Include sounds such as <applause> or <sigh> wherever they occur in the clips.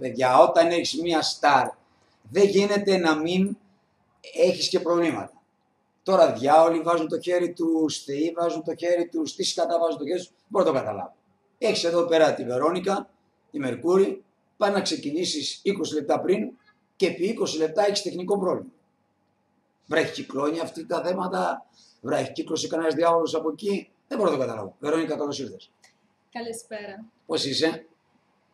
Ε, παιδιά, παιδιά, όταν έχεις μία στάρ, δεν γίνεται να μην έχεις και προβλήματα. Τώρα διάολοι βάζουν το χέρι τους, θεοί βάζουν το χέρι τους, τι σκατά βάζουν το χέρι τους, δεν μπορώ να το καταλάβω. Έχεις εδώ πέρα τη Βερόνικα, τη Μερκούρη, πάει να ξεκινήσεις 20 λεπτά πριν και επί 20 λεπτά έχεις τεχνικό πρόβλημα. Βρέχει κυκλώνει αυτή τα θέματα, βρέχει κύκλωσε κανένας διάβολο από εκεί. Δεν μπορώ να το καταλάβω. Βερόνικα, καλώς ήρθες. Καλησπέρα. Πώς είσαι,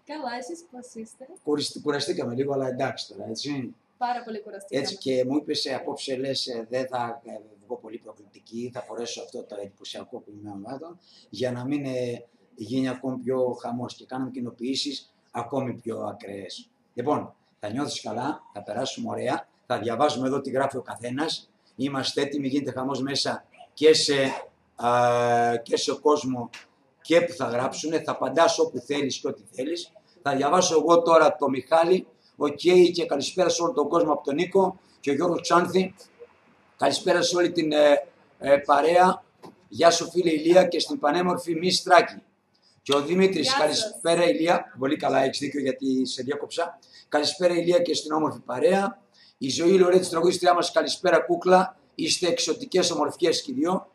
Καλά, εσείς πώς είστε; Κουρασ- κουραστήκαμε λίγο, αλλά εντάξει τώρα, έτσι. Πάρα πολύ κουραστήκαμε. Έτσι και μου είπες απόψε λες, δεν θα ε, βγω πολύ προκλητική, θα φορέσω αυτό το εντυπωσιακό που είμαι ομάδο, για να μην ε, γίνει ακόμη πιο χαμός και κάνουμε κοινοποιήσεις ακόμη πιο ακραίες. Λοιπόν, θα νιώθεις καλά, θα περάσουμε ωραία, θα διαβάζουμε εδώ τι γράφει ο καθένας. Είμαστε έτοιμοι, γίνεται χαμός μέσα και σε, α, και σε κόσμο και που θα γράψουν. Θα απαντάς όπου θέλεις και ό,τι θέλεις. Θα διαβάσω εγώ τώρα το Μιχάλη, Οκ και καλησπέρα σε όλο τον κόσμο από τον Νίκο και ο Γιώργος Ξάνθη. Καλησπέρα σε όλη την ε, ε, παρέα. Γεια σου φίλε Ηλία και στην πανέμορφη Μη Στράκη. Και ο Δημήτρης, Γεια σας. καλησπέρα Ηλία. Πολύ καλά, έχεις δίκιο γιατί σε διάκοψα. Καλησπέρα Ηλία και στην όμορφη παρέα. Η ζωή Λωρέ τη τραγουδίστριά μας, καλησπέρα κούκλα. Είστε εξωτικές ομορφιές και οι δυο.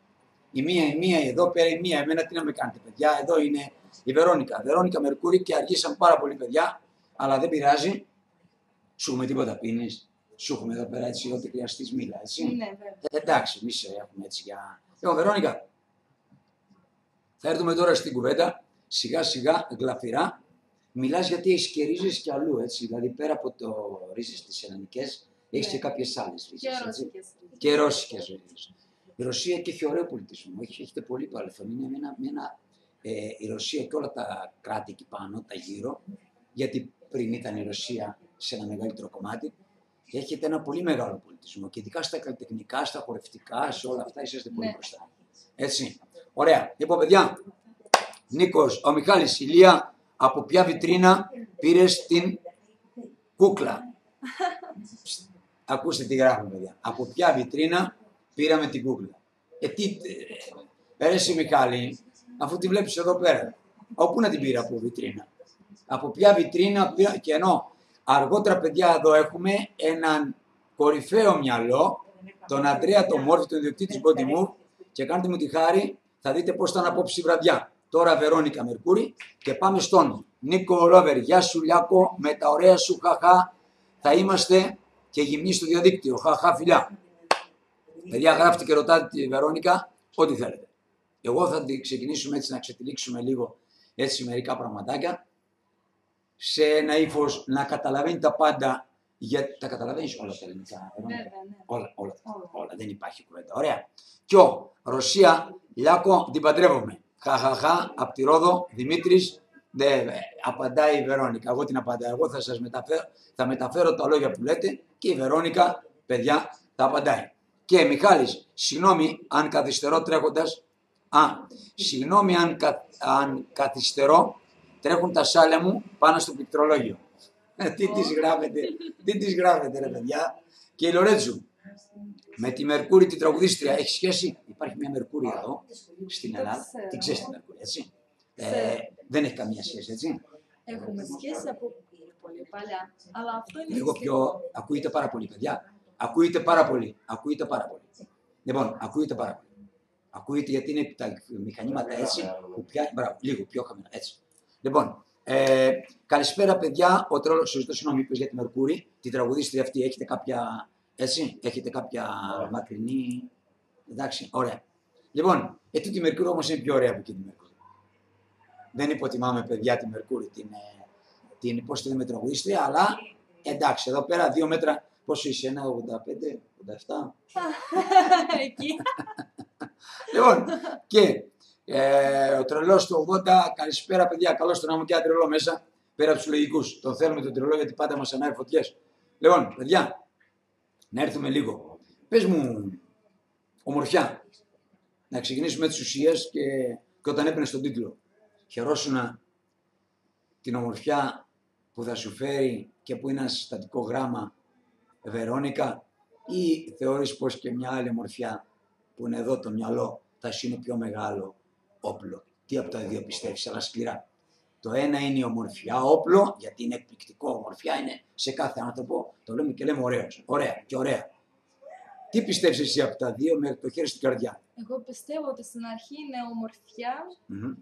Η μία, η μία εδώ πέρα, η μία. Εμένα τι να με κάνετε, παιδιά. Εδώ είναι η Βερόνικα. Βερόνικα Μερκούρη και αργήσαν πάρα πολύ, παιδιά. Αλλά δεν πειράζει. Σου έχουμε τίποτα πίνεις. Σου έχουμε εδώ πέρα έτσι ό,τι χρειαστείς μίλα, έτσι. Ναι, βέβαια. Ε, εντάξει, εμείς έχουμε έτσι για. Λοιπόν, Βερόνικα, θα έρθουμε τώρα στην κουβέντα. Σιγά σιγά, γλαφυρά. Μιλάς γιατί έχεις και ρίζες κι αλλού, έτσι. Δηλαδή πέρα από το ρίζες τις ελληνικές, έχεις Ναι. και κάποιες άλλες ρίζες. Και ρώσικες. Και ρώσικε ρίζες. Η Ρωσία και έχει ωραίο πολιτισμό. Έχει, έχετε πολύ παρελθόν. Είναι με ένα, με ένα, ε, η Ρωσία και όλα τα κράτη εκεί πάνω, τα γύρω, γιατί πριν ήταν η Ρωσία σε ένα μεγαλύτερο κομμάτι, έχετε ένα πολύ μεγάλο πολιτισμό. Και ειδικά στα καλλιτεχνικά, στα χορευτικά, σε όλα αυτά είσαστε πολύ Ναι. μπροστά. Έτσι. Ωραία. Λοιπόν, παιδιά, Νίκος, ο Μιχάλης, Ηλία, από ποια βιτρίνα πήρες την κούκλα; Ακούστε τι γράφουμε, παιδιά. Από ποια βιτρίνα πήραμε την κούκλα; Ε, τι, ε, ρε εσύ, Μιχάλη, αφού τη βλέπεις εδώ πέρα. Όπου να την πήρα από βιτρίνα. Από ποια βιτρίνα πήρα, και ενώ αργότερα, παιδιά, εδώ έχουμε έναν κορυφαίο μυαλό, τον Αντρέα τον Μόρφη, τον ιδιοκτήτη της Body Move, και κάντε μου τη χάρη, θα δείτε πώς ήταν απόψη η βραδιά. Τώρα Βερόνικα Μερκούρη και πάμε στον Νίκο Ρόβερ. Γεια σου Λιάκο, με τα ωραία σου χαχά θα είμαστε και γυμνοί στο διαδίκτυο. Χαχά φιλιά. Παιδιά γράφτε και ρωτάτε τη Βερόνικα ό,τι θέλετε. Εγώ θα την ξεκινήσουμε έτσι να ξετυλίξουμε λίγο έτσι μερικά πραγματάκια σε ένα ύφος να καταλαβαίνει τα πάντα. Για... Τα καταλαβαίνεις όλα τα ελληνικά. Βερόνικα; Βέβαια, ναι. Όλα, όλα, Όλα. όλα, δεν υπάρχει κουβέντα. Ωραία. Και ο Ρωσία, Λιάκο, την παντρεύομαι. Χαχαχά, από τη Ρόδο, Δημήτρης, απαντάει η Βερόνικα. Εγώ την απαντάω. Εγώ θα σας μεταφέρω, θα μεταφέρω τα λόγια που λέτε και η Βερόνικα, παιδιά, θα απαντάει. Και Μιχάλης, συγγνώμη αν καθυστερώ τρέχοντας. Α, συγγνώμη αν, κα, αν καθυστερώ, τρέχουν τα σάλια μου πάνω στο πληκτρολόγιο. Ε, τι τις γράφετε, τι τις γράφετε ρε παιδιά. Και η Λορέτζου, με τη Μερκούρη την τραγουδίστρια, έχει σχέση; Υπάρχει μια Μερκούρη εδώ, στην Το Ελλάδα. ξέρω. Την ξέρεις τη Μερκούρη, έτσι; Ε, Ξέρω. δεν έχει καμία σχέση, έτσι; Έχουμε σχέση από πολύ παλιά. Αλλά αυτό είναι Λίγο πιο. Ακούγεται πάρα πολύ, παιδιά. Ακούγεται πάρα πολύ. Ακούγεται πάρα πολύ. Λοιπόν, ακούγεται πάρα πολύ. Ακούγεται γιατί είναι τα μηχανήματα έτσι που πιάνει. Μπράβο, λίγο πιο χαμηλά. Έτσι. Λοιπόν, ε, καλησπέρα παιδιά. Ο τρόλος, σου ζητώ συγγνώμη, είπες για τη Μερκούρη. Την τραγουδίστρια αυτή έχετε κάποια. Έτσι, έχετε κάποια μακρινή. Εντάξει, ωραία. Λοιπόν, ε, τούτη η Μερκούρη όμως είναι πιο ωραία από εκείνη τη Μερκούρη. Δεν υποτιμάμε παιδιά τη Μερκούρη, την, ε, την πώς τη λέμε τραγουδίστρια, αλλά εντάξει, εδώ πέρα δύο μέτρα, πόσο είσαι, ένα 85, 87. <laughs> Εκεί. Λοιπόν, και ε, ο τρελός του 80, καλησπέρα παιδιά, καλώ τον άμμο και ένα τρελό μέσα, πέρα από τους λογικούς. Τον θέλουμε τον τρελό γιατί πάντα μας ανάει φωτιές. Λοιπόν, παιδιά, να έρθουμε λίγο. Πες μου, ομορφιά, να ξεκινήσουμε τις ουσίες και, και όταν έπαιρνες τον τίτλο. Χαιρόσουνα την ομορφιά που θα σου φέρει και που είναι ένα συστατικό γράμμα Βερόνικα ή θεωρείς πως και μια άλλη ομορφιά που είναι εδώ το μυαλό; Θα σου είναι πιο μεγάλο όπλο. Τι από τα δύο πιστεύεις, αλλά σκληρά. Το ένα είναι η ομορφιά, όπλο, γιατί είναι εκπληκτικό. Ομορφιά είναι σε κάθε άνθρωπο. Το λέμε και λέμε ωραίος. Ωραία και ωραία. Τι πιστεύεις εσύ από τα δύο με το χέρι στην καρδιά; Εγώ πιστεύω ότι στην αρχή είναι ομορφιά, Μμμ.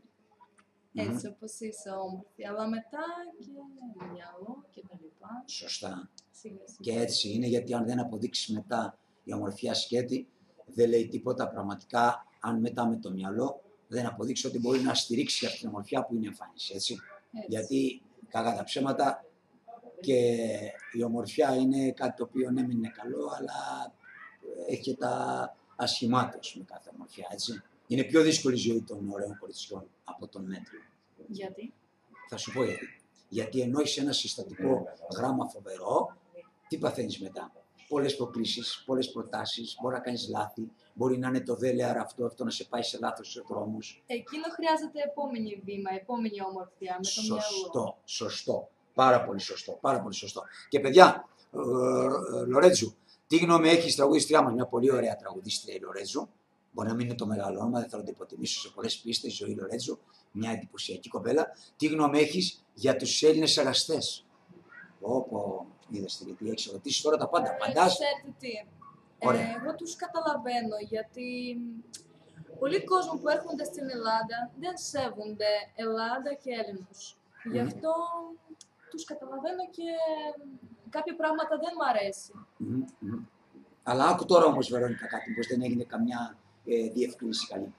έτσι όπως είσαι όμορφη, αλλά μετά και μυαλό και τα λοιπά. Σωστά. Σιγά σιγά. Και έτσι είναι γιατί αν δεν αποδείξεις μετά η ομορφιά σκέτη, δεν λέει τίποτα πραγματικά αν μετά με το μυαλό δεν αποδείξει ότι μπορεί να στηρίξει αυτή την ομορφιά που είναι εμφάνιση. Έτσι. Έτσι. Γιατί κακά τα ψέματα και η ομορφιά είναι κάτι το οποίο ναι μεν είναι καλό αλλά έχει και τα ασχημά του με κάθε ομορφιά. Έτσι. Είναι πιο δύσκολη η ζωή των ωραίων κοριτσιών από τον μέτριο. Γιατί; Θα σου πω γιατί. Γιατί ενώ είσαι ένα συστατικό γράμμα φοβερό, τι παθαίνεις μετά; Πολλές προκλήσεις, πολλές προτάσεις, μπορεί να κάνεις λάθη, μπορεί να είναι το δέλεαρ αυτό, αυτό να σε πάει σε λάθος δρόμους. Εκείνο χρειάζεται επόμενη βήμα, επόμενη ομορφιά με το μυαλό. Σωστό, σωστό. Πάρα πολύ σωστό, πάρα πολύ σωστό. Και παιδιά, ε, ε, Λορέτζου, τι γνώμη έχεις τραγουδίστριά μας, μια πολύ ωραία τραγουδίστρια η Λορέτζου. Μπορεί να μην είναι το μεγάλο όνομα, δεν θέλω να την υποτιμήσω σε πολλές πίστες, η ζωή Λορέτζου, μια εντυπωσιακή κοπέλα. Τι γνώμη έχεις για τους Έλληνες εραστέ. Όπω είδες γιατί έχει ρωτήσει τώρα τα πάντα. Ε, Απαντά. Ξέρετε τι, Ωραία. ε, εγώ τους καταλαβαίνω γιατί πολλοί κόσμοι που έρχονται στην Ελλάδα δεν σέβονται Ελλάδα και Έλληνους. Γι' Μμμ. αυτό τους καταλαβαίνω και κάποια πράγματα δεν μου αρέσει. Μμμ, μμμ. Αλλά άκου τώρα όμως, Βερόνικα, κάτι πώ δεν έγινε καμιά ε, διευκρίνηση καλή.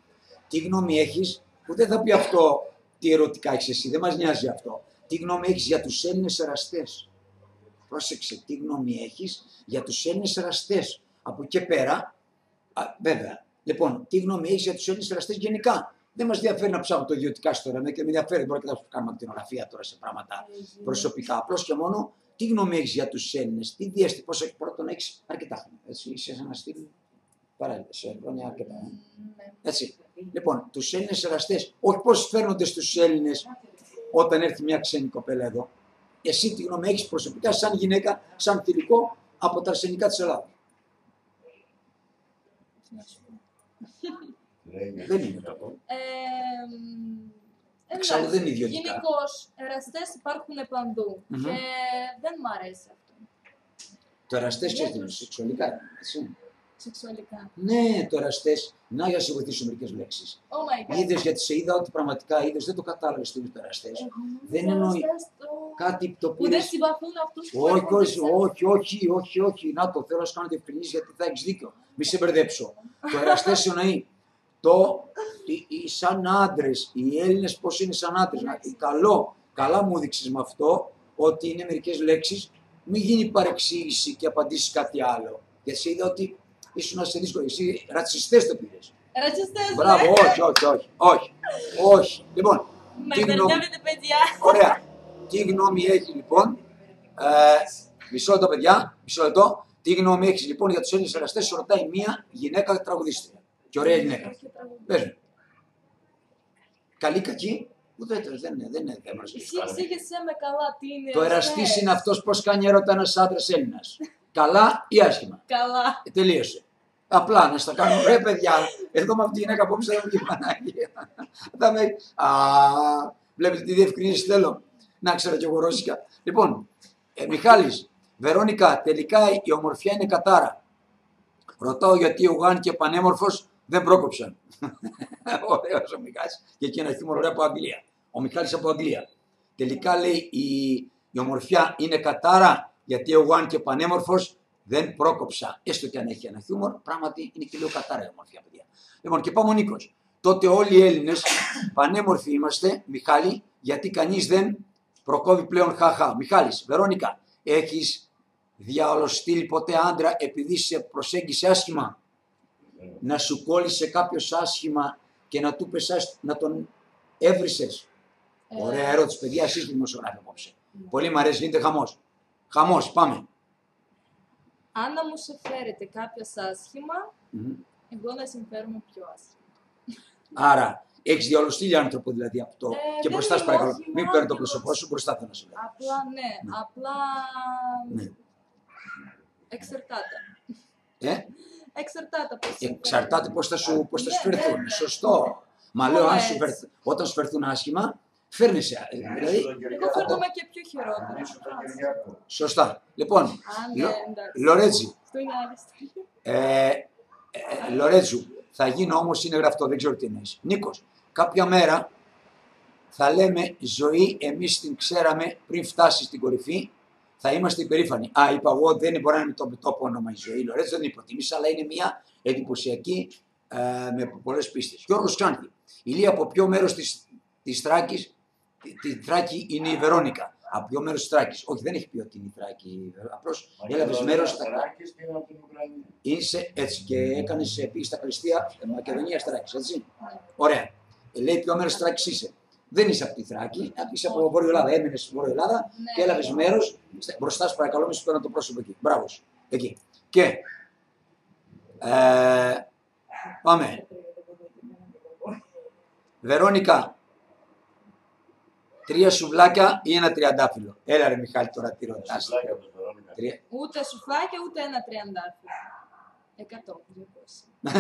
Τι γνώμη έχεις, που δεν θα πει αυτό τι ερωτικά έχεις εσύ, δεν μας νοιάζει αυτό. Τι γνώμη έχεις για τους Έλληνες εραστές; Πρόσεξε, τι γνώμη έχεις για τους Έλληνες εραστές. Από εκεί και πέρα, α, βέβαια. Λοιπόν, τι γνώμη έχεις για τους Έλληνες εραστές γενικά. Δεν μας ενδιαφέρει να ψάχνουμε το ιδιωτικά στο ρεμέ και με ενδιαφέρει. Μπορεί και να κάνουμε ακτινογραφία τώρα σε πράγματα προσωπικά. Απλώς και μόνο τι γνώμη έχεις για τους Έλληνες, τι διέστη, πώς έχεις πρώτον έχεις αρκετά χρόνια. Έτσι, είσαι σε ένα στυλ παράλληλα, σε χρόνια αρκετά. ε. Ναι. Έτσι. Λοιπόν, τους Έλληνες εραστές, όχι πώς φέρνονται στους Έλληνες όταν έρθει μια ξένη κοπέλα εδώ. Εσύ τι γνώμη έχεις προσωπικά, σαν γυναίκα, σαν θηλυκό από τα αρσενικά της Ελλάδας. Τι να σου πω. Δεν είναι κακό. Ε, Εξάλλου δεν είναι ιδιωτικά. Γενικώς, εραστές υπάρχουν παντού Μμμ. και δεν μου αρέσει αυτό. Το εραστές Για ξέρεις τους. σεξουαλικά. είναι, Έτσι. Σεξουαλικά. Ναι, το εραστέ. Να για να σε βοηθήσω μερικές λέξεις. Oh my god. Είδες γιατί σε είδα ότι πραγματικά είδες, δεν το κατάλαβες τι είναι το εραστέ. Εγώ Δεν νόμιζα εννοεί. εραστές το- Κάτι το Που πήρες. δεν συμπαθούν αυτούς που Όχι, έρχονται όχι, σε- όχι, όχι, όχι, όχι. Να το θέλω να σου κάνω διευκρινήσεις γιατί θα έχεις δίκιο. Μη σε μπερδέψω. Το εραστές εννοεί το οι, οι σαν άντρες, οι Έλληνες πώς είναι σαν άντρες. Καλό, καλά μου έδειξες με αυτό ότι είναι μερικές λέξεις. Μην γίνει παρεξήγηση και απαντήσεις κάτι άλλο. Γιατί σε είδα ότι ήσουν σε δύσκολο. Εσύ ρατσιστές το πήρες. Ρατσιστές, Μπράβο, ναι. όχι, όχι, όχι, όχι. όχι. Λοιπόν, Με τι γνώμη- μπερδεύετε, παιδιά. Ωραία. Τι γνώμη έχει λοιπόν. Ε, μισό λεπτό, παιδιά. Μισό λεπτό. Τι γνώμη έχεις λοιπόν για τους Έλληνες εραστέ, σου ρωτάει μία γυναίκα τραγουδίστρια. Και ωραία γυναίκα. Όχι, τραγούδι. Πες μου. Καλή, κακή; Ουδέτερος, δεν είναι, δεν είναι θέμα. Εσύ εξήγησέ με καλά τι είναι Το εραστές. εραστή είναι αυτός πώς κάνει έρωτα ένας άντρας Έλληνας. <laughs> Καλά ή άσχημα; Καλά. Ε, τελείωσε. Απλά να στα κάνω. Ρε παιδιά, εδώ με αυτή τη γυναίκα απόψε θα μου πει Πανάγια. Θα με. Α, βλέπετε τι διευκρινήσεις θέλω. Να ξέρω κι εγώ ρώσικα. Λοιπόν, ε, Μιχάλης, Βερόνικα, τελικά η ομορφιά είναι κατάρα. Ρωτάω γιατί ο Γάν και πανέμορφος δεν πρόκοψαν. <laughs> Ωραίος ο Μιχάλης. Και εκεί ένα χιούμορ ωραίο από Αγγλία. Ο Μιχάλης από Αγγλία. Τελικά λέει η, η ομορφιά είναι κατάρα γιατί ο Γουάν και πανέμορφος δεν πρόκοψα. Έστω και αν έχει ένα χιούμορ, πράγματι είναι και λίγο κατάρα η ομορφιά, παιδιά. Λοιπόν, και πάμε ο Νίκος. Τότε όλοι οι Έλληνες πανέμορφοι είμαστε, Μιχάλη, γιατί κανείς δεν προκόβει πλέον χαχά. Μιχάλης, Βερόνικα, έχεις διαολοστείλει ποτέ άντρα επειδή σε προσέγγισε άσχημα; Να σου κόλλησε κάποιος άσχημα και να του πες άσ- να τον έβρισες; Ε, Ωραία ερώτηση, παιδιά, εσεί δημοσιογράφοι απόψε. Πολύ μου αρέσει, γίνεται χαμός. Χαμός, πάμε. Αν να μου συμφέρεται κάποιος άσχημα, Μμμ. εγώ να συμφέρομαι πιο άσχημα. Άρα, έχεις διαολοστείλει άνθρωπο δηλαδή από το. Ε, και δεν μπροστά, σου είναι παρακαλώ. όχι, Μην μόνο παίρνει το και πρόσωπό μόνο. σου, μπροστά θέλω να σου λέω. Απλά ναι, Ναι. απλά Ναι. εξαρτάται. Ε; Εξαρτάται πώς συμφέρεται. Εξαρτάται πώς θα σου, πώς θα σου Ναι, φερθούν. βέβαια. Σωστό. Μα λέω, Όλα αν σου έτσι. φερθ- όταν σου φερθούν άσχημα, Φέρνεσαι. ε, Δηλαδή, Εγώ φέρνομαι και πιο χειρότερα. Ίσως τον Κυριακό. σωστά. Λοιπόν, Α, ναι, Λο- εντάξει. Λορέτζι, Αυτό είναι άλλη ιστορία. ε, ε, Λορέτζου, θα γίνω όμως είναι γραφτό, δεν ξέρω τι εννοείς. Νίκος, κάποια μέρα θα λέμε ζωή, εμείς την ξέραμε πριν φτάσεις στην κορυφή, θα είμαστε υπερήφανοι. Α, είπα εγώ, δεν μπορεί να είναι το τόπο όνομα η ζωή. Λορέτζου δεν είναι υποτίμηση, αλλά είναι μια εντυπωσιακή ε, με πολλές πίστες. Γιώργος Ξάνθη, Ηλία από ποιο μέρος της, της Θράκης, τη, τη Θράκη είναι η Βερόνικα. Από ποιο μέρος της Θράκης. Όχι, δεν έχει πει ότι είναι η Θράκη. Απλώς έλαβες μέρος στα, Θεράκης και από την Ουκρανία; Είσαι έτσι και έκανε επίση τα Χριστία Μακεδονία Θράκης, έτσι. Ωραία. Ε, λέει ποιο μέρος Θράκης είσαι. Δεν είσαι από τη Θράκη, είσαι από Βόρειο Ελλάδα. Έμεινε στη Βόρειο Ελλάδα Ναι. και έλαβες μέρος. Μπροστά σου, παρακαλώ, μη σου παίρνω το πρόσωπο εκεί. Μπράβο. σου. Εκεί. Και. Ε, πάμε. <laughs> Βερόνικα. Τρία σουβλάκια ή ένα τριαντάφυλλο. Έλα ρε Μιχάλη τώρα τι ρωτάς. Σουβλάκια από το Βερόνικα. Τρία. Ούτε σουφλάκια, ούτε ένα τριαντάφυλλο. Εκατό,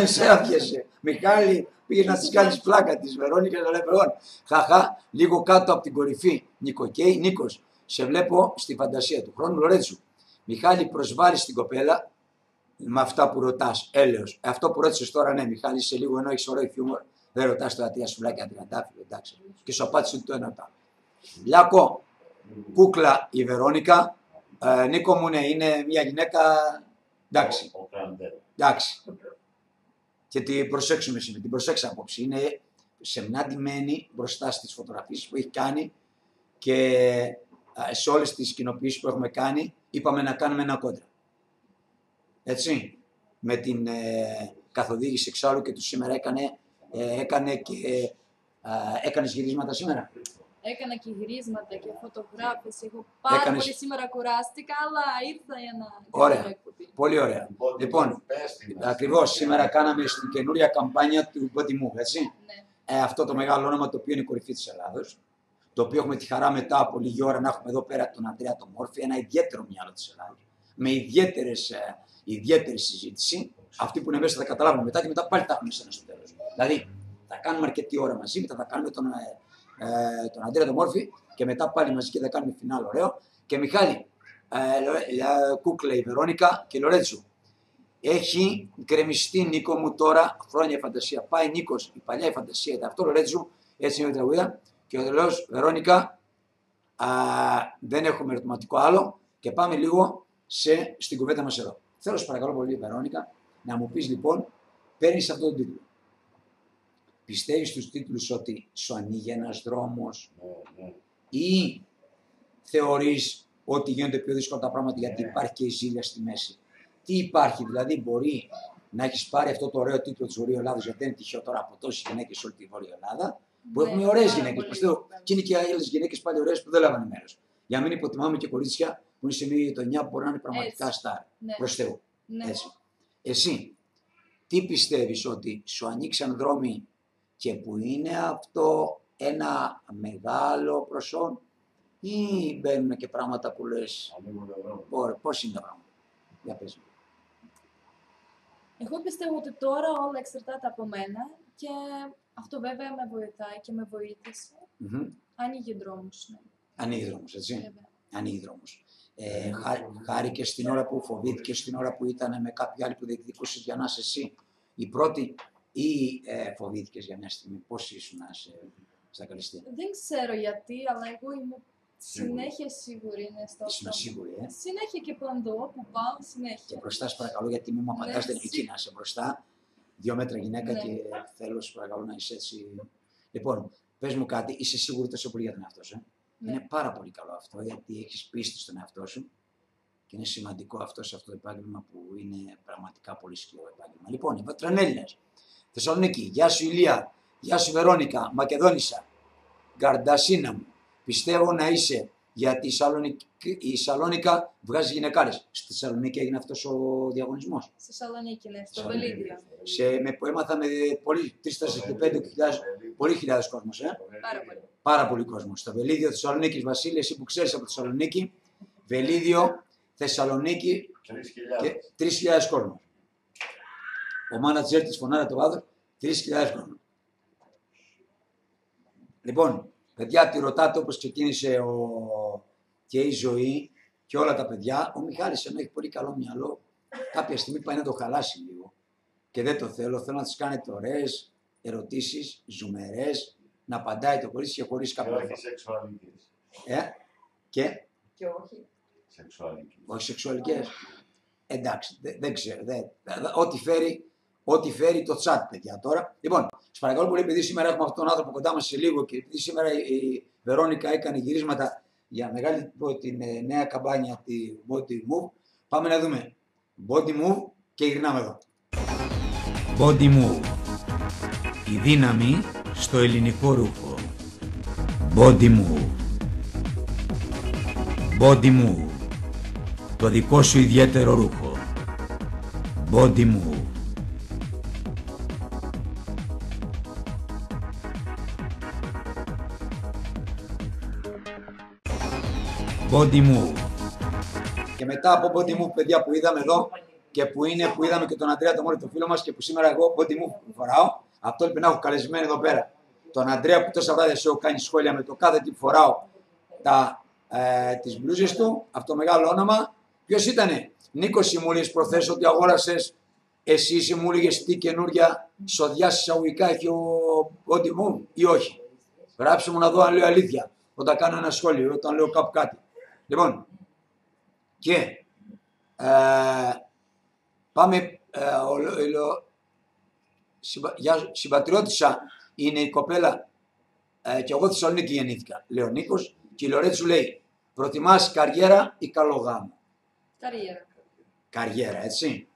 Σε 200. άφιασε. Μιχάλη, πήγες να της κάνεις πλάκα της Βερόνικα να λέει «Λοιπόν, Χαχά, λίγο κάτω από την κορυφή. Νικοκέη, Νίκος, σε βλέπω στη φαντασία του χρόνου Λορέτσου. Μιχάλη, προσβάλλει την κοπέλα με αυτά που ρωτάς. Έλεος. Αυτό που ρώτησες τώρα, ναι, Μιχάλη, σε λίγο ενώ έχεις ωραίο χιούμορ, δεν ρωτάς τώρα τι σουβλάκια τριαντάφυλλο, εντάξει. Και σου απάντησε ότι το ένα το άλλο. Λιάκο, κούκλα η Βερόνικα. Ε, Νίκο μου, ναι, είναι μια γυναίκα. Εντάξει. Ο Κραντέρ. Εντάξει. Και την προσέξουμε σήμερα, την προσέξα απόψη. Είναι σεμνάντημένη μπροστά στις φωτογραφίες που έχει κάνει και α, σε όλες τις κοινοποιήσεις που έχουμε κάνει είπαμε να κάνουμε ένα κόντρα. Έτσι. Με την ε, καθοδήγηση εξάλλου και του σήμερα έκανε, ε, έκανε και ε, έκανες γυρίσματα σήμερα. Έκανα και γυρίσματα και φωτογράφηση. Έχω πάρα Έκανες- πολύ σήμερα κουράστηκα, αλλά ήρθα για να Ωραία. κάνω εκπομπή. Πολύ ωραία. Λοιπόν, πες τι μας. Ακριβώς σήμερα κάναμε στην καινούρια καμπάνια του Μποτιμού, έτσι. Ναι. ε, αυτό το μεγάλο όνομα το οποίο είναι η κορυφή της Ελλάδος, το οποίο έχουμε τη χαρά μετά από λίγη ώρα να έχουμε εδώ πέρα τον Αντρέα τον Μόρφη, ένα ιδιαίτερο μυαλό της Ελλάδος, με ιδιαίτερες, ε, ιδιαίτερη συζήτηση. Αυτοί που είναι μέσα θα καταλάβουν μετά και μετά πάλι τα έχουμε σαν στο τέλος. Δηλαδή, θα κάνουμε αρκετή ώρα μαζί, μετά θα κάνουμε τον, ε, ε, τον Αντρέα τον Μόρφη και μετά πάλι μαζί και θα κάνουμε φινάλ ωραίο. Και Μιχάλη, ε, Λορέ- ε, Κούκλε, η Βερόνικα και Λορέτσου. Έχει γκρεμιστεί Νίκο μου τώρα χρόνια η φαντασία. Πάει Νίκος, η παλιά η φαντασία ήταν αυτό, Λορέτζου, έτσι είναι η τραγουδία. Και ο τελειώ Βερόνικα, α, δεν έχουμε ερωτηματικό άλλο. Και πάμε λίγο σε, στην κουβέντα μας εδώ. Θέλω, σε παρακαλώ πολύ, Βερόνικα, να μου πεις λοιπόν, παίρνεις αυτό τον τίτλο. Πιστεύεις στους τίτλους ότι σου ανοίγει ένας δρόμος Ναι, ναι. ή θεωρείς ότι γίνονται πιο δύσκολα τα πράγματα γιατί Ναι. υπάρχει και η ζήλια στη μέση; Τι υπάρχει, δηλαδή μπορεί να έχεις πάρει αυτό το ωραίο τίτλο της Βορείου Ελλάδας, γιατί δεν είναι τυχαίο τώρα από τόσες γυναίκες σε όλη τη Βόρεια Ελλάδα, που Ναι, έχουμε ωραίες πάρα γυναίκες, πολύ πιστεύω, ωραίες. και είναι και άλλες γυναίκες πάλι ωραίες που δεν λάβανε μέρος. Για να μην υποτιμάμε και κορίτσια που είναι σε μια γειτονιά που μπορεί να είναι πραγματικά Έτσι. στάρ. Ναι. Προς Θεού. Ναι. Έτσι. Εσύ, τι πιστεύεις ότι σου ανοίξαν δρόμοι και που είναι αυτό ένα μεγάλο προσόν ή μπαίνουν και πράγματα που λες, Ανοίγουν τον δρόμο. «Ωραία, πώς είναι τα πράγματα. Για πες μου. Εγώ πιστεύω ότι τώρα όλα εξαρτάται από μένα και αυτό βέβαια με βοηθάει και με βοήθησε. Μμμ. Άνοιγε δρόμους, ναι. Ανοίγει δρόμος, έτσι. Βέβαια. Ανοίγει δρόμος. Ε, χάρη, χάρη και στην ώρα που φοβήθηκε, στην ώρα που ήταν με κάποιοι άλλοι που διεκδικούσες για να είσαι εσύ η πρώτη ή ε, φοβήθηκες για μια στιγμή; Πώς ήσουν σε, στα καλυστήρια. Δεν ξέρω γιατί, αλλά εγώ είμαι Σίγουρη. συνέχεια σίγουρη είναι στο Ήσουν αυτό. σίγουρη, ε; Συνέχεια και παντού, όπου πάω, Και συνέχεια. μπροστά, σε παρακαλώ, γιατί μην μου απαντάς, δεν Ναι, εκεί να είσαι μπροστά. Δύο μέτρα γυναίκα Ναι. και θέλω, σε παρακαλώ, να είσαι έτσι. Λοιπόν, πες μου κάτι, είσαι σίγουρη τόσο πολύ για τον εαυτό σου. Ε; Ναι. Είναι πάρα πολύ καλό αυτό, γιατί έχεις πίστη στον εαυτό σου και είναι σημαντικό αυτό σε αυτό το επάγγελμα που είναι πραγματικά πολύ σκληρό επάγγελμα. Λοιπόν, οι Πατρανέλληνες, Θεσσαλονίκη, γεια σου Ηλία, γεια σου Βερόνικα, Μακεδόνισσα, Γκαρντασίνα μου, πιστεύω να είσαι γιατί η, Σαλονίκη, η Σαλόνικα βγάζει γυναικάρες. Στη Θεσσαλονίκη έγινε αυτός ο διαγωνισμός. Στη Θεσσαλονίκη, ναι, στο Θεσσαλονίκη. Βελίδιο. Σε, με, που έμαθα με πολύ, 3, 4 και 5 χιλιάδες, πολύ χιλιάδες κόσμος, ε. Πάρα πολύ. Πάρα πολύ κόσμος. Στο Βελίδιο Θεσσαλονίκη, Βασίλη, εσύ που ξέρεις από Θεσσαλονίκη, Βελίδιο, Θεσσαλονίκη Τρεις και χιλιάδες. 3.000 κόσμος. Ο μάνατζερ της φωνάρα το βάδο, 3.000 κόσμο. Λοιπόν, Παιδιά, τη ρωτάτε όπως ξεκίνησε ο... και η ζωή και όλα τα παιδιά. Ο Μιχάλης ενώ έχει πολύ καλό μυαλό, κάποια στιγμή πάει να το χαλάσει λίγο. Και δεν το θέλω. Θέλω να τις κάνετε ωραίες ερωτήσεις, ζουμερές, να απαντάει το κορίτσι και χωρίς Και κάποιο όχι σεξουαλικές. Ε, και; Και όχι. Σεξουαλικές. όχι σεξουαλικές. Εντάξει, δεν, δεν ξέρω. Δεν, δε- ό,τι, φέρει, ό,τι φέρει το τσάτ, παιδιά τώρα. Λοιπόν, σας παρακαλώ πολύ, επειδή σήμερα έχουμε αυτόν τον άνθρωπο κοντά μας σε λίγο και επειδή σήμερα η, η Βερόνικα έκανε γυρίσματα για μεγάλη πω, την ε, νέα καμπάνια τη Body Move, πάμε να δούμε Body Move και γυρνάμε εδώ. Body Move. Η δύναμη στο ελληνικό ρούχο. Body Move. Body Move. Το δικό σου ιδιαίτερο ρούχο. Body Move. Body Move. Και μετά από Body Move, παιδιά που είδαμε εδώ και που είναι που είδαμε και τον Αντρέα τον Μόρι, τον φίλο μας και που σήμερα εγώ Body Move φοράω, αυτό λοιπόν να έχω καλεσμένο εδώ πέρα. Τον Αντρέα που τόσα βράδια σου έχω κάνει σχόλια με το κάθε τι που φοράω τα, ε, τις μπλούζες του, αυτό το μεγάλο όνομα. Ποιος ήτανε, Νίκος Σιμούλης, προθέσω ότι αγόρασες εσύ Σιμούληγες τι καινούρια σοδιά εισαγωγικά έχει ο Body Move ή όχι; Γράψτε μου να δω αν λέω αλήθεια, όταν κάνω ένα σχόλιο, όταν λέω κάπου κάτι. Λοιπόν, και ε, πάμε, ε, ο, ο, ο, συμπα, για, συμπατριώτησα είναι η κοπέλα ε, και εγώ Θεσσαλονίκη γεννήθηκα, λέει ο Νίκος και η Λορέτσου λέει προτιμάς καριέρα ή καλό γάμο. Καριέρα. Καριέρα, έτσι.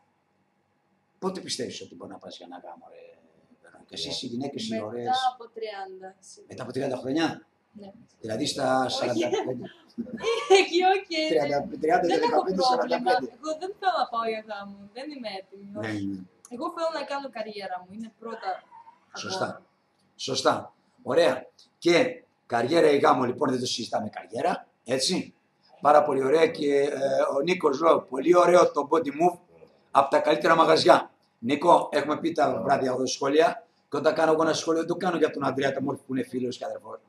Πότε πιστεύεις ότι μπορεί να πας για ένα γάμο, ρε Βερόνικα; Εσείς οι γυναίκες οι Μετά ωραίες. από 30. σίγουρα. Μετά από 30 χρόνια; Ναι. Δηλαδή στα 45. Εκεί, οκ. 30, 30 Δεν και έχω 15, πρόβλημα. 45. Εγώ δεν θέλω να πάω για γάμο. Δεν είμαι έτοιμη. Ναι, όχι. ναι. Εγώ θέλω να κάνω καριέρα μου. Είναι πρώτα. Σωστά. αγώνα. Σωστά. Ωραία. Και καριέρα ή γάμο λοιπόν δεν το συζητάμε καριέρα. Έτσι. Πάρα πολύ ωραία και ε, ο Νίκος Λό, πολύ ωραίο το body move από τα καλύτερα μαγαζιά. Νίκο, έχουμε πει τα βράδια εδώ σχόλια και όταν κάνω εγώ ένα σχόλιο δεν το κάνω για τον Ανδρέα Ταμόρφη που είναι φίλος και αδερφός.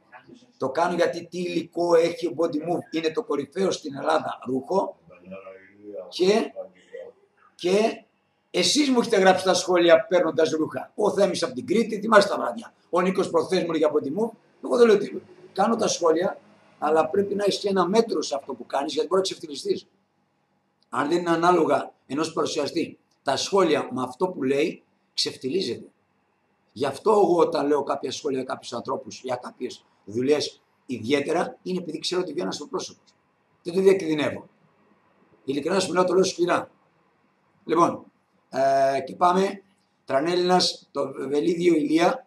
Το κάνω γιατί τι υλικό έχει ο body move. Είναι το κορυφαίο στην Ελλάδα ρούχο Και- και εσείς μου έχετε γράψει τα σχόλια παίρνοντας ρούχα. Ο Θέμης από την Κρήτη, θυμάστε τα βράδια. Ο Νίκος προχθέ μου για body move. Εγώ δεν λέω τίποτα. Κάνω τα σχόλια, αλλά πρέπει να έχει και ένα μέτρο σε αυτό που κάνεις γιατί μπορεί να ξεφτυλιστείς. Αν δεν είναι ανάλογα ενός παρουσιαστή τα σχόλια με αυτό που λέει, ξεφτυλίζεται. Γι' αυτό εγώ όταν λέω κάποια σχόλια για κάποιους ανθρώπους για κάποιες δουλειές ιδιαίτερα, είναι επειδή ξέρω ότι βγαίνω στο πρόσωπο. Δεν το διακινδυνεύω. Ειλικρινά σου μιλάω, το λέω σκληρά. Λοιπόν, ε, και πάμε. Τρανέλληνας, το βελίδιο ηλία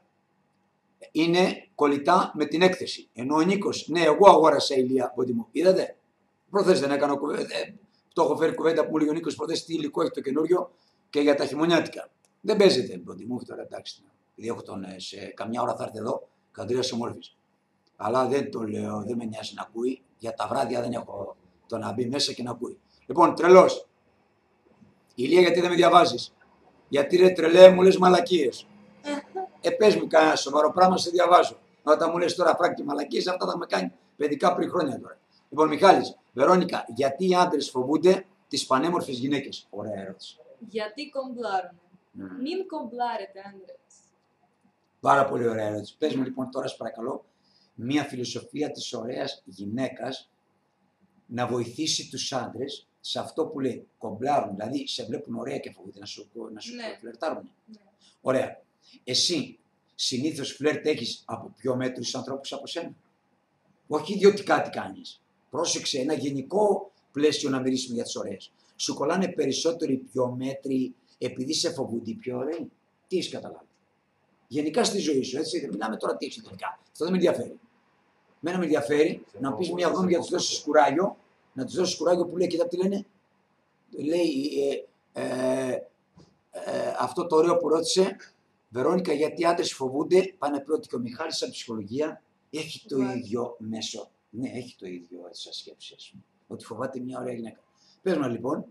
είναι κολλητά με την έκθεση. Ενώ ο Νίκος, ναι, εγώ αγόρασα ηλία από τη μου. Είδατε; Προχθές δεν έκανα κουβέντα. ε, το έχω φέρει κουβέντα που μου λέει ο Νίκος προχθές τι υλικό έχει το καινούριο και για τα χειμωνιάτικα. Δεν παίζεται από μου τώρα εντάξει. Επειδή έχω τον, ε, σε καμιά ώρα θα έρθει εδώ, καντρίας ομόρφης. Αλλά δεν το λέω, δεν με νοιάζει να ακούει. Για τα βράδια δεν έχω το να μπει μέσα και να ακούει. Λοιπόν, τρελός. Ηλία, γιατί δεν με διαβάζεις; Γιατί ρε τρελέ μου λες μαλακίες. <laughs> ε, πες μου κανένα σοβαρό πράγμα, σε διαβάζω. Όταν μου λες τώρα φράκτη μαλακίες, αυτά θα με κάνει παιδικά πριν χρόνια τώρα. Λοιπόν, Μιχάλης, Βερόνικα, γιατί οι άντρες φοβούνται τις πανέμορφες γυναίκες; Ωραία ερώτηση. Γιατί κομπλάρουν. Μμμ. Μην κομπλάρετε, άντρες. Πάρα πολύ ωραία ερώτηση. Πες μου λοιπόν τώρα, σε παρακαλώ, μια φιλοσοφία της ωραίας γυναίκας να βοηθήσει τους άντρες σε αυτό που λέει κομπλάρουν, δηλαδή σε βλέπουν ωραία και φοβούνται να σου, να σου Ναι. φλερτάρουν. Ναι. Ωραία. Εσύ συνήθως φλερτ έχεις από πιο μέτρους ανθρώπους από σένα. Όχι ιδιωτικά τι κάνεις. Πρόσεξε ένα γενικό πλαίσιο να μιλήσουμε για τις ωραίες. Σου κολλάνε περισσότερο οι πιο μέτροι επειδή σε φοβούνται οι πιο ωραίοι. Τι έχεις καταλάβει. Γενικά στη ζωή σου, έτσι. Δεν μιλάμε τώρα τι έχεις τελικά. Αυτό δεν με ενδιαφέρει. Μένα με ενδιαφέρει να πεις μια γνώμη για να τους δώσεις κουράγιο, να τους δώσεις κουράγιο που λέει, κοίτα τι λένε. Λέει ε, ε, ε, αυτό το ωραίο που ρώτησε, Βερόνικα, γιατί οι άντρες φοβούνται, πάνε πρώτοι και ο Μιχάλης σαν ψυχολογία έχει το Υπάρχει. ίδιο μέσο. Ναι, έχει το ίδιο έτσι, σαν σκέψη, ας πούμε. Ότι φοβάται μια ωραία γυναίκα. Πες μας λοιπόν,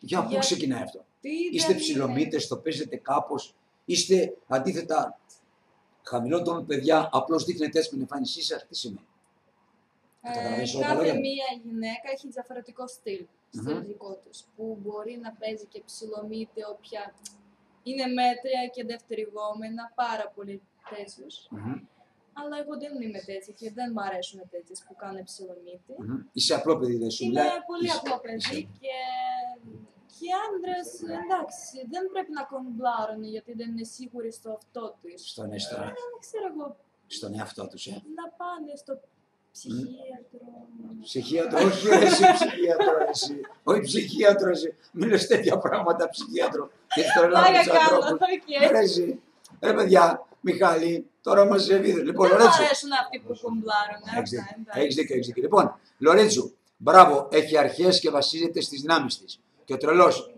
για πού Για- ξεκινάει αυτό. Τι Είστε δεν είναι; ψηλομύτες, το παίζετε κάπως, είστε αντίθετα Χαμηλό τόνο, παιδιά, απλώς δείχνετε έτσι με την εμφάνισή σα, τι σημαίνει. Ε, Καταλαβαίνεις όλα τα κάθε λόγια μου. μία γυναίκα έχει διαφορετικό στυλ, στυλ Μμμ. δικό τους, που μπορεί να παίζει και ψηλομύτη, όποια είναι μέτρια και δευτερηγόμενα, πάρα πολύ τέτοιους. Μμμ, Αλλά εγώ δεν είμαι τέτοια και δεν μου αρέσουν τέτοιες που κάνουν ψηλομύτη. μμμ. Είσαι απλό παιδί, δεν σου Είμαι μιλάει. πολύ Είσαι- απλό παιδί και, και οι άντρες, εντάξει, δεν πρέπει να κομπλάρουν γιατί δεν είναι σίγουροι στο αυτό τους. Στον, στο, Δεν ξέρω εγώ, στον εαυτό τους. Ε. να πάνε στο ψυχίατρο. Ψυχίατρο, όχι ρε, εσύ ψυχίατρο, εσύ. Όχι ψυχίατρο, εσύ. Μην λες τέτοια πράγματα ψυχίατρο. Και τρελά Άγια τους κάνω, ανθρώπους. οκ. Ρε, εσύ. Ρε παιδιά, Μιχάλη, τώρα μας εβίδε. Λοιπόν, Δεν μου Λορέτσο. αρέσουν αυτοί που κομπλάρουν. Έχεις αυτά, δίκιο, εντάξει. έχεις δίκιο, έχεις δίκιο. Λοιπόν, Λορέτζου, μπράβο, έχει αρχές και βασίζεται στις δυνάμεις της. Και ο τρελός.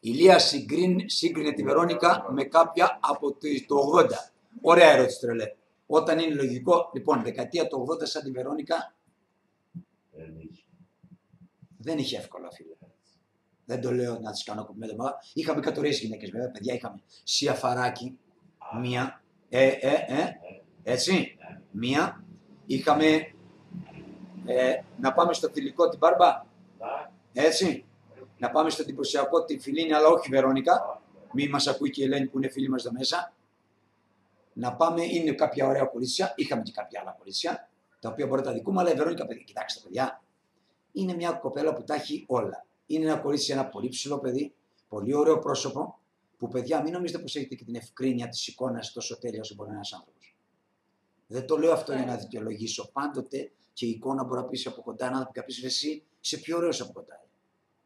Η Λία συγκρίν- σύγκρινε τη Βερόνικα με κάποια από το το 80. Ωραία ερώτηση, τρελέ. Όταν είναι λογικό, λοιπόν, δεκαετία του 80 σαν τη Βερόνικα Δεν είχε. δεν είχε εύκολα, φίλε. Δεν το λέω να τις κάνω κουμπί μα. Είχαμε κατορίες γυναίκες, βέβαια, παιδιά. Είχαμε Σία Φαράκη, μία. Ε, ε, ε, έτσι. Μία. Είχαμε. Ε, να πάμε στο θηλυκό την Μπάρμπα. Να, Έτσι. Να πάμε στο εντυπωσιακό τη Φιλίνη, αλλά όχι Βερόνικα. Μη μας ακούει και η Ελένη που είναι φίλη μας εδώ μέσα. Να πάμε, είναι κάποια ωραία κορίτσια. Είχαμε και κάποια άλλα κορίτσια, τα οποία μπορεί να τα δικούμε, αλλά η Βερόνικα, παιδιά, κοιτάξτε, παιδιά, είναι μια κοπέλα που τα έχει όλα. Είναι ένα κορίτσι, ένα πολύ ψηλό παιδί, πολύ ωραίο πρόσωπο, που παιδιά, μην νομίζετε πως έχετε και την ευκρίνεια της εικόνας τόσο τέλεια όσο μπορεί ένας άνθρωπος. Δεν το λέω αυτό για να δικαιολογήσω. Πάντοτε και η εικόνα μπορεί να πεις από κοντά, να πεις κάποιο εσύ, είσαι πιο ωραίος από κοντά.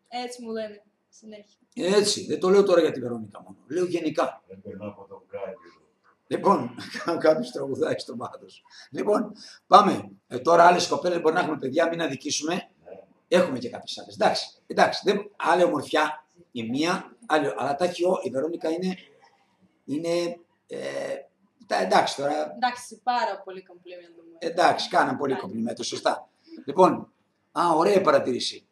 Έτσι μου λένε συνέχεια. Έτσι, δεν το λέω τώρα για τη Βερόνικα μόνο. Λέω γενικά. δεν περνάω από το γκάλι. Λοιπόν, <laughs> κάποιος τραγουδάει στο μάθο. Λοιπόν, πάμε. Ε, τώρα άλλες κοπέλες μπορεί να έχουμε παιδιά, μην αδικήσουμε. Ναι. Έχουμε και κάποιες άλλες. Εντάξει, εντάξει. Δεν, άλλη ομορφιά η μία, άλλη, αλλά τα έχει ο- η Βερόνικα είναι. είναι ε, τα, εντάξει τώρα. Εντάξει, πάρα πολύ κομπλίμεντο μου. Εντάξει, κάναν πολύ κομπλιμέντο, σωστά. Λοιπόν, α, ωραία παρατήρηση.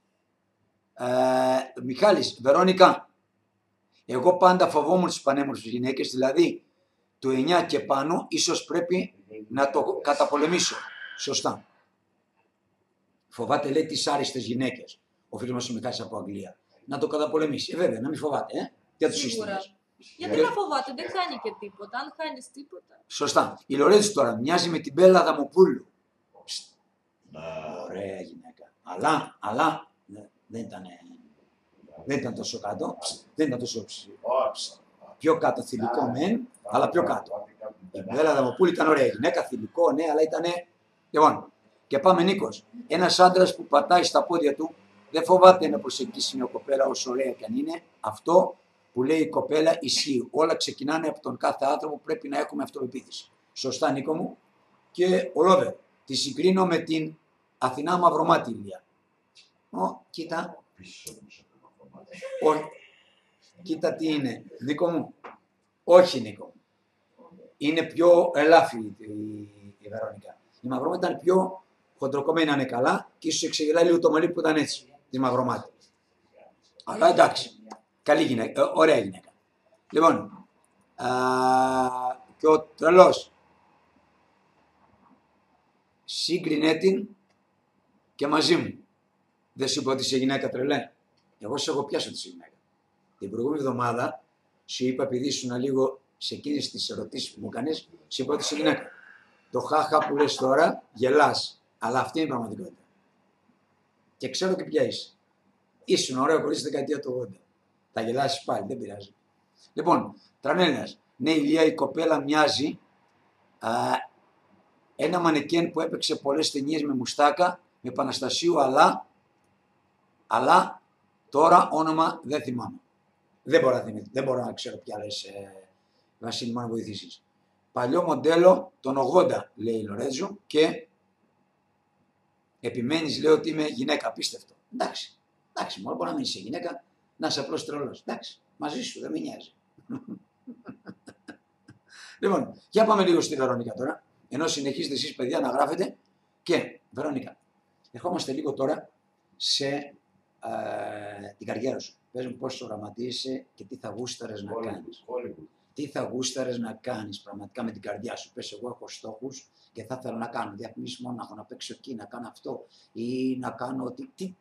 Ε, Μιχάλης, Βερόνικα, εγώ πάντα φοβόμουν τις πανέμορφες γυναίκες, δηλαδή το 9 και πάνω ίσως πρέπει να το καταπολεμήσω. Σωστά. Φοβάται, λέει, τις άριστες γυναίκες. Ο φίλος μας ο Μιχάλης από Αγγλία. Να το καταπολεμήσει. Ε, βέβαια, να μην φοβάται, ε. Για τους Σίγουρα. σύστημες. Γιατί Ε, να φοβάται, δεν κάνει και τίποτα. Αν χάνεις τίποτα. Σωστά. Η Λορέτζη τώρα μοιάζει με την Μπέλα Δαμοπούλου. Να, Ωραία γυναίκα. Αλλά, αλλά ναι, δεν ήταν, δεν ήταν τόσο κάτω. Δεν ήταν τόσο ψηλό. Όψα. Πιο κάτω θηλυκό μεν, αλλά πιο κάτω. Η Μπέλα Δαμοπούλη ήταν ωραία γυναίκα, θηλυκό, ναι, αλλά ήταν. Λοιπόν, και πάμε Νίκος. Ένας άντρας που πατάει στα πόδια του δεν φοβάται να προσεγγίσει μια κοπέλα όσο ωραία και αν είναι. Αυτό που λέει η κοπέλα ισχύει. Όλα ξεκινάνε από τον κάθε άνθρωπο, πρέπει να έχουμε αυτοπεποίθηση. Σωστά, Νίκο μου. Και ο Λόβερ, τη συγκρίνω με την Αθηνά Μαυρομάτη Ηλία. Ω, κοίτα, Πίσω μου σε αυτό το κομμάτι. όχι. Κοίτα τι είναι. Νίκο μου. Όχι, Νίκο μου. Είναι πιο ελάφρη η, η Βερόνικα. Η Μαυρομάτη ήταν πιο χοντροκομμένη να είναι καλά και ίσως εξεγελάει λίγο το μαλλί που ήταν έτσι. Τη Μαυρομάτη. Αλλά εντάξει. Καλή γυναίκα. ε, ωραία γυναίκα. Λοιπόν. Α, και ο τρελός σύγκρινε την και μαζί μου. Δεν σου είπα ότι είσαι γυναίκα τρελέ. Εγώ σε έχω πιάσει ότι είσαι γυναίκα. Την προηγούμενη εβδομάδα σου είπα, επειδή ήσουν λίγο σε εκείνε τι ερωτήσει που μου έκανες, σου είπα ότι είσαι γυναίκα. Το χάχα που λες τώρα, γελάς. Αλλά αυτή είναι η πραγματικότητα. Και ξέρω και ποια είσαι. Ήσουν ωραίο κορίτσι στη δεκαετία του 80. Θα γελάσει πάλι, δεν πειράζει. Λοιπόν, Τρανέλας, ναι, η Λία η κοπέλα μοιάζει α, ένα μανεκέν που έπαιξε πολλές ταινίες με μουστάκα, με Παναστασίου, αλλά, αλλά τώρα όνομα δεν θυμάμαι. Δεν μπορώ να, θυμηθώ, δεν μπορώ να ξέρω ποια λες, ε, Βασίλη, μου να βοηθήσεις. Παλιό μοντέλο των 80, λέει η Λορέτζο, και επιμένεις, λέει ότι είμαι γυναίκα, απίστευτο. Εντάξει, εντάξει, μόνο μπορεί να μην είσαι γυναίκα, να είσαι απλώς τρελός. Εντάξει, μαζί σου, δεν με νοιάζει. <laughs> λοιπόν, για πάμε λίγο στη Βερόνικα τώρα, ενώ συνεχίζετε εσείς παιδιά να γράφετε και Βερόνικα, ερχόμαστε λίγο τώρα σε ε, την καριέρα σου. Πες μου πώς οραματίζεσαι και τι θα γούσταρες να κάνεις. Hollywood. τι θα γούσταρες να κάνεις πραγματικά με την καρδιά σου. Πες εγώ έχω στόχους και θα ήθελα να κάνω διαφημίσεις μόναχο, να παίξω εκεί, να κάνω αυτό ή να κάνω τι, τι,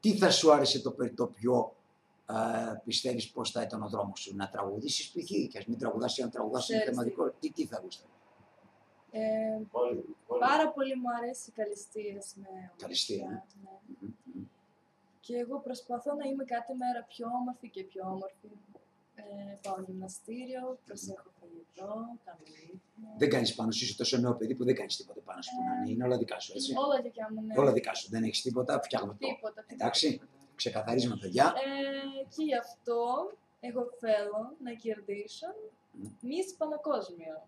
τι θα σου άρεσε το, πε- το πιο ε, πιστεύεις πώς θα ήταν ο δρόμος σου; Να τραγουδήσεις π.χ. και ας μην τραγουδάς ή να τραγουδάς είναι Ξέρεις τι. θεματικό. Τι, τι θα γούσταρες; Ε, Πολύ, πολύ. πάρα πολύ μου αρέσει η καλλιστήρες με Καλλιστήρια, ομορφιά, ναι. Μμμ, μμμ. Και εγώ προσπαθώ να είμαι κάθε μέρα πιο όμορφη και πιο όμορφη. Ε, πάω γυμναστήριο, προσέχω φαγητό, κάνω ύπνο. Δεν κάνεις πάνω σου, είσαι τόσο νέο παιδί που δεν κάνεις τίποτα πάνω σου. που να είναι. Είναι όλα δικά σου, έτσι. Όλα δικιά μου, ναι. Όλα δικά σου. Δεν έχεις τίποτα, φτιάχνω το. Τίποτα. τίποτα. Εντάξει, ξεκαθαρίζουμε παιδιά. Ε, και γι' αυτό εγώ θέλω να κερδίσω Μμ. Miss Παγκόσμιο.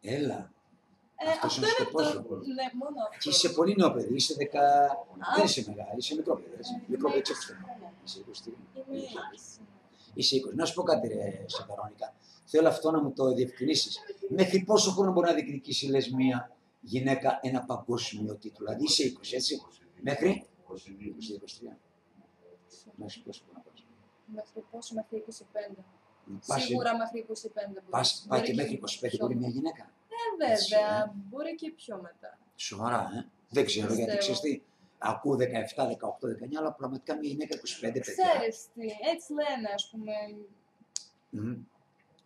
Έλα. Ε, Αυτός αυτό είναι ο είναι σκοπός το... σου. Ναι, μόνο αυτό. Και είσαι πολύ νέο παιδί, είσαι δεκα... Δεν είσαι μεγάλη, είσαι μικρό παιδί, έτσι. Ε, Μικρό είμαι παιδί, 20 έτσι. χρονών. Είσαι 20. Είμαι είκοσι. Είσαι 20. Να σου πω κάτι, ρε, σε Βερόνικα. Θέλω αυτό να μου το διευκρινίσεις. Μέχρι πόσο χρόνο μπορεί να διεκδικήσει, λες, μία γυναίκα ένα παγκόσμιο τίτλο; Δηλαδή είσαι 20, έτσι; Μέχρι; 22. 20-23. Μέχρι πόσο μπορεί να πας. Μέχρι πόσο, μέχρι 25. Πας- Σίγουρα μέχρι 25 μπορεί. Πας, πάει Μπορεί και μέχρι 25 πιο μπορεί μετά. μια γυναίκα. Ε, Έτσι, βέβαια, μπορεί και πιο μετά. Σοβαρά, ε. Δεν ξέρω γιατί Πιστεύω. ξέρεις τι. Ακούω 17, 18, 19, αλλά πραγματικά μια γυναίκα 25 παιδιά. Ξέρεις τι, έτσι λένε, ας πούμε, Μμμ.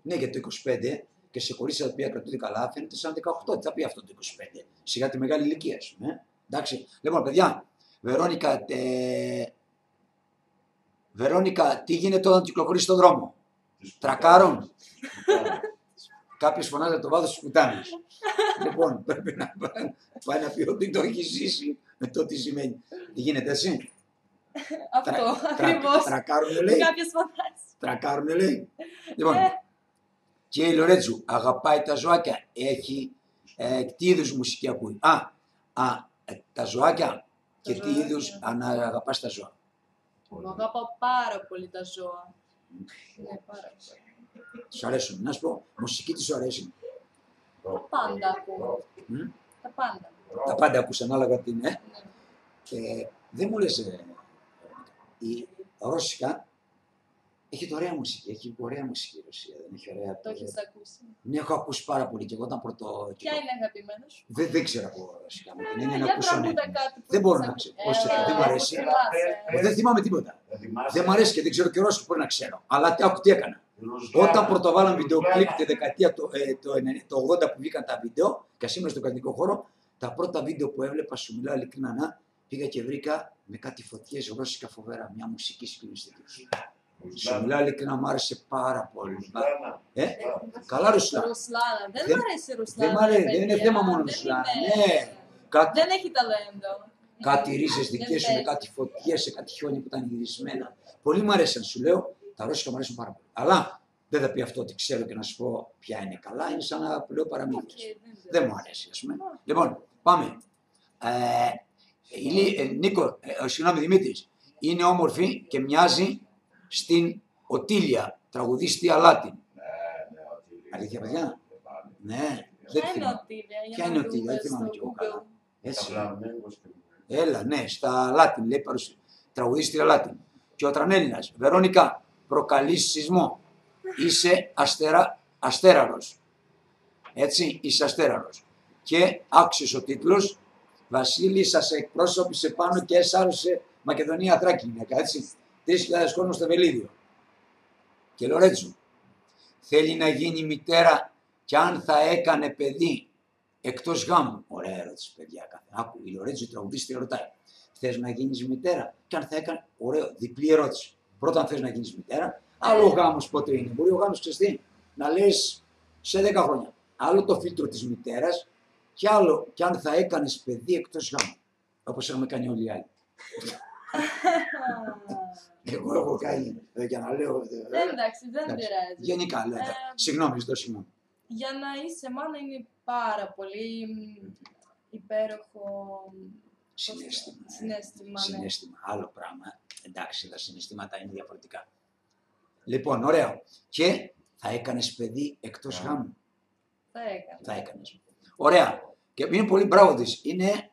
Ναι, για το 25 και σε κορίτσια τα οποία κρατούνται καλά φαίνεται σαν 18. Τι θα πει αυτό το 25. Σιγά τη μεγάλη ηλικία σου. Ε; Εντάξει. Λοιπόν, παιδιά, Βερόνικα, ε... Βερόνικα, τι γίνεται όταν κυκλοφορείς στον δρόμο; Τις Τρακάρουν. Κουτάλες. Κάποιος φωνάζει το βάθος της κουτάνας. λοιπόν, πρέπει να πάει, πάει να πει ότι το έχει ζήσει με το τι σημαίνει. Τι γίνεται έτσι. αυτό, τρα- ακριβώς. τρακάρουνε, λέει. Κάποιος φαντάζει. Τρακάρουνε, λέει. Λοιπόν, Ε. και η Λορέτζου αγαπάει τα ζωάκια. Έχει ε, τι είδους μουσική ακούει; Α, α ε, τα ζωάκια και τι ζωάκια. είδους αν αγαπάς τα ζώα. Εγώ αγαπάω πάρα πολύ τα ζώα. Ναι, πάρα πολύ. Σου αρέσουν. Να σου πω, μουσική τι σου αρέσει. Τα πάντα ακούω. Μμ? Τα πάντα. Τα πάντα ακούς ανάλογα τι είναι. Ναι. Και δεν μου λες, ε, η Ρώσικα έχει ωραία μουσική, έχει ωραία μουσική η Ρωσία, δεν έχει ωραία. Το έχεις ακούσει. Ναι, έχω ακούσει πάρα πολύ και εγώ όταν πρώτο... Ποια είναι αγαπημένο σου. Δεν, δεν ξέρω από Ρωσικά, με την έννοια να Για ακούσω τραγούδα ναι. κάτι. που Δεν μπορώ έχεις να ακούσει. ξέρω. Όχι, Ε, δεν μου όπως αρέσει. θυμάσαι. Δεν θυμάμαι τίποτα. Δεν θυμάσαι. Δεν μου αρέσει και δεν ξέρω και Ρώσικο μπορεί να ξέρω. Αλλά τι, άκου τι έκανα. Ρουσλάνα. Όταν πρωτοβάλαμε βίντεο κλιπ Ρουσλάνα. τη δεκαετία το, ε, το, 90 το 80 που βγήκαν τα βίντεο και σήμερα στον κρατικό χώρο, τα πρώτα βίντεο που έβλεπα, σου μιλάω ειλικρινά, πήγα και βρήκα με κάτι φωτιές ρώσικα φοβερά, μια μουσική συγκλονιστική. Σου Ρουσλάνα. μιλάω ειλικρινά, μου άρεσε πάρα πολύ. Ρουσλάνα. Ε, καλά Ρουσλάνα. Ρουσλάνα. Δεν Δεν- μ' αρέσει η Ρουσλάνα. δεν μ' αρέσει, ρε δεν είναι παιδιά. θέμα μόνο Δεν Ρουσλάνα, είναι- ναι. Κάτι, Δεν έχει ταλέντο. κάτι ρίζες Δεν δικέ σου με παίζει. κάτι φωτιές, σε κάτι χιόνια που ήταν γυρισμένα. Πολύ μου αρέσαν, σου λέω, τα ρώσικα μου αρέσουν πάρα πολύ. Αλλά δεν θα πει αυτό ότι ξέρω και να σου πω ποια είναι καλά, είναι σαν να λέω παραμύθια. Οκ, δεν Δεν ξέρω. μου αρέσει, ας πούμε. Λοιπόν, πάμε. Ε, η Λί- ε, Νίκο, ε, ε, συγγνώμη Δημήτρης, είναι όμορφη και μοιάζει στην Οτήλια, τραγουδίστρια Λάτιν. Ναι, ναι, ότι- Αλήθεια, παιδιά; Ναι, δεν Ποια είναι θυμάμαι. ο Τίλια, για Ποια να είναι ο δούμε Τίλια, δεν στο θυμάμαι κι εγώ Google. καλά. Τα Έτσι. φλαμέγκος και- Έλα, ναι, στα Λάτιν, λέει παρουσία. Τραγουδίστρια Λάτιν. Και ο Τρανέλληνας, Βερόνικα, προκαλείς σεισμό. Είσαι αστερα, αστέραρος. Έτσι, είσαι αστέραρος. Και άξιος ο τίτλος, Βασίλης, σας εκπρόσωπησε πάνω και έσαρωσε Μακεδονία Θράκη γυναίκα, έτσι. 3.000 κόσμο στο Βελίδιο. Και Λορέτσου, θέλει να γίνει μητέρα και αν θα έκανε παιδί εκτός γάμου. Ωραία ερώτηση, παιδιά. κάθε- Άκου, η Λορέτζο η τραγουδίστρια ρωτάει. Θες να γίνεις μητέρα, και αν θα έκανε. Ωραίο, διπλή ερώτηση. Πρώτα, αν θες να γίνεις μητέρα, άλλο ο γάμος πότε είναι. Μπορεί ο γάμος, ξέρεις να λες σε 10 χρόνια. Άλλο το φίλτρο της μητέρας, και άλλο και αν θα έκανες παιδί εκτός γάμου. Όπως έχουμε κάνει όλοι οι άλλοι. <laughs> Εγώ έχω κάνει, ε, για να λέω. ε, Δεν, εντάξει, δεν εντάξει. πειράζει. Γενικά λέω. Ε, Συγγνώμη, ζητώ συγγνώμη. Για να είσαι μάνα είναι πάρα πολύ μ, υπέροχο πώς Συνέστημα. το- ε. Συνέστημα, ναι. Συνέστημα, άλλο πράγμα. Εντάξει, τα συναισθήματα είναι διαφορετικά. Λοιπόν, ωραίο. Και θα έκανες παιδί εκτός Α. γάμου. Θα έκανα. Θα έκανες. Ωραία. Και είναι πολύ μπράβο της. Είναι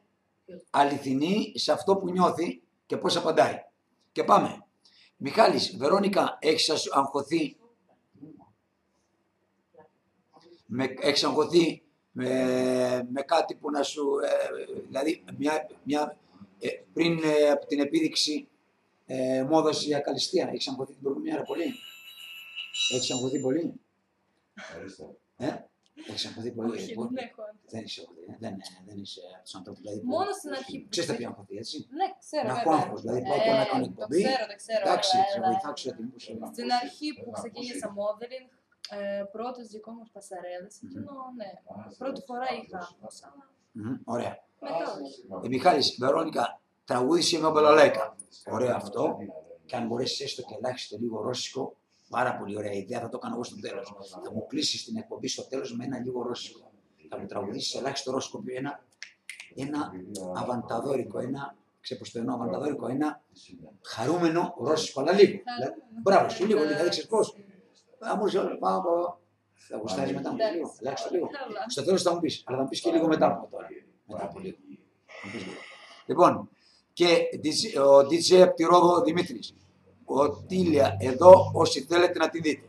αληθινή σε αυτό που νιώθει και πώς απαντάει. Και πάμε. Μιχάλης, Βερόνικα, έχεις αγχωθεί; Με, έχεις αγχωθεί με, με κάτι που να σου... ε, δηλαδή, μια, μια, ε, πριν ε, από την επίδειξη ε, μόδας για καλυστία, έχεις αγχωθεί την προηγούμενη μέρα πολύ; Έχεις αγχωθεί πολύ; Ευχαριστώ. Ε; Έχεις αγχωθεί πολύ. Όχι, λοιπόν; δεν έχω. Δεν είσαι αγχωθεί, ε. δεν, δεν είσαι από τους ανθρώπους. Δηλαδή, που- Μόνο στην αρχή. που Ξέρεις τα ξε- ποια αγχωθεί, έτσι; Ναι, ξέρω. Να έχω βέβαια. άγχος, δηλαδή πάω τώρα να κάνω Ε, εκπομπή. Το ξέρω, το ξέρω. Εντάξει, αλλά- σε αλλά- βοηθάξω γιατί μήπως... ε, Στην αρχή που ξεκίνησα modeling, ε, πρώτες δικό μας πασαρέλες, εκείνο, ναι, πρώτη φορά είχα άγχος, αλλά μμμ, Ωραία. μετά όχι. Ε, Μιχάλης, Βερόνικα, τραγούδισε με μπαλαλέκα. Ωραίο αυτό. Και αν μπορέσει έστω και ελάχιστο λίγο ρώσικο, πάρα πολύ ωραία ιδέα, θα το κάνω εγώ στο τέλο. Θα μου κλείσει την εκπομπή στο τέλο με ένα λίγο ρώσικο. Θα μου τραγουδήσει ελάχιστο ρώσικο, οποίο ένα, ένα αβανταδόρικο, ένα ξεποστενό αβανταδόρικο, ένα χαρούμενο ρώσικο, αλλά λίγο. Δηλαδή, Μπράβο, σου λίγο, λίγο, δείξει πώ. Θα μου πει, πάω, πάω. Θα γουστάρεις μετά μου πεις λίγο, ελάχιστο λίγο. Καλά. Στο τέλος θα μου πεις, αλλά θα μου πεις και λίγο μετά από τώρα. Μετά από λίγο. Θα μου πεις λίγο. Λοιπόν, και DJ ο DJ από τη Ρόδο Δημήτρης. Οτίλια, εδώ όσοι θέλετε να τη δείτε.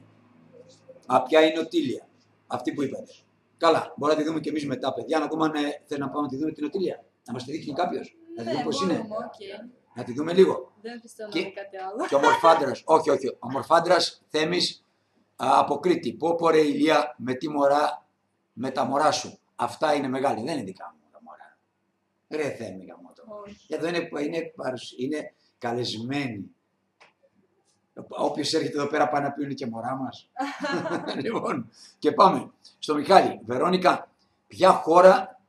Α, ποια είναι η Οτίλια, αυτή που είπατε. Καλά, μπορούμε να τη δούμε και εμείς μετά, παιδιά, να δούμε αν ε, θέλει να πάμε να τη δούμε την Οτίλια. Να μας τη δείχνει κάποιος. Να τη Ναι, δούμε πώς είναι. μπορούμε, οκ. Να τη δούμε λίγο. Δεν πιστεύω Και- να είναι κάτι άλλο. Και ο Μορφάντρας, όχι, όχι. Ο Μορφάντρας Θέμης από Κρήτη. Πω πω ρε ηλία με τη μωρά, με τα μωρά σου. Αυτά είναι μεγάλη, δεν είναι δικά μου τα μωρά. Ρε Θέμη γαμώτο. Όχι. Εδώ είναι, είναι, παρουσ- είναι καλεσμένοι. Όποιος έρχεται εδώ πέρα πάει να πει είναι και μωρά μας. <laughs> λοιπόν, και πάμε. Στο Μιχάλη. Βερόνικα, ποια χώρα,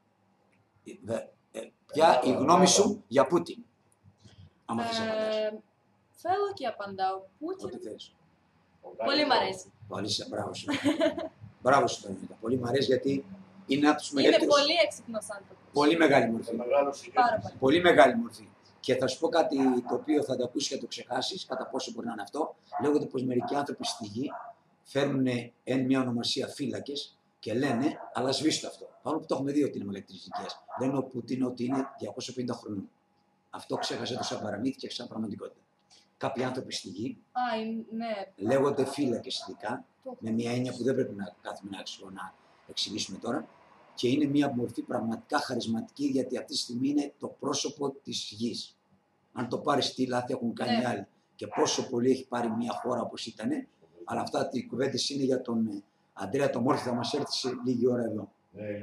ε, ε, ποια η γνώμη σου για Πούτιν; Άμα θες να απαντάς. Ε, Θέλω και απαντάω. Ό,τι Πούτιν. θες. Πολύ μ' αρέσει. Πολύ σε μπράβο σου. μπράβο σου, Βερόνικα. Πολύ μου αρέσει γιατί είναι από τους Είναι μεγαλύτερους. πολύ έξυπνος άνθρωπος. Πολύ μεγάλη μορφή. Πάρα πολύ. Πολύ μεγάλη μορφή. Και θα σου πω κάτι το οποίο θα το ακούσεις και θα το ξεχάσεις, κατά πόσο μπορεί να είναι αυτό. Λέγονται πως μερικοί άνθρωποι στη γη φέρνουν εν μια ονομασία φύλακες και λένε, αλλά σβήστε αυτό. Παρόλο που το έχουμε δει ότι είναι ηλεκτρικέ. Λένε ο Πούτιν ότι είναι 250 χρονών. Αυτό ξέχασε το σαν παραμύθι και σαν πραγματικότητα. Κάποιοι άνθρωποι στη γη Α, είναι- ναι. λέγονται φύλακε ειδικά, το- με μια έννοια που δεν πρέπει να κάθουμε να, εξηγώ- να εξηγήσουμε τώρα. Και είναι μια μορφή πραγματικά χαρισματική γιατί αυτή τη στιγμή είναι το πρόσωπο της γης. Αν το πάρεις τι λάθη έχουν κάνει Ναι. άλλοι και πόσο πολύ έχει πάρει μια χώρα όπως ήταν, αλλά αυτά οι κουβέντες είναι για τον ε, Αντρέα το Μόρφη, θα μας έρθει σε λίγη ώρα εδώ.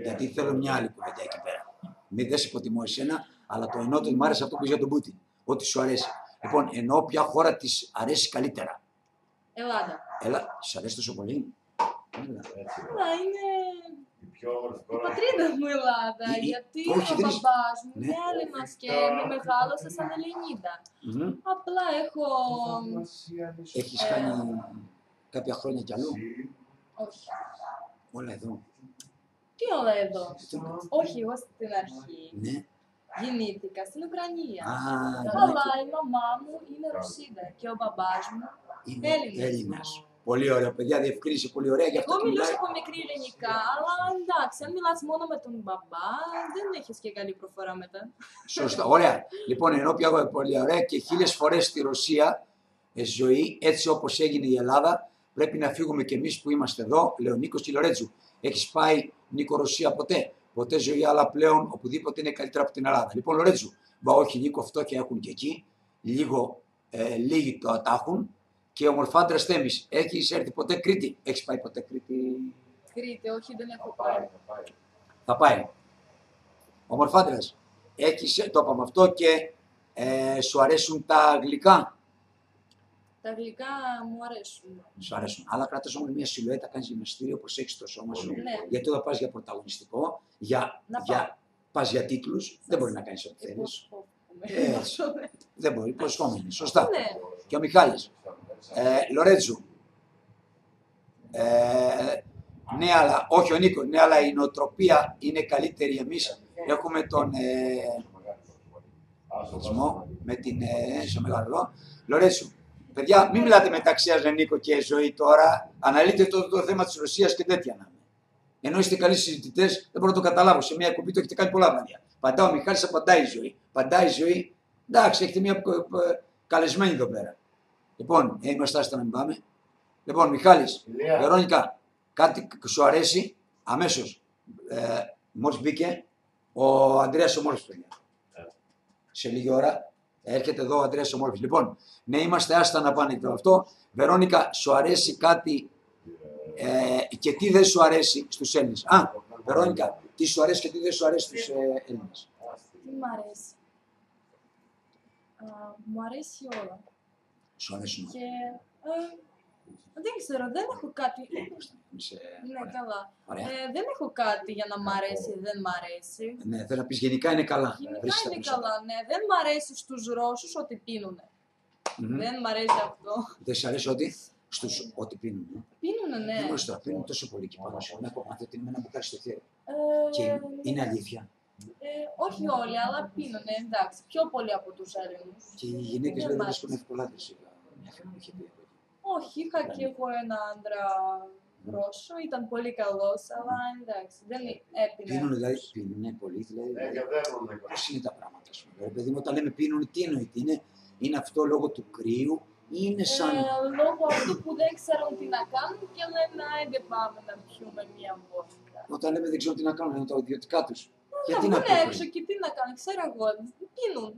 Γιατί θέλω μια άλλη κουβέντα εκεί πέρα. Μην δεν σε υποτιμώ εσένα, αλλά το εννοώ ότι μου άρεσε αυτό που είπε για τον Πούτιν. Ότι σου αρέσει. Λοιπόν, εννοώ ποια χώρα της αρέσει καλύτερα; Ελλάδα. Έλα, σ' αρέσει τόσο πολύ. Έλα. Αλλά είναι Η πιο όμορφη η χώρα. πατρίδα μου η Ελλάδα. Η- η- γιατί όχι, ο δεν είσαι- μπαμπάς μου Ναι. είναι Έλληνας και με μεγάλωσε σαν Ελληνίδα. Μμμ. Απλά έχω... Έχεις Ε. κάνει κάποια χρόνια κι αλλού; Όχι. Όλα εδώ. Τι όλα εδώ; Αυτό- Όχι, εγώ στην αρχή Ναι. Γεννήθηκα στην Ουκρανία. Α, Αλλά η μαμά μου είναι Ρωσίδα και ο μπαμπάς μου είναι Έλληνας. Έλληνας. Πολύ ωραία, παιδιά, διευκρίνησε πολύ ωραία. Γι' αυτό Εγώ και μιλούσα μιλάει. από μικρή ελληνικά, αλλά εντάξει, αν μιλάς μόνο με τον μπαμπά, δεν έχεις και καλή προφορά μετά. Σωστά, ωραία. Λοιπόν, ενώ πια πολύ ωραία και χίλιε φορέ στη Ρωσία ε, ζωή, έτσι όπω έγινε η Ελλάδα, πρέπει να φύγουμε κι εμεί που είμαστε εδώ, Λεωνίκο και Λορέτζου. Έχει πάει Νίκο Ρωσία ποτέ. Ποτέ ζωή, αλλά πλέον οπουδήποτε είναι καλύτερα από την Ελλάδα. Λοιπόν, Λορέτζου, μπα όχι Νίκο, φτώχεια έχουν και εκεί. Λίγο, ε, λίγοι το ατάχουν. Και ο Μορφάντρα Θέμη, έχεις έρθει ποτέ Κρήτη; Έχεις πάει ποτέ Κρήτη; Κρήτη, όχι, δεν έχω Πάει, πάει. θα πάει. Θα πάει. Ο Μορφάντρα, έχεις, το είπαμε αυτό και ε, σου αρέσουν τα γλυκά. Τα γλυκά μου αρέσουν. Σου αρέσουν. Αλλά κρατά όμως μια σιλουέτα, κάνει γυμναστήριο, προσέχει το σώμα σου. Ναι. Γιατί όταν πας για πρωταγωνιστικό, για, Να για, πας για τίτλους, δεν μπορεί να κάνεις ό,τι θέλεις. Υπόσχομαι. Δεν μπορεί, υποσχόμενη. Σωστά. Ναι. Και ο Μιχάλης. Ε, Λορέτζου. Ε, ναι, αλλά όχι ο Νίκο. Ναι, αλλά η νοοτροπία είναι καλύτερη. Εμείς έχουμε τον ε, θεσμό με την ε, στο μεγάλο. Λορέτζου. Παιδιά, μην μιλάτε μεταξύ σας, Νίκο και ζωή τώρα. Αναλύτε το, το θέμα της Ρωσίας και τέτοια να είναι. Ενώ είστε καλοί συζητητές, δεν μπορώ να το καταλάβω. Σε μια κουμπί το έχετε κάνει πολλά βράδια. Παντά ο Μιχάλης, απαντάει η ζωή. Παντάει η ζωή. Εντάξει, έχετε μια ε, ε, καλεσμένη εδώ πέρα. Λοιπόν, ε, είμαστε άστα να μην πάμε. Λοιπόν, Μιχάλης, Ηλία. Βερόνικα, κάτι που σου αρέσει, Αμέσως. Ε, Μόλις μπήκε ο Αντρέα Ομόρφη, παιδιά. Ε. Σε λίγη ώρα έρχεται εδώ ο Αντρέα Ομόρφη. Λοιπόν, ναι, είμαστε άστα να πάνε το αυτό. Βερόνικα, σου αρέσει κάτι ε, και τι δεν σου αρέσει στους Έλληνες; Α, Βερόνικα, τι σου αρέσει και τι δεν σου αρέσει στους ε, Έλληνες; Τι μ' αρέσει; Α, μου αρέσει όλα. Σου αρέσουν. Και ε, δεν ξέρω, δεν έχω κάτι. Είσαι... Ναι, ωραία. καλά. Ωραία. Ε, δεν έχω κάτι για να μ' αρέσει ή δεν μ' αρέσει. Ναι, θέλω να πεις γενικά είναι καλά. Γενικά Βρίσκεις τα είναι πίσω. καλά, ναι. Δεν μ' αρέσει στους Ρώσους ότι πίνουνε. Μμμ. Δεν μ' αρέσει αυτό. Δεν σου αρέσει ότι στους ότι πίνουν. ε. Πίνουνε, ναι. Δεν μπορείς τώρα, πίνουν τόσο πολύ και πάνω σου. Να πω, μάθω ότι είναι με ένα μπουκάλι στο χέρι. Ε, Και είναι αλήθεια. ε, όχι όλοι, αλλά πίνουνε, εντάξει. Πιο πολύ από τους Έλληνους. Και οι γυναίκες Δεν δεν μ' βρίσκουν άρεσε. ευκολά τη σιγά. Μια φίλη μου είχε πει. Από εκεί. Όχι, είχα και εγώ ένα άντρα Ρώσο, ήταν πολύ καλός, αλλά εντάξει, δεν έπινε. Πίνουν δηλαδή, πίνουν πολύ. Δηλαδή, Ναι, και δεν είναι Πώ είναι τα πράγματα, ας πούμε. Ρε παιδί μου, όταν λέμε πίνουν, τι εννοείται, είναι, είναι αυτό λόγω του κρύου ή είναι σαν. Ε, λόγω αυτού που δεν ξέρουν τι να κάνουν και λένε «Άιντε πάμε να πιούμε μία βόσκα». Όταν λέμε δεν ξέρουν τι να κάνουν, είναι τα ιδιωτικά τους. Γιατί να να βγουν πει έξω και τι να κάνουν, ξέρω εγώ, πίνουν.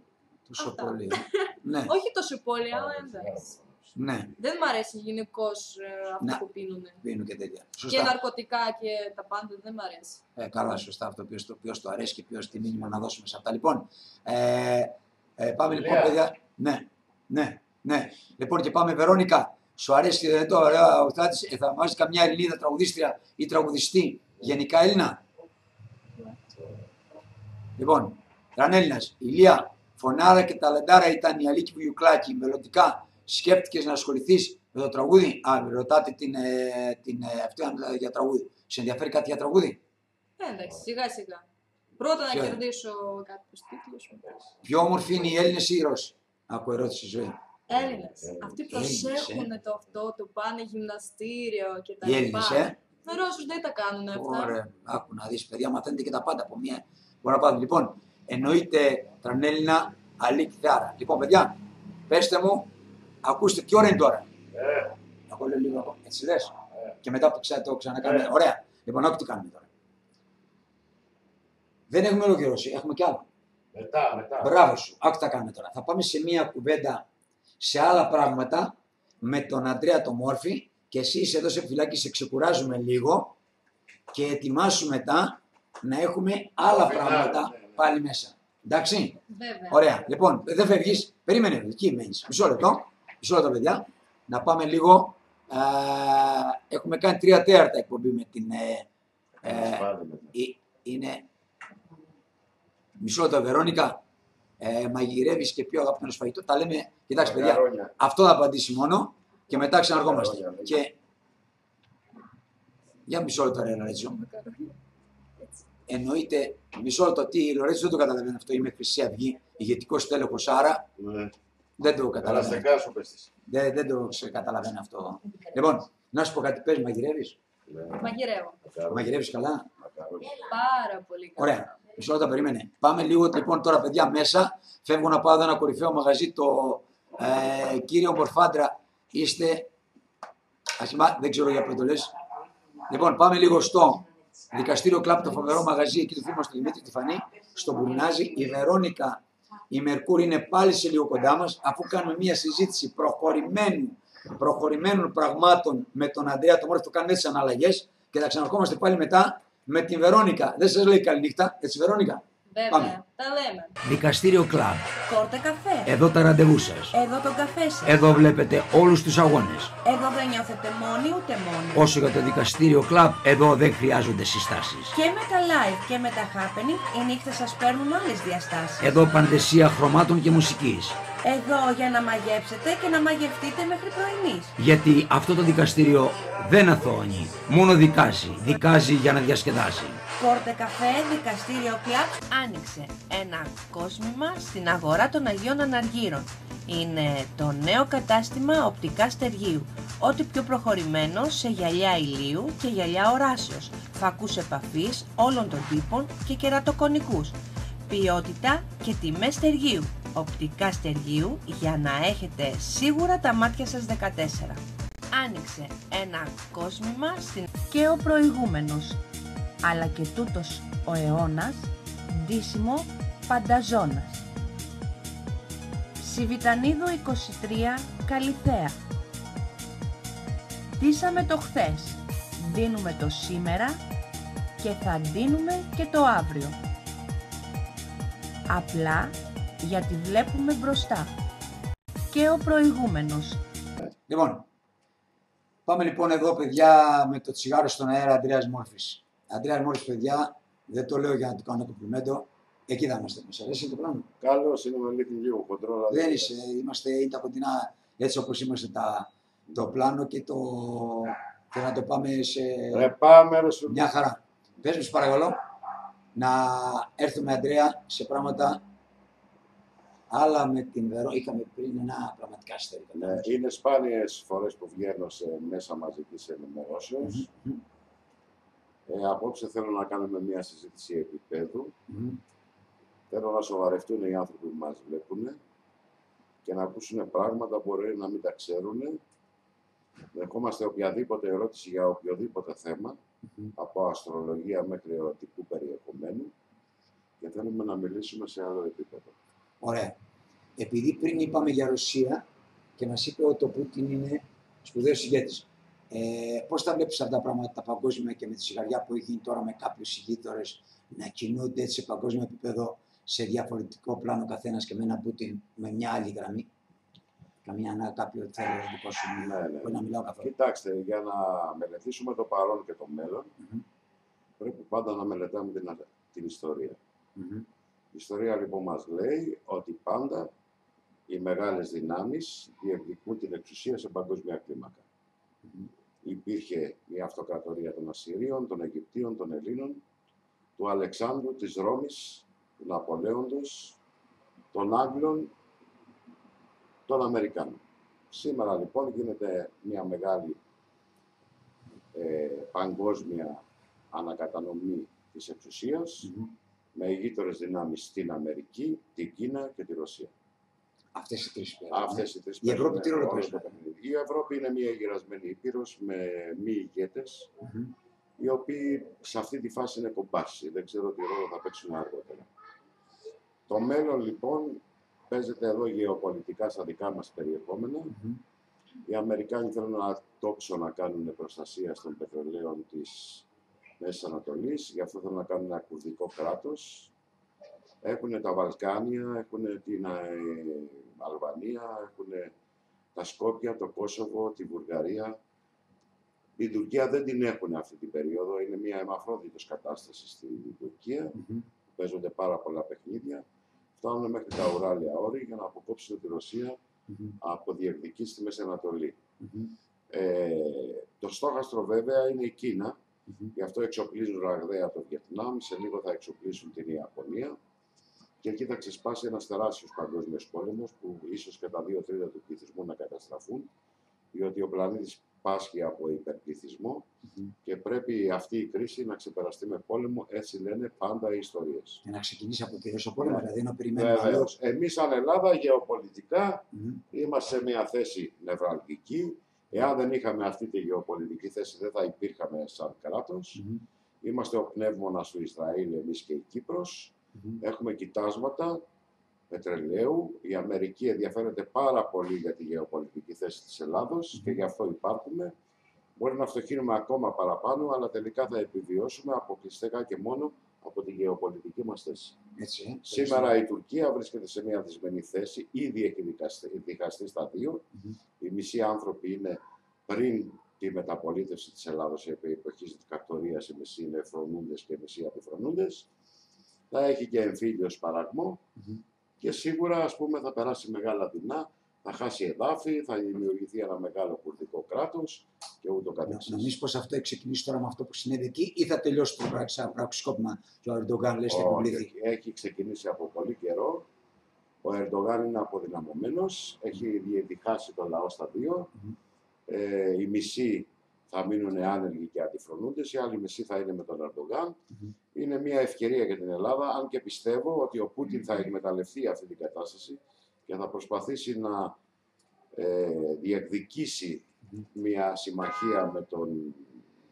τόσο Αυτά. πολύ. <laughs> ναι, Όχι τόσο πολύ, αλλά εντάξει. Ναι, Δεν μ' αρέσει γενικώς αυτό Να. που πίνουν. πίνουν και τέτοια. Και Σωστά. ναρκωτικά και τα πάντα δεν μ' αρέσει. Ε, καλά, σωστά αυτό. Ποιος το, ποιος το αρέσει και ποιος τι μήνυμα να δώσουμε σε αυτά. Λοιπόν, ε, ε, πάμε λοιπόν, Ηλία. παιδιά. Ναι, ναι, ναι. Λοιπόν, και πάμε, Βερόνικα. Σου αρέσει δεν το ωραία ο Θάτης, ε, θα βάζει καμιά Ελληνίδα τραγουδίστρια ή τραγουδιστή, γενικά Έλληνα; Λοιπόν, Έλληνας, Ηλία, φωνάρα και ταλεντάρα ήταν η Αλίκη Βουγιουκλάκη. Μελλοντικά σκέφτηκες να ασχοληθείς με το τραγούδι; Α, ρωτάτε την, ε, την, ε, αυτή αν, ε, για τραγούδι. Σε ενδιαφέρει κάτι για τραγούδι; Ε, εντάξει, σιγά σιγά. Πρώτα Ποιο; να κερδίσω κάποιους τίτλους. Πιο όμορφοι είναι οι Έλληνες ή οι Ρώσοι. Άκου ερώτηση ζωή. Έλληνες. Αυτοί Έλληνες, προσέχουν ε. το αυτό, το πάνε γυμναστήριο και τα Οι λοιπά. Έλληνες, ε. Με Ρώσους δεν τα κάνουν αυτά. Ωραία, άκου να δεις, παιδιά, μαθαίνετε και τα πάντα από μία. Μπορεί να πάτε. Λοιπόν, εννοείται τρανέλληνα αλήκη θεάρα. Λοιπόν, παιδιά, πέστε μου, ακούστε, τι ώρα είναι τώρα; Ε, Εγώ λέω λίγο ακόμα. Έτσι λε. Και μετά που ξα, το ξανακάνουμε. Ε. Ωραία. Λοιπόν, άκου τι κάνουμε τώρα. Δεν έχουμε ολοκληρώσει, έχουμε κι άλλο. μετά, μετά. Μπράβο σου. Άκου τι θα κάνουμε τώρα. Θα πάμε σε μία κουβέντα σε άλλα πράγματα με τον Αντρέα το Μόρφη και εσύ είσαι εδώ σε φυλάκι, σε ξεκουράζουμε λίγο και ετοιμάσου μετά να έχουμε άλλα Φινάλε, πράγματα ναι, ναι. πάλι μέσα. Εντάξει; Βέβαια. Ωραία. Λοιπόν, δεν φεύγεις. Περίμενε, εκεί μένεις. Μισό λεπτό. Μισό λεπτό, παιδιά. Να πάμε λίγο. Α, έχουμε κάνει τρία τέταρτα εκπομπή με την. Ε, ε, Πάλι μετά. ε, είναι. Μισό λεπτό, Βερόνικα. Ε, Μαγειρεύεις και πιο αγαπημένο φαγητό. Τα λέμε. Κοιτάξτε, παιδιά. Μακαρόνια. Αυτό θα απαντήσει μόνο και μετά ξαναρχόμαστε. Μακαρόνια, Και. Για μισό λεπτό, ρε Λορέτσο. Μακαρόνια. Έτσι. Εννοείται, μισό λεπτό, τι η Λορέτσο δεν το καταλαβαίνει αυτό. Είμαι Χρυσή Αυγή, ηγετικός τέλεχος, άρα Ναι. Δεν το Αλλά καταλαβαίνει. σε κάσου πες της. Δεν, δεν το σε καταλαβαίνω αυτό. Λοιπόν, να σου πω κάτι, πες, μαγειρεύεις; Ναι. Μαγειρεύω. Μακαρόνια. Μαγειρεύεις καλά; Μακαρόνια. Πάρα πολύ καλά. Ωραία. Μισό λεπτό, περίμενε. Πάμε λίγο λοιπόν τώρα, παιδιά, μέσα. Φεύγω να πάω εδώ ένα κορυφαίο μαγαζί, το ε, κύριο Μορφάντρα. Είστε. Ασημά, δεν ξέρω για ποιο το λες. Λοιπόν, πάμε λίγο στο δικαστήριο κλαπ, το φοβερό μαγαζί εκεί του φίλου μας του Δημήτρη Τιφανή, στο Μπουρνάζι. Η Βερόνικα, η Μερκούρη είναι πάλι σε λίγο κοντά μας, αφού κάνουμε μια συζήτηση προχωρημένου, προχωρημένων πραγμάτων με τον Αντρέα το Μόρφη, το κάνουμε έτσι αναλλαγές και θα ξαναρχόμαστε πάλι μετά με την Βερόνικα. Δεν σας λέει καληνύχτα, έτσι Βερόνικα; Βέβαια. Πάμε. Τα λέμε. Δικαστήριο κλαμπ. Κόρτε καφέ. Εδώ τα ραντεβού σας. Εδώ τον καφέ σας. Εδώ βλέπετε όλους τους αγώνες. Εδώ δεν νιώθετε μόνοι ούτε μόνοι. Όσο για το δικαστήριο κλαμπ, εδώ δεν χρειάζονται συστάσεις. Και με τα live και με τα happening, οι νύχτες σας παίρνουν άλλες διαστάσεις. Εδώ παντεσία χρωμάτων και μουσικής. Εδώ για να μαγέψετε και να μαγευτείτε μέχρι πρωινής. Γιατί αυτό το δικαστήριο δεν αθώνει, μόνο δικάζει. Δικάζει για να διασκεδάσει. Κόρτε καφέ, δικαστήριο κλαπ. Άνοιξε ένα κόσμημα στην αγορά των Αγίων Αναργύρων. Είναι το νέο κατάστημα οπτικά στεργείου. Ό,τι πιο προχωρημένο σε γυαλιά ηλίου και γυαλιά οράσεως. Φακούς επαφής όλων των τύπων και κερατοκονικούς. Ποιότητα και τιμές στεργείου. Οπτικά στεργείου για να έχετε σίγουρα τα μάτια σας 14. Άνοιξε ένα κόσμημα στην... και ο προηγούμενος. Αλλά και τούτος ο αιώνας, ντύσιμο πανταζώνας. Σιβητανίδου 23 Καλυθέα Ντύσαμε το χθες, δίνουμε το σήμερα και θα ντύνουμε και το αύριο. Απλά γιατί βλέπουμε μπροστά. Και ο προηγούμενος. Λοιπόν, πάμε λοιπόν εδώ παιδιά με το τσιγάρο στον αέρα Αντρέας Μόρφης. Αντρέας Μόρφης παιδιά, δεν το λέω για να του κάνω κομπλιμέντο, εκεί θα είμαστε. Μας αρέσει το πράγμα. Καλό είναι με λίγη λίγο χοντρό. αλλά Δεν είσαι, είμαστε, είναι τα κοντινά έτσι όπως είμαστε τα, το πλάνο και, το, και να το πάμε σε Ρε πάμε ρε σου. μια χαρά. Πες μου σου παρακαλώ να έρθουμε Αντρέα σε πράγματα άλλα με την Βερό. Είχαμε πριν ένα πραγματικά αστέρι. Ναι, είναι σπάνιες φορές που βγαίνω σε μέσα μαζικής ενημερώσεως. Μμμ, Ε, απόψε θέλω να κάνουμε μια συζήτηση επίπεδου. μμμ. Θέλω να σοβαρευτούν οι άνθρωποι που μας βλέπουν και να ακούσουν πράγματα που μπορεί να μην τα ξέρουν. Δεχόμαστε οποιαδήποτε ερώτηση για οποιοδήποτε θέμα, Μμμ. από αστρολογία μέχρι ερωτικού περιεχομένου και θέλουμε να μιλήσουμε σε άλλο επίπεδο. Ωραία. Επειδή πριν είπαμε για Ρωσία και μας είπε ότι ο Πούτιν είναι σπουδαίος ηγέτης. Ε, πώς τα βλέπεις αυτά τα πράγματα τα παγκόσμια και με τη σιγαριά που έχει γίνει τώρα με κάποιους ηγείτορες να κινούνται έτσι σε παγκόσμιο επίπεδο σε διαφορετικό πλάνο καθένας και με έναν Πούτιν με μια άλλη γραμμή; Καμιά να κάποιο θέλω δικό σου μιλάω. Ναι, ναι. Μπορεί να μιλάω καθόλου. Κοιτάξτε, για να μελετήσουμε το παρόν και το μέλλον, Μμμ. πρέπει πάντα να μελετάμε την, την ιστορία. Μμμ. Η ιστορία λοιπόν μας λέει ότι πάντα οι μεγάλες δυνάμεις διεκδικούν την εξουσία σε παγκόσμια κλίμακα. Μμμ. Υπήρχε η αυτοκρατορία των Ασσυρίων, των Αιγυπτίων, των Ελλήνων, του Αλεξάνδρου, της Ρώμης, του Ναπολέοντος, των Άγγλων, των Αμερικάνων. Σήμερα λοιπόν γίνεται μια μεγάλη ε, παγκόσμια ανακατανομή της εξουσίας Μμμ. με ηγείτορες δυνάμεις στην Αμερική, την Κίνα και τη Ρωσία. Αυτές οι τρεις παίζουν, ναι. Αυτές οι τρεις Η Ευρώπη παίζουν τι ρόλο όλο παίζει; το παιχνίδι. Η Ευρώπη είναι μια γυρασμένη ήπειρος με μη ηγέτες, Μμμ. οι οποίοι σε αυτή τη φάση είναι κομπάσι. Δεν ξέρω τι ρόλο θα παίξουν αργότερα. Το μέλλον λοιπόν παίζεται εδώ γεωπολιτικά στα δικά μας περιεχόμενα. Μμμ. Οι Αμερικάνοι θέλουν ένα τόξο να κάνουν προστασία των πετρελαίων της Μέσης Ανατολής, γι' αυτό θέλουν να κάνουν ένα κουρδικό κράτος. Έχουν τα Βαλκάνια, έχουν την ε, Αλβανία, έχουν τα Σκόπια, το Κόσοβο, τη Βουλγαρία. Η Τουρκία δεν την έχουν αυτή την περίοδο, είναι μια αιμαφρόδιτος κατάσταση στην Τουρκία. Μμμ. Παίζονται πάρα πολλά παιχνίδια. Φτάνουν μέχρι τα Ουράλια όρη για να αποκόψουν τη Ρωσία Μμμ. από διεκδική στη Μέση Ανατολή. Μμμ. Ε, το στόχαστρο βέβαια είναι η Κίνα, Μμμ. γι' αυτό εξοπλίζουν ραγδαία το Βιετνάμ, σε λίγο θα εξοπλίσουν την Ιαπωνία και εκεί θα ξεσπάσει ένας τεράστιος παγκόσμιος πόλεμος που ίσως και τα δύο τρίτα του πληθυσμού να καταστραφούν, διότι ο πλανήτης πάσχει από υπερπληθυσμό Μμμ. και πρέπει αυτή η κρίση να ξεπεραστεί με πόλεμο, έτσι λένε πάντα οι ιστορίες. Για να ξεκινήσει από τη Ρώσο πόλεμο, δηλαδή να περιμένουμε Βεβαίως. αλλιώς. Εμείς σαν Ελλάδα γεωπολιτικά Μμμ. είμαστε σε μια θέση νευραλγική. Εάν δεν είχαμε αυτή τη γεωπολιτική θέση, δεν θα υπήρχαμε σαν κράτος. Μμμ. Είμαστε ο πνεύμονας του Ισραήλ, εμείς και η Κύπρος. Μμμ. Έχουμε κοιτάσματα πετρελαίου. Η Αμερική ενδιαφέρεται πάρα πολύ για τη γεωπολιτική θέση της Ελλάδος και γι' αυτό υπάρχουμε. Μπορεί να φτωχύνουμε ακόμα παραπάνω, αλλά τελικά θα επιβιώσουμε αποκλειστικά και μόνο από τη γεωπολιτική μας θέση. Έτσι, ε. Σήμερα η Τουρκία βρίσκεται σε μια δυσμενή θέση, ήδη έχει δικαστεί, διχαστεί στα δύο. Μμμ. Οι μισοί άνθρωποι είναι πριν τη μεταπολίτευση της Ελλάδος επί εποχής δικτατορίας, οι μισοί είναι φρονούντες και οι μισοί αντιφρονούντες. Θα έχει και εμφύλιο σπαραγμό Μμμ. και σίγουρα ας πούμε θα περάσει μεγάλα δεινά, θα χάσει εδάφη, θα δημιουργηθεί ένα μεγάλο κουρδικό κράτος και ούτω Να- καθεξής. Νομίζεις πως αυτό έχει ξεκινήσει τώρα με αυτό που συνέβη εκεί ή θα τελειώσει το πράξη- σαν πραξικόπημα και ο Ερντογκάν λες θα Όχι, υποβληθεί; έχει ξεκινήσει από πολύ καιρό. Ο Ερντογάν είναι αποδυναμωμένος, έχει διεδικάσει τον λαό στα δύο. Μμμ. Ε, οι μισοί θα μείνουν άνεργοι και αντιφρονούντες, οι άλλοι μισοί θα είναι με τον Ερντογάν. Μμμ. Είναι μια ευκαιρία για την Ελλάδα, αν και πιστεύω ότι ο Πούτιν θα εκμεταλλευτεί αυτή την κατάσταση και θα προσπαθήσει να ε, διεκδικήσει Μμμ. μια συμμαχία με τον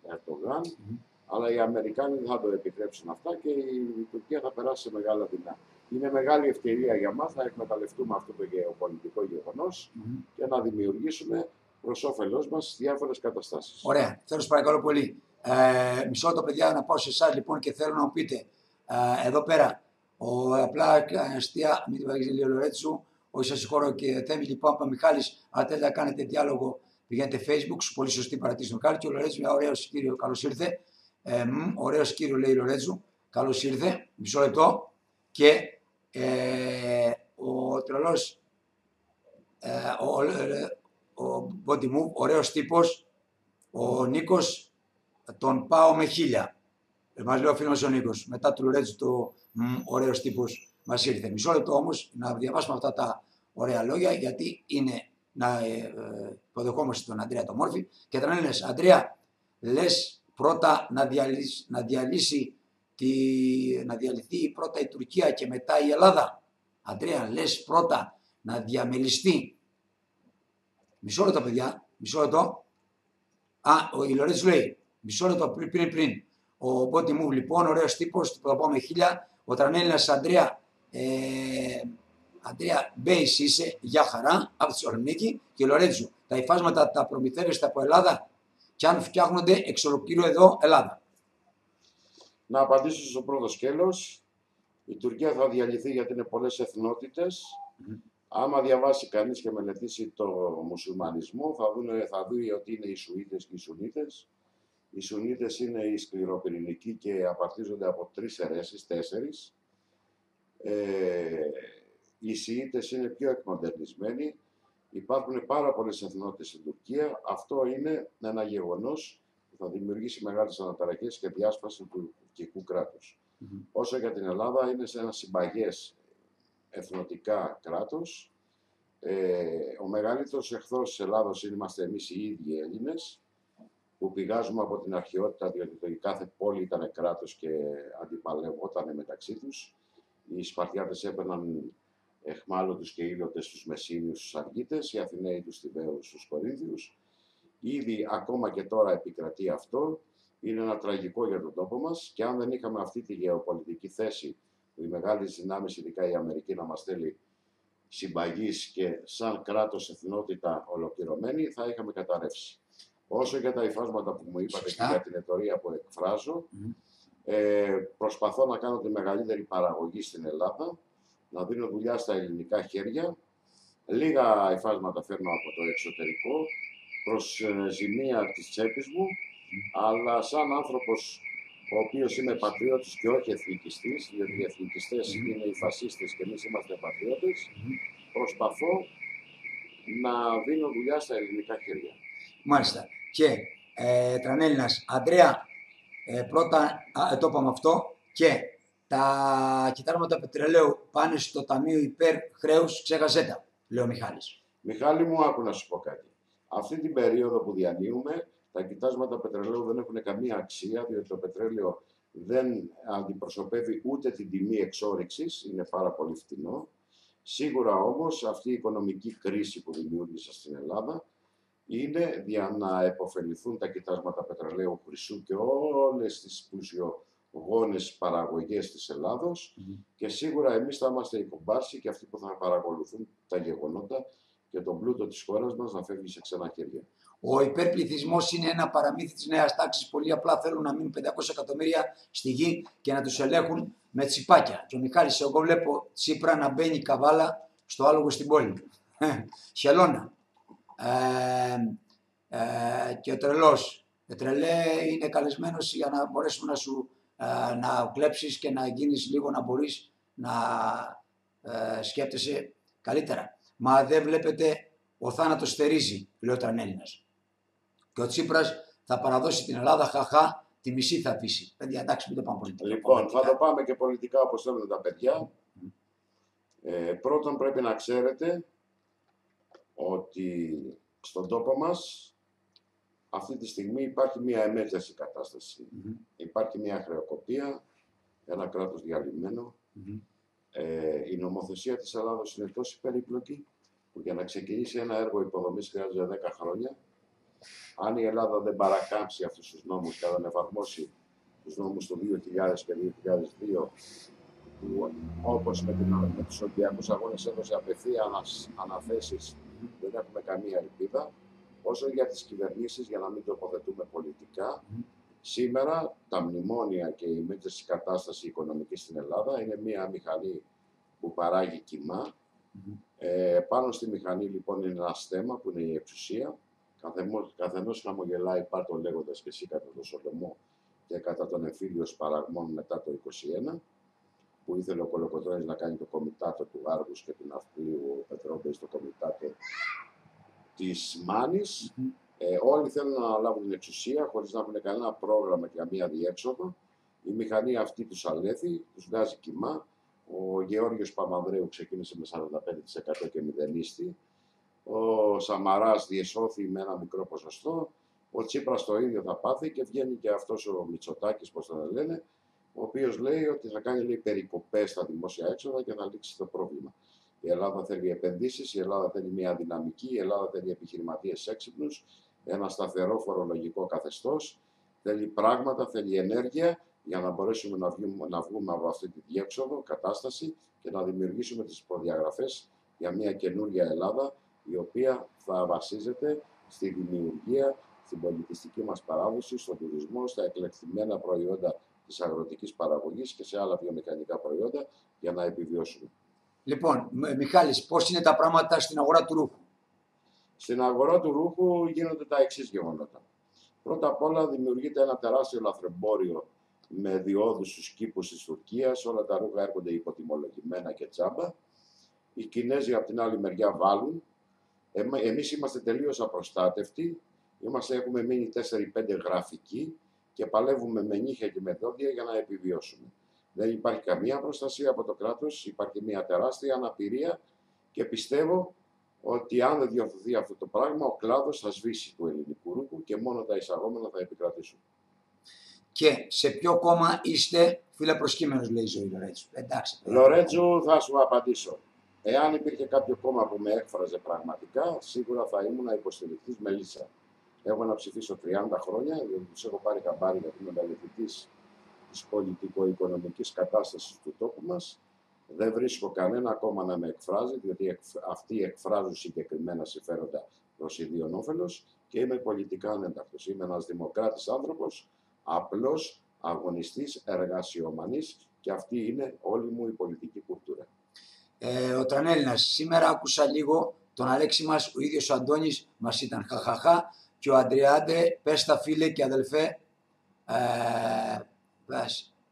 Ερντογάν, Μμμ. Αλλά οι Αμερικάνοι δεν θα το επιτρέψουν αυτά και η Τουρκία θα περάσει σε μεγάλα δεινά. Είναι μεγάλη ευκαιρία για μας να εκμεταλλευτούμε αυτό το γεωπολιτικό γεγονός και να δημιουργήσουμε προς όφελός μας διάφορες καταστάσεις. Ωραία. Θέλω σας παρακαλώ πολύ. Ε, μισό το παιδιά να πάω σε εσάς λοιπόν και θέλω να μου πείτε ε, εδώ πέρα. Ο απλά αστεία, μην την βαγίζει Λορέτσου, ο σα συγχωρώ και θέμης λοιπόν από Μιχάλης, αν θέλετε να κάνετε διάλογο, πηγαίνετε Facebook, πολύ σωστή παρατήρηση Μιχάλης και ο Λορέτσου, μια ωραίο κύριο, καλώς ήρθε. Ε, ωραίος κύριο λέει Λορέτσου, καλώς ήρθε, μισό λεπτό. Και ε, ο τρελός, ε, ο, ε, ο body move, ωραίος τύπος, ο Νίκος, τον πάω με χίλια. Ε, μας λέει ο φίλος ο Νίκος, μετά του Λορέτζου το μ, ωραίος τύπος μας ήρθε. Μισό λεπτό όμως να διαβάσουμε αυτά τα ωραία λόγια, γιατί είναι να ε, ε, υποδεχόμαστε τον Αντρέα το Μόρφη και τον λες, Αντρέα, λες πρώτα να διαλύσει, να διαλύσει τη, να διαλυθεί πρώτα η Τουρκία και μετά η Ελλάδα. Αντρέα, λες πρώτα να διαμελιστεί Μισό λεπτό, παιδιά. Μισό λεπτό. Α, ο Ιλωρέτ λέει. Μισό λεπτό πριν, πριν, πριν. Ο Μπότι μου, λοιπόν, ωραίος τύπος, το θα πω με χίλια. Ο Τρανέλληνα Αντρέα. Ε, Αντρέα Μπέις είσαι, για χαρά, από τη Θεσσαλονίκη και Λορέτζου. Τα υφάσματα τα προμηθεύεστε από Ελλάδα και αν φτιάχνονται εξ ολοκλήρου εδώ Ελλάδα. Να απαντήσω στο πρώτο σκέλος. Η Τουρκία θα διαλυθεί γιατί είναι πολλές εθνότητες. Άμα διαβάσει κανείς και μελετήσει το μουσουλμανισμό, θα, δουν, θα δει ότι είναι οι Σουήτες και οι Σουνίτες. Οι Σουνίτες είναι οι σκληροπυρηνικοί και απαρτίζονται από τρεις αιρέσεις, τέσσερις. Ε, οι Σιήτες είναι πιο εκμοντερνισμένοι. Υπάρχουν πάρα πολλές εθνότητες στην Τουρκία. Αυτό είναι ένα γεγονός που θα δημιουργήσει μεγάλες αναταραχές και διάσπαση του τουρκικού κράτους. Όσο για την Ελλάδα, είναι σε ένα συμπαγές εθνοτικά κράτος. Ε, ο μεγαλύτερος εχθρός της Ελλάδος είμαστε εμείς οι ίδιοι Έλληνες, που πηγάζουμε από την αρχαιότητα, διότι κάθε πόλη ήταν κράτος και αντιπαλευόταν μεταξύ τους. Οι Σπαρτιάτες έπαιρναν εχμάλωτους και ήλιωτες στους Μεσίνιους, στους Αργίτες, οι Αθηναίοι τους Τιβαίους, στους Κορίνθιους. Ήδη ακόμα και τώρα επικρατεί αυτό. Είναι ένα τραγικό για τον τόπο μας και αν δεν είχαμε αυτή τη γεωπολιτική θέση οι μεγάλε δυνάμεις, ειδικά η Αμερική, να μας θέλει συμπαγής και σαν κράτος εθνότητα ολοκληρωμένη, θα είχαμε καταρρεύσει. Όσο για τα υφάσματα που μου είπατε και για την εταιρεία που εκφράζω, ε, προσπαθώ να κάνω τη μεγαλύτερη παραγωγή στην Ελλάδα, να δίνω δουλειά στα ελληνικά χέρια. Λίγα υφάσματα φέρνω από το εξωτερικό, προς ε, ζημία της τσέπης μου, αλλά σαν άνθρωπος ο οποίος είμαι πατριώτης και όχι εθνικιστής, διότι οι εθνικιστές είναι οι φασίστες και εμείς είμαστε πατριώτες, προσπαθώ να δίνω δουλειά στα ελληνικά χέρια. Μάλιστα. Και ε, Τρανέλληνα, Αντρέα, ε, πρώτα ε, το είπαμε αυτό και τα κυτάρματα πετρελαίου πάνε στο Ταμείο Υπέρ Χρέους, ξέχασέ τα, λέει ο Μιχάλης. Μιχάλη μου, άκου να σου πω κάτι. Αυτή την περίοδο που διανύουμε, τα κοιτάσματα πετρελαίου δεν έχουν καμία αξία, διότι το πετρέλαιο δεν αντιπροσωπεύει ούτε την τιμή εξόριξης, είναι πάρα πολύ φτηνό. Σίγουρα όμως αυτή η οικονομική κρίση που δημιούργησε στην Ελλάδα είναι για να επωφεληθούν τα κοιτάσματα πετρελαίου χρυσού και όλες τις πλουσιογόνες παραγωγές της Ελλάδος και σίγουρα εμείς θα είμαστε οι κομπάρσοι και αυτοί που θα παρακολουθούν τα γεγονότα και τον πλούτο της χώρας μας να φεύγει σε ξένα χέρια. Ο υπερπληθυσμός είναι ένα παραμύθι της νέας τάξης. Πολύ απλά θέλουν να μείνουν 500 εκατομμύρια στη γη και να τους ελέγχουν με τσιπάκια. Και ο Μιχάλης, εγώ βλέπω Τσίπρα να μπαίνει καβάλα στο άλογο στην πόλη. Χελώνα. Ε, ε, και ο τρελός. Ο τρελέ είναι καλεσμένος για να μπορέσουμε να σου ε, να κλέψεις και να γίνεις λίγο να μπορείς να ε, σκέπτεσαι καλύτερα. Μα δεν βλέπετε ο θάνατος στερίζει, λέει ο Τρανέλληνας. Και ο Τσίπρας θα παραδώσει την Ελλάδα, χαχά, τη μισή θα αφήσει. Παιδιά, εντάξει, μην το πάμε πολιτικά. Λοιπόν, θα το πάμε και πολιτικά όπως θέλουν τα παιδιά. Ε, πρώτον πρέπει να ξέρετε ότι στον τόπο μας αυτή τη στιγμή υπάρχει μια εμέτρηση Υπάρχει μια χρεοκοπία, ένα κράτος Ε, η νομοθεσία της Ελλάδος είναι τόσο περίπλοκη που για να ξεκινήσει ένα έργο υποδομής χρειάζεται 10 χρόνια. Αν η Ελλάδα δεν παρακάμψει αυτούς τους νόμους και δεν εφαρμόσει τους νόμους του 2000 και 2002 που όπως με, την, με τους Ολυμπιακούς Αγώνες έδωσε απευθείας αναθέσεις δεν έχουμε καμία ελπίδα όσο για τις κυβερνήσεις για να μην τοποθετούμε πολιτικά Σήμερα τα μνημόνια και η μέτρηση κατάσταση οικονομική στην Ελλάδα είναι μια μηχανή που παράγει κοιμά. Ε, πάνω στη μηχανή λοιπόν είναι ένας θέμα που είναι η εξουσία. Καθενός χαμογελάει πάρτο λέγοντας και εσύ κατά τον Σολομό και κατά τον εμφύλιο παραγμών μετά το 21 που ήθελε ο Κολοκοτρώνης να κάνει το κομιτάτο του Άργους και του Ναυπλίου Πετρόμπε στο κομιτάτο της Μάνης. Ε, όλοι θέλουν να αναλάβουν την εξουσία χωρίς να έχουν κανένα πρόγραμμα και καμία διέξοδο. Η μηχανή αυτή τους αλέθη, τους βγάζει κοιμά. Ο Γεώργιος Παπανδρέου ξεκίνησε με 45% και μηδενίστη. Ο Σαμαράς διεσώθη με ένα μικρό ποσοστό. Ο Τσίπρας το ίδιο θα πάθει και βγαίνει και αυτός ο Μητσοτάκης, πώς τον λένε, ο οποίος λέει ότι θα κάνει λέει, περικοπές στα δημόσια έξοδα και θα λήξει το πρόβλημα. Η Ελλάδα θέλει επενδύσεις, η Ελλάδα θέλει μια δυναμική, η Ελλάδα θέλει επιχειρηματίες έξυπνους, ένα σταθερό φορολογικό καθεστώς, θέλει πράγματα, θέλει ενέργεια για να μπορέσουμε να βγούμε, να βγούμε από αυτή τη διέξοδο κατάσταση και να δημιουργήσουμε τις προδιαγραφές για μια καινούργια Ελλάδα η οποία θα βασίζεται στη δημιουργία, στην πολιτιστική μας παράδοση, στον τουρισμό, στα εκλεκτημένα προϊόντα της αγροτικής παραγωγής και σε άλλα βιομηχανικά προϊόντα για να επιβιώσουμε. Λοιπόν, Μιχάλης, πώς είναι τα πράγματα στην αγορά του ρούχου; Στην αγορά του ρούχου γίνονται τα εξής γεγονότα. Πρώτα απ' όλα δημιουργείται ένα τεράστιο λαθρεμπόριο με διόδους στους κήπους της Τουρκίας, όλα τα ρούχα έρχονται υποτιμολογημένα και τσάμπα. Οι Κινέζοι από την άλλη μεριά βάλουν. Εμείς είμαστε τελείως απροστάτευτοι, είμαστε, έχουμε μείνει 4-5 γραφικοί και παλεύουμε με νύχια και με δόντια για να επιβιώσουμε. Δεν υπάρχει καμία προστασία από το κράτος, υπάρχει μια τεράστια αναπηρία και πιστεύω ότι αν δεν διορθωθεί αυτό το πράγμα, ο κλάδος θα σβήσει του ελληνικού ρούχου και μόνο τα εισαγόμενα θα επικρατήσουν. Και σε ποιο κόμμα είστε φίλε προσκύμενος, λέει η ζωή Λορέτζου. Εντάξει. Λορέτζου, θα σου απαντήσω. Εάν υπήρχε κάποιο κόμμα που με έκφραζε πραγματικά, σίγουρα θα ήμουν υποστηρικτής Μελίσσα. Έχω να ψηφίσω 30 χρόνια, διότι τους έχω πάρει καμπάρι γιατί είμαι μελετητής της πολιτικο-οικονομικής κατάστασης του τόπου μας δεν βρίσκω κανένα κόμμα να με εκφράζει, διότι αυτοί εκφράζουν συγκεκριμένα συμφέροντα προς ιδίων όφελος και είμαι πολιτικά ανέντακτος. Είμαι ένας δημοκράτης άνθρωπος, απλός αγωνιστής, εργασιομανής και αυτή είναι όλη μου η πολιτική κουλτούρα. Ε, ο Τρανέλληνα, σήμερα άκουσα λίγο τον Αλέξη μας, ο ίδιος ο Αντώνης μας ήταν χαχαχά και ο Αντριάντε, πες τα φίλε και αδελφέ. Ε,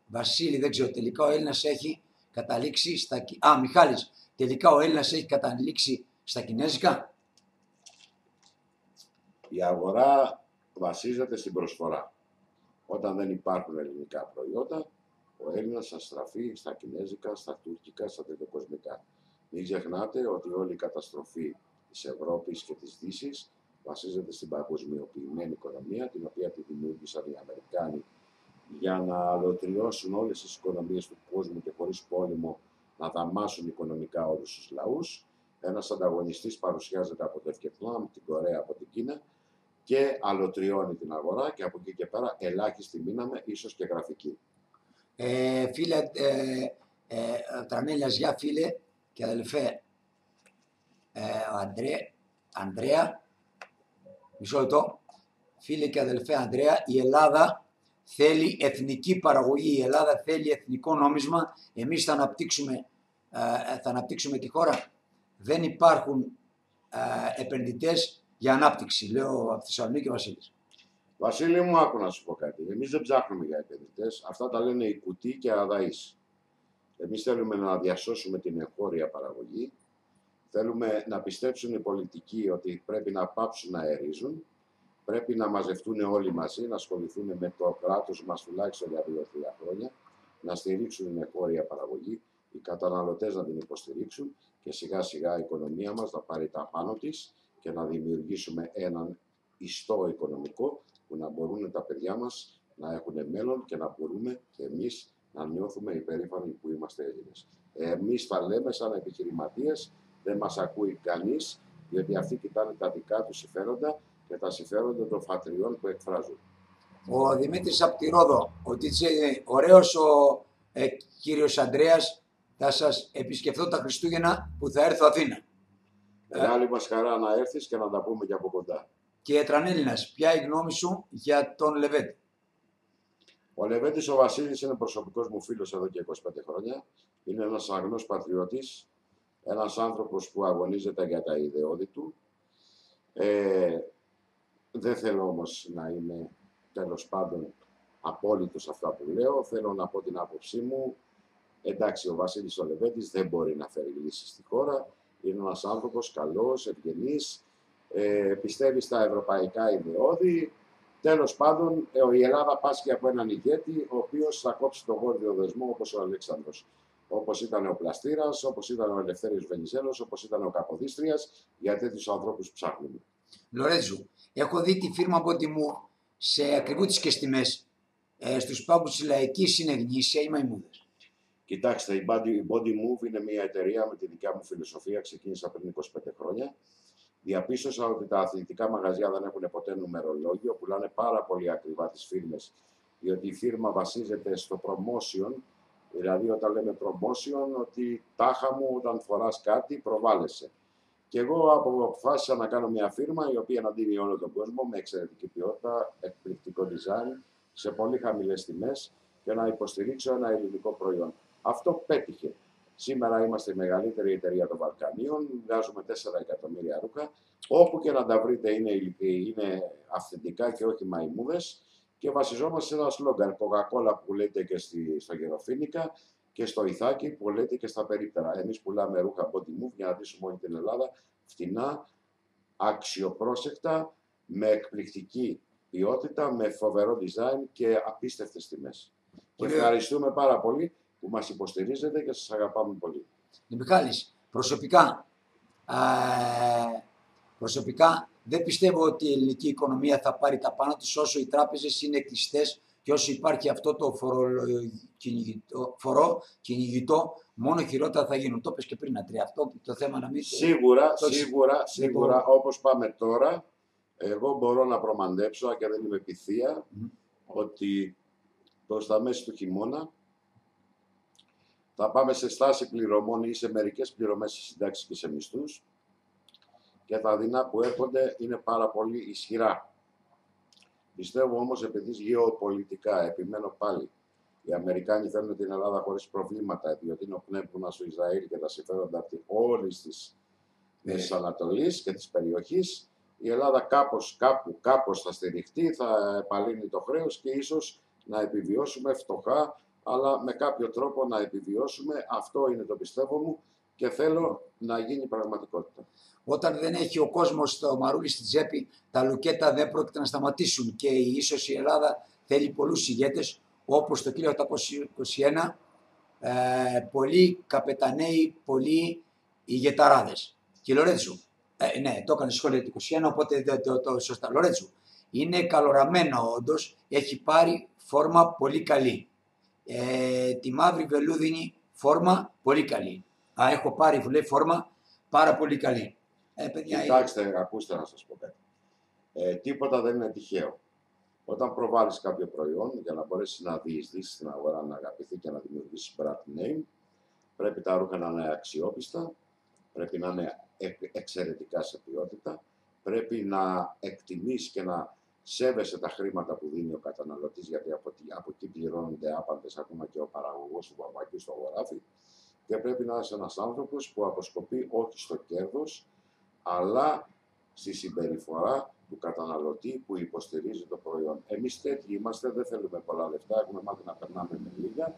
Βασίλη, δεν ξέρω, τελικά ο Έλληνας έχει καταλήξει στα... Α, Μιχάλης, τελικά ο Έλληνας έχει καταλήξει στα κινέζικα; Η αγορά βασίζεται στην προσφορά. Όταν δεν υπάρχουν ελληνικά προϊόντα, ο Έλληνας θα στραφεί στα κινέζικα, στα τουρκικά, στα τριτοκοσμικά. Μην ξεχνάτε ότι όλη η καταστροφή της Ευρώπης και της Δύσης βασίζεται στην παγκοσμιοποιημένη οικονομία, την οποία τη δημιούργησαν οι Αμερικάνοι για να αλωτριώσουν όλες τις οικονομίες του κόσμου και χωρίς πόλεμο να δαμάσουν οικονομικά όλους τους λαούς. Ένας ανταγωνιστής παρουσιάζεται από το Ευκετλάμ, την Κορέα, από την Κίνα και αλωτριώνει την αγορά και από εκεί και πέρα ελάχιστη μείναμε, ίσως και γραφική. Ε, φίλε, ε, ε, γεια φίλε και αδελφέ, ε, ο Αντρέ, Ανδρέα, μισό λεπτό, φίλε και αδελφέ Ανδρέα, η Ελλάδα θέλει εθνική παραγωγή, η Ελλάδα θέλει εθνικό νόμισμα, εμείς θα αναπτύξουμε, ε, θα αναπτύξουμε τη χώρα. Δεν υπάρχουν ε, επενδυτές για ανάπτυξη, λέω από Θεσσαλονίκη και Βασίλης. Βασίλη μου, άκου να σου πω κάτι. Εμείς δεν ψάχνουμε για επενδυτές. Αυτά τα λένε οι κουτί και αδαείς. Εμείς θέλουμε να διασώσουμε την εγχώρια παραγωγή. Θέλουμε να πιστέψουν οι πολιτικοί ότι πρέπει να πάψουν να αερίζουν πρέπει να μαζευτούν όλοι μαζί, να ασχοληθούν με το κράτος μας τουλάχιστον για δύο-τρία χρόνια, να στηρίξουν την εγχώρια παραγωγή, οι καταναλωτές να την υποστηρίξουν και σιγά σιγά η οικονομία μας να πάρει τα πάνω της και να δημιουργήσουμε έναν ιστό οικονομικό που να μπορούν τα παιδιά μας να έχουν μέλλον και να μπορούμε και εμείς να νιώθουμε υπερήφανοι που είμαστε Έλληνες. Εμείς τα λέμε σαν επιχειρηματίες, δεν μας ακούει κανείς, διότι αυτοί κοιτάνε τα δικά τους συμφέροντα και τα συμφέροντα των φατριών που εκφράζουν. ο Δημήτρης από τη Ρόδο, ότι είσαι ωραίος ο ε, κύριος Ανδρέας, θα σας επισκεφθώ τα Χριστούγεννα που θα έρθω Αθήνα. Μεγάλη μας χαρά να έρθεις και να τα πούμε και από κοντά. Και Τρανέλληνας, ποια η γνώμη σου για τον Λεβέντη. Ο Λεβέντης ο Βασίλης είναι προσωπικός μου φίλος εδώ και 25 χρόνια. Είναι ένας αγνός πατριώτης, ένας άνθρωπος που αγωνίζεται για τα ιδεώδη του. Ε, δεν θέλω όμως να είμαι τέλος πάντων απόλυτος αυτά που λέω. Θέλω να πω την άποψή μου. Εντάξει, ο Βασίλης ο Λεβέντης δεν μπορεί να φέρει λύση στη χώρα. Είναι ένας άνθρωπος καλός, ευγενής, ε, πιστεύεις στα ευρωπαϊκά ιδεώδη. Τέλος πάντων, ε, η Ελλάδα πάσχει από έναν ηγέτη, ο οποίος θα κόψει τον γόρδιο δεσμό όπως ο Αλέξανδρος. Όπως ήταν ο Πλαστήρας, όπως ήταν ο Ελευθέριος Βενιζέλος, όπως ήταν ο Καποδίστριας, για τέτοιους ανθρώπους ψάχνουμε. Λορέτζου, έχω δει τη φίρμα από μου σε ακριβούτσικες τιμές ε, στους πάγκους της λαϊκής είναι γνήσια ή μαϊμούδες. Κοιτάξτε, η Body, η Body Move είναι μια εταιρεία με τη δικιά μου φιλοσοφία, ξεκίνησα πριν 25 χρόνια. Διαπίστωσα ότι τα αθλητικά μαγαζιά δεν έχουν ποτέ νούμερολόγιο, πουλάνε πάρα πολύ ακριβά τις φίρμες, διότι η φίρμα βασίζεται στο promotion, δηλαδή όταν λέμε promotion, ότι τάχα μου όταν φοράς κάτι προβάλλεσαι. Και εγώ αποφάσισα να κάνω μια φίρμα η οποία να δίνει όλο τον κόσμο με εξαιρετική ποιότητα, εκπληκτικό design, σε πολύ χαμηλές τιμές και να υποστηρίξω ένα ελληνικό προϊόν. Αυτό πέτυχε. Σήμερα είμαστε η μεγαλύτερη εταιρεία των Βαλκανίων, βγάζουμε 4 εκατομμύρια ρούχα. Όπου και να τα βρείτε είναι, είναι αυθεντικά και όχι μαϊμούδες και βασιζόμαστε σε ένα σλόγκαν Coca-Cola που λέτε και στη, στο Γεροφίνικα και στο Ιθάκι που λέτε και στα περίπτερα. Εμείς πουλάμε ρούχα body move για να ντύσουμε όλη την Ελλάδα φτηνά, αξιοπρόσεκτα, με εκπληκτική ποιότητα, με φοβερό design και απίστευτες τιμές. Και ευχαριστούμε πάρα πολύ που μας υποστηρίζετε και σας αγαπάμε πολύ. Μιχάλης, προσωπικά, ε, προσωπικά δεν πιστεύω ότι η ελληνική οικονομία θα πάρει τα πάνω της όσο οι τράπεζες είναι κλειστές και όσο υπάρχει αυτό το φορο, κυνηγητό, φορό κυνηγητό, μόνο χειρότερα θα γίνουν. Το πες και πριν, Αντρία, αυτό το θέμα να μην... Σίγουρα, σίγουρα, σίγουρα, λοιπόν. όπως πάμε τώρα, εγώ μπορώ να προμαντέψω, και δεν είμαι πυθία, ότι προς τα μέση του χειμώνα θα πάμε σε στάση πληρωμών ή σε μερικές πληρωμές σε συντάξεις και σε μισθούς και τα δεινά που έρχονται είναι πάρα πολύ ισχυρά. Πιστεύω όμως επειδή γεωπολιτικά, επιμένω πάλι, οι Αμερικάνοι θέλουν την Ελλάδα χωρίς προβλήματα, διότι είναι ο πνεύμα στο Ισραήλ και τα συμφέροντα όλης της Μέσης Ανατολής και της περιοχής η Ελλάδα κάπως, κάπου, κάπως θα στηριχτεί, θα επαλύνει το χρέος και ίσως να επιβιώσουμε φτωχά, αλλά με κάποιο τρόπο να επιβιώσουμε. Αυτό είναι το πιστεύω μου και θέλω να γίνει πραγματικότητα. Όταν δεν έχει ο κόσμος το μαρούλι στη τσέπη, τα λουκέτα δεν πρόκειται να σταματήσουν και ίσως η Ελλάδα θέλει πολλούς ηγέτες, όπως το 1821, ε, πολλοί καπεταναίοι, πολλοί ηγεταράδες. Κύριε Λορέτσου, ε, ναι, το έκανε σχόλιο του 21, οπότε το, το, το, σωστά. Λορέτσου, είναι καλοραμένο όντως, έχει πάρει φόρμα πολύ καλή. Ε, τη μαύρη βελούδινη φόρμα πολύ καλή. Α, έχω πάρει λέει, φόρμα πάρα πολύ καλή. Ε, παιδιά, Κοιτάξτε, είναι... ακούστε να σας πω κάτι. Ε, τίποτα δεν είναι τυχαίο. Όταν προβάλλεις κάποιο προϊόν για να μπορέσεις να διεισδύσεις στην αγορά, να αγαπηθεί και να δημιουργήσεις brand name, πρέπει τα ρούχα να είναι αξιόπιστα, πρέπει να είναι εξαιρετικά σε ποιότητα. Πρέπει να εκτιμείς και να σέβεσαι τα χρήματα που δίνει ο καταναλωτής, γιατί από, από εκεί πληρώνονται άπαντες ακόμα και ο παραγωγός του βαμβακιού στο αγοράφι. Και πρέπει να είσαι ένας άνθρωπος που αποσκοπεί όχι στο κέρδος, αλλά στη συμπεριφορά του καταναλωτή που υποστηρίζει το προϊόν. Εμείς τέτοιοι είμαστε, δεν θέλουμε πολλά λεφτά, έχουμε μάθει να περνάμε με λίγα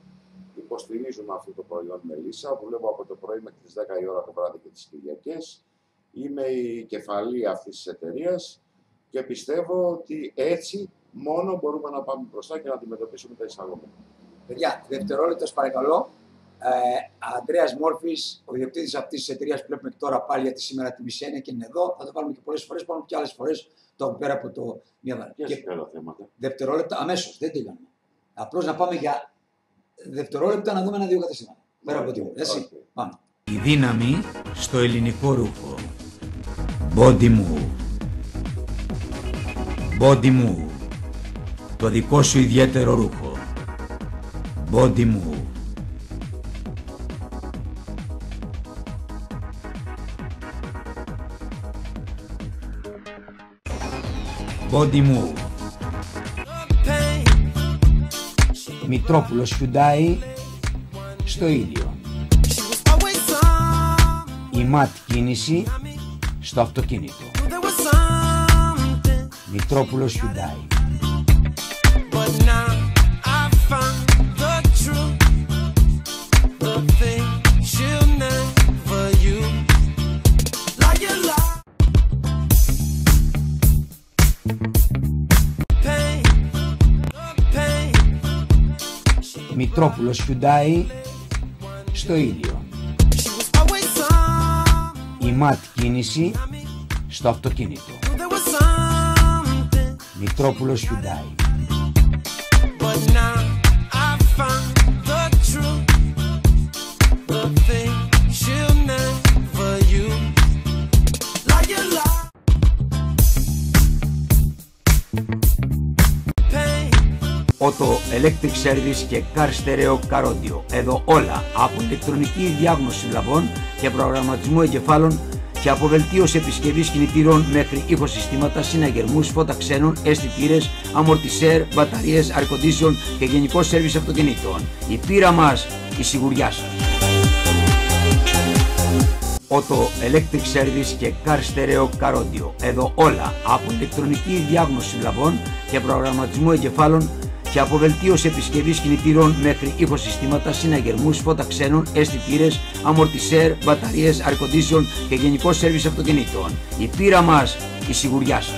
υποστηρίζουμε αυτό το προϊόν με λύσα. Δουλεύω από το πρωί μέχρι τις 10 η ώρα το βράδυ και τις Κυριακές. Είμαι η κεφαλή αυτής της εταιρείας και πιστεύω ότι έτσι μόνο μπορούμε να πάμε μπροστά και να αντιμετωπίσουμε τα εισαγόμενα. Παιδιά, δευτερόλεπτος παρακαλώ. Ε, Αντρέα Μόρφης, ο ιδιοκτήτης αυτής της εταιρείας που βλέπουμε τώρα πάλι, γιατί σήμερα τη μισή και είναι εδώ. Θα το βάλουμε και πολλές φορές, πάμε και άλλες φορές το πέρα από το μία βαρά. Και, και θέματα; Δευτερόλεπτα, αμέσως, δεν τελειώνουμε. Απλώς να πάμε για δευτερόλεπτα να δούμε ένα-δύο καταστήματα. Πέρα από τίποτα. Έτσι. Πάμε. Η δύναμη στο ελληνικό ρούχο. Body move. Body move. το δικό σου ιδιαίτερο ρούχο. Body Move. Body Move. Μητρόπουλος Hyundai στο ήλιο. Η ματ κίνηση στο αυτοκίνητο. The pain. Μητρόπουλος Hyundai στο ήλιο. She was always some. Η ματ κίνηση στο αυτοκίνητο. Lie. Pain. Auto Electric Service και Car Stereo Car Audio. Εδώ όλα από ηλεκτρονική διάγνωση λαβών και προγραμματισμού εγκεφάλων και από βελτίωση επισκευής κινητήρων μέχρι ηχοσυστήματα, συναγερμούς, φώτα ξένων, αισθητήρες, αμορτισέρ, μπαταρίες, air condition και γενικό σέρβις αυτοκινήτων. Η πείρα μας, η σιγουριά σας. Auto Electric Service και Car Stereo Car Audio. Εδώ όλα από ηλεκτρονική διάγνωση λαβών και προγραμματισμού εγκεφάλων και από βελτίωση επισκευής κινητήρων μέχρι ηχοσυστήματα, συναγερμούς, φώτα ξένων, αισθητήρες, αμορτισέρ, μπαταρίες, air condition και γενικό σέρβις αυτοκινήτων. Η πείρα μας, η σιγουριά σας.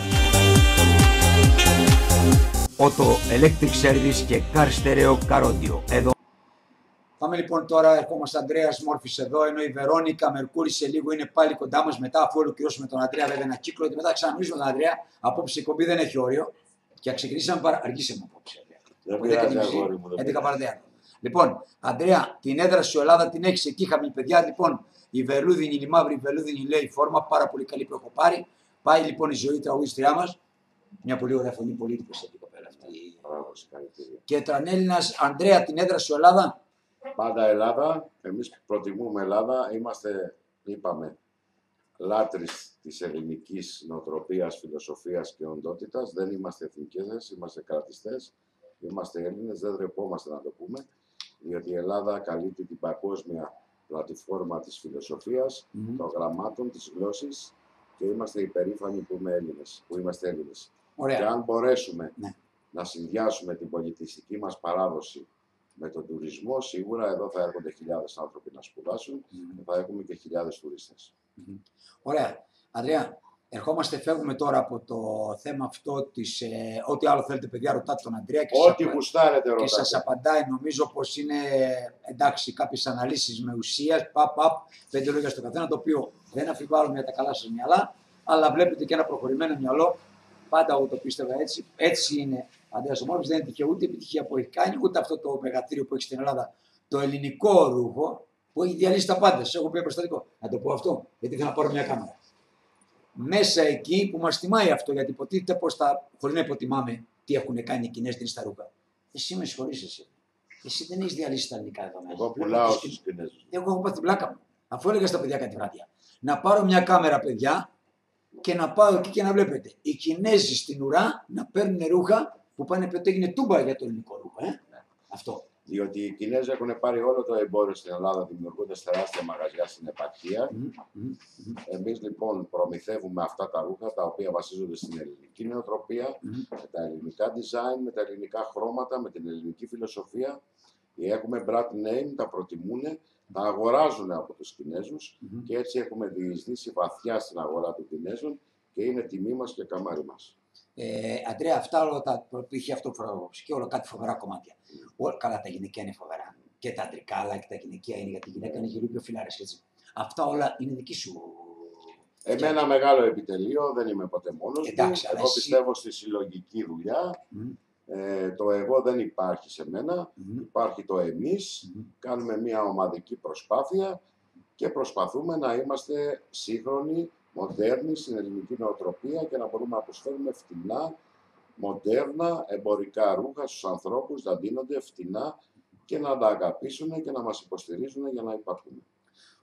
Auto Electric Service και Car Stereo Car Audio. Εδώ Πάμε λοιπόν τώρα, ερχόμαστε Αντρέα Μόρφης εδώ, ενώ η Βερόνικα Μερκούρη σε λίγο είναι πάλι κοντά μας μετά, αφού ολοκληρώσουμε τον Αντρέα, βέβαια ένα κύκλο και μετά ξαναμιλήσουμε τον Αντρέα. Απόψε η κομπή δεν έχει όριο. Και ξεκινήσαμε παρα... Αργήσαμε απόψε. Δεν Από 10 και πειράζει, μισή, αγόρι μου, δεν 11 πειράζει. παραδέα. Λοιπόν, Αντρέα, την έδρα σου Ελλάδα την έχεις εκεί χαμένη παιδιά. Λοιπόν, η βελούδινη, η μαύρη βελούδινη λέει φόρμα, πάρα πολύ καλή που έχω πάρει. Πάει λοιπόν η ζωή τραγουδίστριά μας. Μια πολύ ωραία φωνή, πολύ εντυπωσιακή κοπέλα αυτή. Μπράβο, συγχαρητήρια. Και τρανέλληνα, Αντρέα, την έδρα σου Ελλάδα. Πάντα Ελλάδα. Εμείς προτιμούμε Ελλάδα. Είμαστε, είπαμε, λάτρεις της ελληνικής νοοτροπίας, φιλοσοφίας και οντότητας. Δεν είμαστε εθνικές, είμαστε κρατιστές. Είμαστε Έλληνες, δεν ντρεπόμαστε να το πούμε. Διότι η Ελλάδα καλύπτει την παγκόσμια πλατφόρμα της φιλοσοφίας, Μμμ. των γραμμάτων, της γλώσσης και είμαστε υπερήφανοι που, είμαι Έλληνες, που είμαστε Έλληνες. Ωραία. Και αν μπορέσουμε Ναι. να συνδυάσουμε την πολιτιστική μας παράδοση με τον τουρισμό, σίγουρα εδώ θα έρχονται χιλιάδες άνθρωποι να σπουδάσουν και θα έχουμε και χιλιάδες τουρίστες. Ωραία. Αντρέα, ερχόμαστε, φεύγουμε τώρα από το θέμα αυτό της, ε, ό,τι άλλο θέλετε παιδιά ρωτάτε τον Αντρέα και, σας Ό,τι απα- γουστάρετε και σας ρωτάτε. απαντάει νομίζω πως είναι εντάξει κάποιες αναλύσεις με ουσία, παπ, παπ, πέντε λόγια στο καθένα, το οποίο δεν αφιβάλλω για τα καλά σας μυαλά, αλλά βλέπετε και ένα προχωρημένο μυαλό, πάντα εγώ το πίστευα έτσι, έτσι είναι Αντρέας Ομόρφης, δεν είναι τυχαίο ούτε επιτυχία που έχει κάνει, ούτε αυτό το μεγατήριο που έχει στην Ελλάδα, το ελληνικό ρούχο, που έχει διαλύσει τα πάντα. Σας έχω πει προστατικό. Να το πω αυτό, γιατί θέλω να πάρω μια κάμερα. Μέσα εκεί που μας τιμάει αυτό, γιατί υποτίθεται πως θα, χωρίς να υποτιμάμε τι έχουν κάνει οι Κινέζοι στα ρούχα. Εσύ με συγχωρείς, εσύ. Εσύ δεν έχεις διαλύσει τα ελληνικά εδώ μέσα. Εγώ Βλέπω πουλάω τους στους Κινέζους. Κινέζους. Εγώ έχω πάθει την πλάκα μου. Αφού έλεγα στα παιδιά κάτι βράδια. Να πάρω μια κάμερα, παιδιά, και να πάω εκεί και να βλέπετε. Οι Κινέζοι στην ουρά να παίρνουν ρούχα που πάνε πέτω έγινε τούμπα για το ελληνικό ρούχο. Ε; Αυτό. Διότι οι Κινέζοι έχουν πάρει όλο το εμπόριο στην Ελλάδα, δημιουργώντα τεράστια μαγαζιά στην επαρχία. Μμ, μμ, μμ, Εμείς λοιπόν προμηθεύουμε αυτά τα ρούχα τα οποία βασίζονται στην ελληνική νοοτροπία, μμ. με τα ελληνικά design, με τα ελληνικά χρώματα, με την ελληνική φιλοσοφία. Έχουμε brand name, τα προτιμούν, τα αγοράζουν από τους Κινέζους Μμμ. και έτσι έχουμε διεισδύσει βαθιά στην αγορά των Κινέζων και είναι τιμή μας και καμάρι μας. Ε, Αντρέα, αυτά όλα τα που είχε αυτό το φραγός και όλα κάτι φοβερά κομμάτια. Όλα, καλά, τα γυναικεία είναι φοβερά. Και τα αντρικά, αλλά και τα γυναικεία είναι γιατί η γυναίκα είναι γυρίπιο φιλάρε. Αυτά όλα είναι δική σου. Εμένα μεγάλο επιτελείο, δεν είμαι ποτέ μόνος Εντάξει, μου. αλλά Εγώ εσύ- πιστεύω στη συλλογική δουλειά. Μμ, Ε, το εγώ δεν υπάρχει σε μένα, μμ, υπάρχει το εμείς. μμ. Κάνουμε μια ομαδική προσπάθεια και προσπαθούμε να είμαστε σύγχρονοι, μοντέρνοι στην ελληνική νοοτροπία και να μπορούμε να προσφέρουμε φτηνά μοντέρνα εμπορικά ρούχα στους ανθρώπους να δίνονται φτηνά και να τα αγαπήσουν και να μας υποστηρίζουν για να υπάρχουν.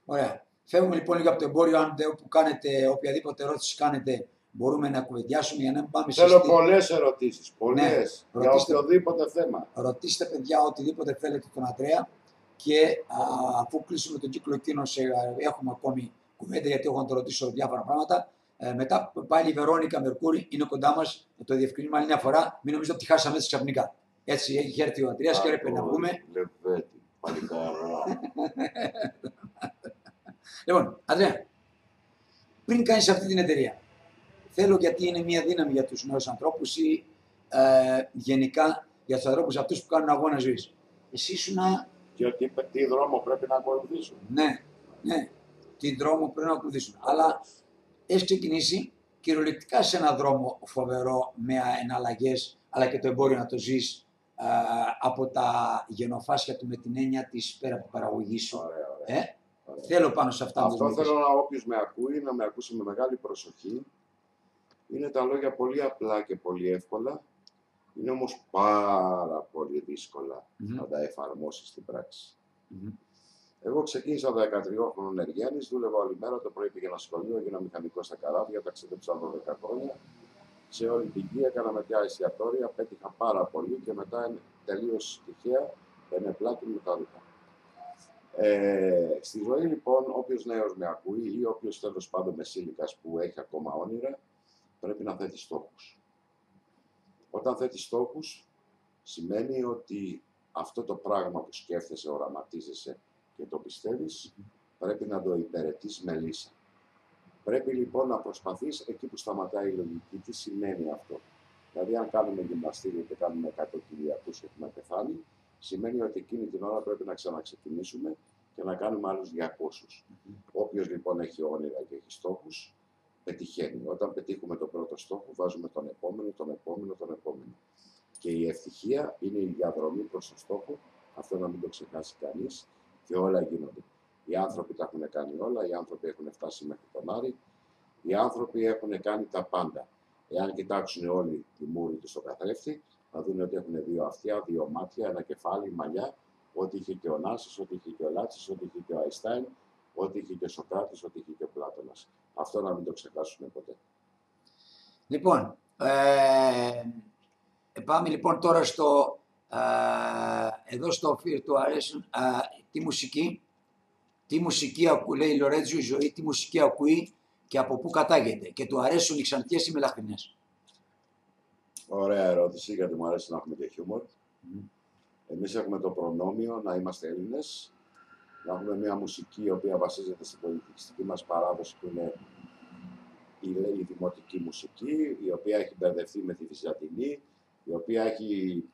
Ωραία. Φεύγουμε λοιπόν λίγο από το εμπόριο. Αν δεν που κάνετε, οποιαδήποτε ερώτηση κάνετε, μπορούμε να κουβεντιάσουμε για να μην πάμε σε Θέλω στή- πολλές ερωτήσεις, πολλές, για Ναι, ρωτήστε. οποιοδήποτε θέμα. Ρωτήστε παιδιά οτιδήποτε θέλετε τον Αντρέα και α, αφού κλείσουμε τον κύκλο εκείνο σε, α, έχουμε ακόμη κουβέντα γιατί έχω να το ρωτήσω διάφορα πράγματα. Ε, μετά πάλι η Βερόνικα Μερκούρη είναι κοντά μας. Να το διευκρινίσουμε άλλη μια φορά. Μην νομίζετε ότι χάσαμε έτσι ξαφνικά. Έτσι έχει έρθει ο Αντρέας και έπρεπε να βγούμε. Λεβέτη, παλικαρά. <laughs> Λοιπόν, Αντρέα, πριν κάνεις αυτή την εταιρεία, θέλω γιατί είναι μια δύναμη για τους νέους ανθρώπους ή ε, γενικά για τους ανθρώπους αυτούς που κάνουν αγώνα ζωής. Εσύ ήσουν και ότι τι δρόμο πρέπει να ακολουθήσουν. Ναι, ναι. Τι δρόμο πρέπει να ακολουθήσουν. Αλλά έχει ξεκινήσει κυριολεκτικά σε έναν δρόμο φοβερό με εναλλαγές, αλλά και το εμπόριο να το ζεις από τα γενοφάσια του με την έννοια της πέρα από παραγωγής σου. Ωραία, ωραία. Ε, ωραία. θέλω πάνω σε αυτά να Αυτό το θέλω να όποιος με ακούει να με ακούσει με μεγάλη προσοχή. Είναι τα λόγια πολύ απλά και πολύ εύκολα. Είναι όμως πάρα πολύ δύσκολα Μμμ. να τα εφαρμόσεις στην πράξη. Μμμ. Εγώ ξεκίνησα 13 χρόνων Εργένης, δούλευα όλη μέρα, το πρωί πήγαινα σχολείο, έγινα μηχανικός στα καράβια, ταξίδεψα 12 χρόνια. Σε όλη την γη έκανα μετά εστιατόρια, πέτυχα πάρα πολύ και μετά τελείως τυχαία ενεπλάκη με τα ρούχα. Ε, στη ζωή λοιπόν, όποιος νέος με ακούει ή όποιος τέλος πάντων μεσήλικα που έχει ακόμα όνειρα, πρέπει να θέτει στόχους. Όταν θέτει στόχους, σημαίνει ότι αυτό το πράγμα που σκέφτεσαι, οραματίζεσαι και το πιστεύεις, πρέπει να το υπηρετείς με λύσα. Πρέπει λοιπόν να προσπαθείς εκεί που σταματάει η λογική. Τι σημαίνει αυτό. Δηλαδή αν κάνουμε γυμναστήριο και κάνουμε 100 κιλιακούς και έχουμε πεθάνει, σημαίνει ότι εκείνη την ώρα πρέπει να ξαναξεκινήσουμε και να κάνουμε άλλους 200. Όποιος λοιπόν έχει όνειρα και έχει στόχους, πετυχαίνει. Όταν πετύχουμε τον πρώτο στόχο, βάζουμε τον επόμενο, τον επόμενο, τον επόμενο. Και η ευτυχία είναι η διαδρομή προς τον στόχο, αυτό να μην το ξεχάσει κανείς και όλα γίνονται. Οι άνθρωποι τα έχουν κάνει όλα, οι άνθρωποι έχουν φτάσει μέχρι τον Άρη, οι άνθρωποι έχουν κάνει τα πάντα. Εάν κοιτάξουν όλοι τη μούρη τους στο καθρέφτη, θα δουν ότι έχουν δύο αυτιά, δύο μάτια, ένα κεφάλι, μαλλιά, ό,τι είχε και ο Νάσης, ό,τι είχε και ο Λάτσης, ό,τι είχε και ο Αϊστάιν, ό,τι είχε και ο Σοκράτης, ό,τι είχε και ο Πλάτωνας. Αυτό να μην το ξεχάσουν ποτέ. Λοιπόν, ε, πάμε λοιπόν τώρα στο, ε, εδώ στο Fear του αρέσουν, ε, τη μουσική, τι μουσική ακούει, λέει η Λορέτζου η ζωή, τι μουσική ακούει και από πού κατάγεται και του αρέσουν οι ξαντιές ή οι μελαχρινές. Ωραία ερώτηση, γιατί μου αρέσει να έχουμε και χιούμορ. Μμ. Εμείς έχουμε το προνόμιο να είμαστε Έλληνες, να έχουμε μια μουσική η οποία βασίζεται στην πολιτιστική μας παράδοση που είναι η, η δημοτική μουσική, η οποία έχει μπερδευτεί με τη Βυζαντινή, η οποία έχει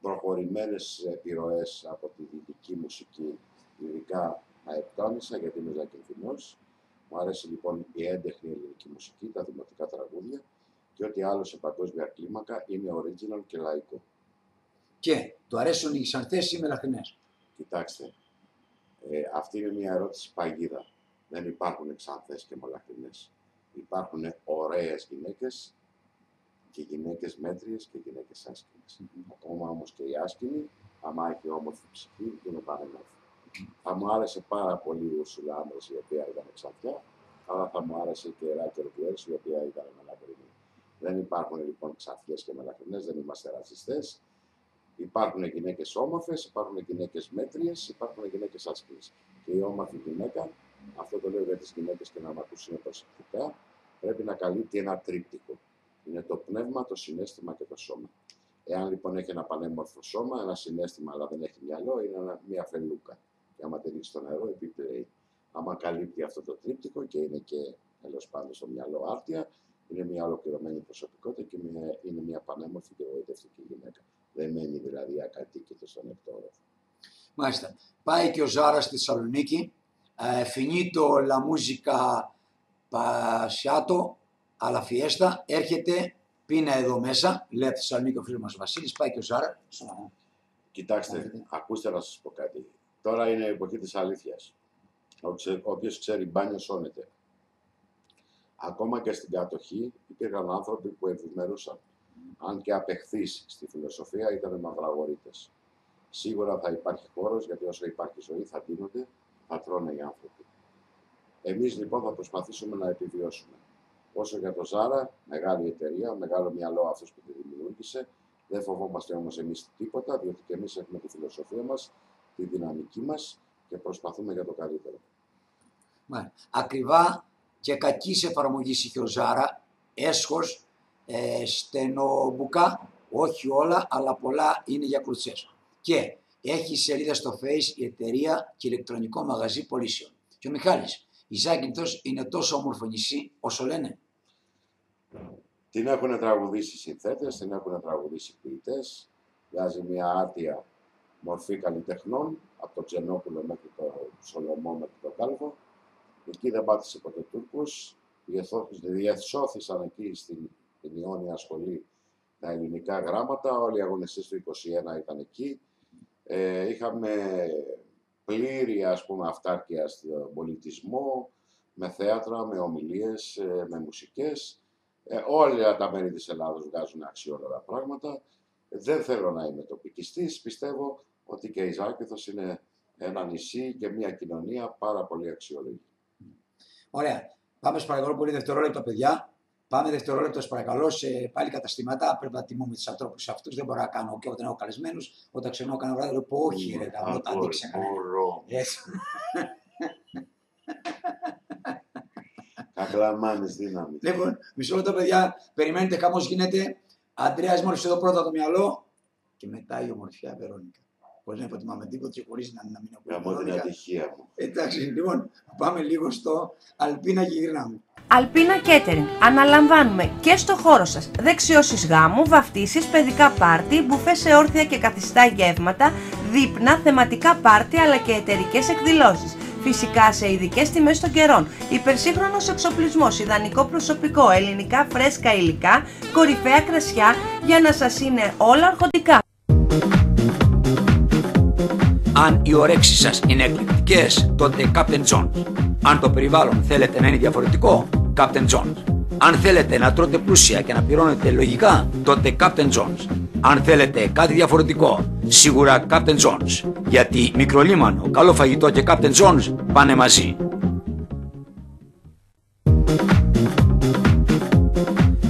προχωρημένες επιρροές από τη δυτική μουσική, ειδικά αεπτόνησα γιατί είμαι Ζακυνθινός. Μου αρέσει λοιπόν η έντεχνη ελληνική μουσική, τα δημοτικά τραγούδια και ό,τι άλλο σε παγκόσμια κλίμακα είναι original και λαϊκό. Και του αρέσουν οι ξαντιές ή οι μελαχρινές; Κοιτάξτε, ε, αυτή είναι μια ερώτηση παγίδα. Δεν υπάρχουν εξάνθες και μολακτινές. Υπάρχουν ωραίες γυναίκες και γυναίκες μέτριες και γυναίκες άσκημες. Ακόμα όμως και η άσκημη, άμα έχει όμορφη ψυχή, είναι πανέμορφη. Θα μου άρεσε πάρα πολύ η Ούρσουλα Άντρας, η οποία ήταν εξαντιά, αλλά θα μου άρεσε και η Ράκερ Βιέρς, η οποία ήταν μελαχρινή. Δεν υπάρχουν λοιπόν ξαφιές και μελαχρινές, δεν είμαστε ρατσιστές. Υπάρχουν γυναίκες όμορφες, υπάρχουν γυναίκες μέτριες, υπάρχουν γυναίκες άσκημε. Και η όμορφη γυναίκα, αυτό το λέω για τις γυναίκες και να με ακούσουν προσεκτικά, πρέπει να καλύπτει ένα τρίπτυχο. Είναι το πνεύμα, το συνέστημα και το σώμα. Εάν λοιπόν έχει ένα πανέμορφο σώμα, ένα συνέστημα αλλά δεν έχει μυαλό, είναι ένα, μια φελούκα. Και άμα τελείξει στο νερό, επιπλέει. Άμα καλύπτει αυτό το τρίπτυχο και είναι και τέλος πάντων στο μυαλό άρτια, είναι μια ολοκληρωμένη προσωπικότητα και μια, είναι μια πανέμορφη και εγωιτευτική γυναίκα. Δεν μένει δηλαδή ακατοίκητος στον εκτόροφο. Μάλιστα. Πάει και ο Ζάρας στη Θεσσαλονίκη. Ε, finito la musica pasiato alla fiesta. Έρχεται πίνα εδώ μέσα. Λέει από τη Θεσσαλονίκη ο φίλος μας Βασίλης. Πάει και ο Ζάρα. Κοιτάξτε, Ωραία. ακούστε να σας πω κάτι. Τώρα είναι η εποχή της αλήθειας. Όποιος ξέρει μπάνιο σώνεται. Ακόμα και στην κατοχή υπήρχαν άνθρωποι που ευημερούσαν. αν και απεχθείς στη φιλοσοφία, ήταν μαυραγορείτες. Σίγουρα θα υπάρχει χώρος, γιατί όσο υπάρχει ζωή θα δίνονται, θα τρώνε οι άνθρωποι. Εμείς λοιπόν θα προσπαθήσουμε να επιβιώσουμε. Όσο για το Ζάρα, μεγάλη εταιρεία, μεγάλο μυαλό αυτός που τη δημιούργησε, δεν φοβόμαστε όμως εμείς τίποτα, διότι και εμείς έχουμε τη φιλοσοφία μας, τη δυναμική μας και προσπαθούμε για το καλύτερο. Μάλιστα. Ακριβά και κακής εφαρμογής είχε ο Ζάρα, έσχος, ε, στενομπουκά, όχι όλα, αλλά πολλά είναι για κρουτσές. Και έχει σελίδα στο Face η εταιρεία και ηλεκτρονικό μαγαζί πωλήσεων. Και ο Μιχάλης, η Ζάκυνθος είναι τόσο όμορφο νησί όσο λένε. Την έχουν τραγουδήσει οι συνθέτες, την έχουν τραγουδήσει οι ποιητές. Βγάζει μια άρτια μορφή καλλιτεχνών, από το Ξενόπουλο μέχρι το Σολομό μέχρι το Κάλβο. Εκεί δεν πάτησε ποτέ Τούρκος. Διεθώ- Διεθώθησαν εκεί στην, στην Ιόνια Σχολή τα ελληνικά γράμματα. Όλοι οι αγωνιστές του 21 ήταν εκεί. Ε, είχαμε πλήρη ας πούμε αυτάρκεια στον πολιτισμό, με θέατρα, με ομιλίες, ε, με μουσικές. Ε, όλα τα μέρη της Ελλάδος βγάζουν αξιόλογα πράγματα. Δεν θέλω να είμαι τοπικιστής. Πιστεύω ότι και η Ζάκηθος είναι ένα νησί και μια κοινωνία πάρα πολύ αξιόλογη. Ωραία. Πάμε σε παρακαλώ πολύ δευτερόλεπτο, παιδιά. Πάμε δευτερόλεπτο, σας παρακαλώ, σε πάλι καταστήματα. Πρέπει να τιμούμε τους ανθρώπους αυτούς. Δεν μπορώ να κάνω και όταν έχω καλεσμένους. Όταν ξενώ κανένα βράδυ, λέω πω όχι, ρε, γαμώ, τα Μπορώ, ανοίξε κανένα. μπορώ. Έτσι. Κακλαμάνες δύναμη. Λοιπόν, μισό λεπτό, παιδιά. Περιμένετε, χαμό γίνεται. Αντρέας μόλις εδώ πρώτα το μυαλό. Και μετά η ομορφιά Βερόνικα. Πώ να υποτιμάμε τίποτα και χωρίς να, να μην έχουμε. Γαμώ την Βερόνικα. ατυχία μου. Εντάξει, λοιπόν, πάμε λίγο στο Αλπίνα και γυρνάμε. Αλπίνα Catering. Αναλαμβάνουμε και στο χώρο σας δεξιώσεις γάμου, βαφτίσεις, παιδικά πάρτι, μπουφές σε όρθια και καθιστά γεύματα, δείπνα, θεματικά πάρτι αλλά και εταιρικές εκδηλώσεις. Φυσικά σε ειδικές τιμές των καιρών. Υπερσύγχρονος εξοπλισμός, ιδανικό προσωπικό, ελληνικά φρέσκα υλικά, κορυφαία κρασιά για να σας είναι όλα αρχοντικά. Αν οι ορέξεις σας είναι εκπληκτικές, τότε Captain Jones. Αν το περιβάλλον θέλετε να είναι διαφορετικό, Captain Jones. Αν θέλετε να τρώτε πλούσια και να πληρώνετε λογικά, τότε Captain Jones. Αν θέλετε κάτι διαφορετικό, σίγουρα Captain Jones. Γιατί μικρολίμανο, καλό φαγητό και Captain Jones πάνε μαζί.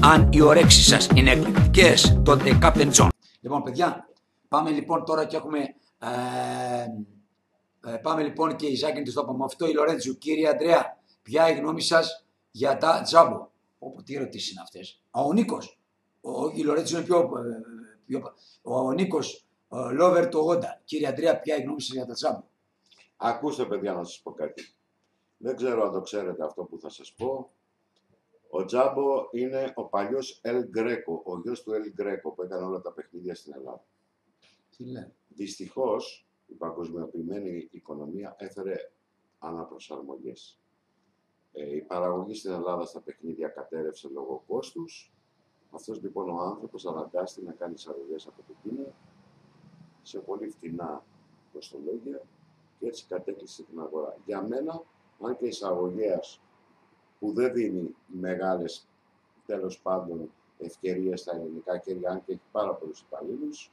Αν οι ορέξεις σας είναι εκπληκτικές, τότε Captain John. Λοιπόν, παιδιά, πάμε λοιπόν τώρα και έχουμε... Ε, ε, πάμε λοιπόν και η Ζάκη της το είπαμε αυτό, η Λορέντζου. Κύριε Αντρέα, ποια η γνώμη σας για τα τζάμπο; Όπου τι ερωτήσεις είναι αυτές; Α, ο Νίκος. Ο, η Λορέντζου είναι πιο... ε, πιο ο Νίκος ο Λόβερ το 80. Κύριε Αντρέα, ποια η γνώμη σας για τα τζάμπο. Ακούστε παιδιά να σας πω κάτι. Δεν ξέρω αν το ξέρετε αυτό που θα σας πω. Ο Τζάμπο είναι ο παλιός Ελ Γκρέκο, ο γιος του Ελ Γκρέκο που έκανε όλα τα παιχνίδια στην Ελλάδα. Τι λέει. Δυστυχώς η παγκοσμιοποιημένη οικονομία έφερε αναπροσαρμογές. Ε, η παραγωγή στην Ελλάδα στα παιχνίδια κατέρευσε λόγω κόστους. Αυτός λοιπόν ο άνθρωπος αναγκάστηκε να κάνει εισαγωγές από την Κίνα σε πολύ φτηνά κοστολόγια και έτσι κατέκλυσε την αγορά. Για μένα, αν και εισαγωγέας που δεν δίνει μεγάλες τέλος πάντων ευκαιρίες στα ελληνικά κέρια, αν και έχει πάρα πολλούς υπαλλήλους,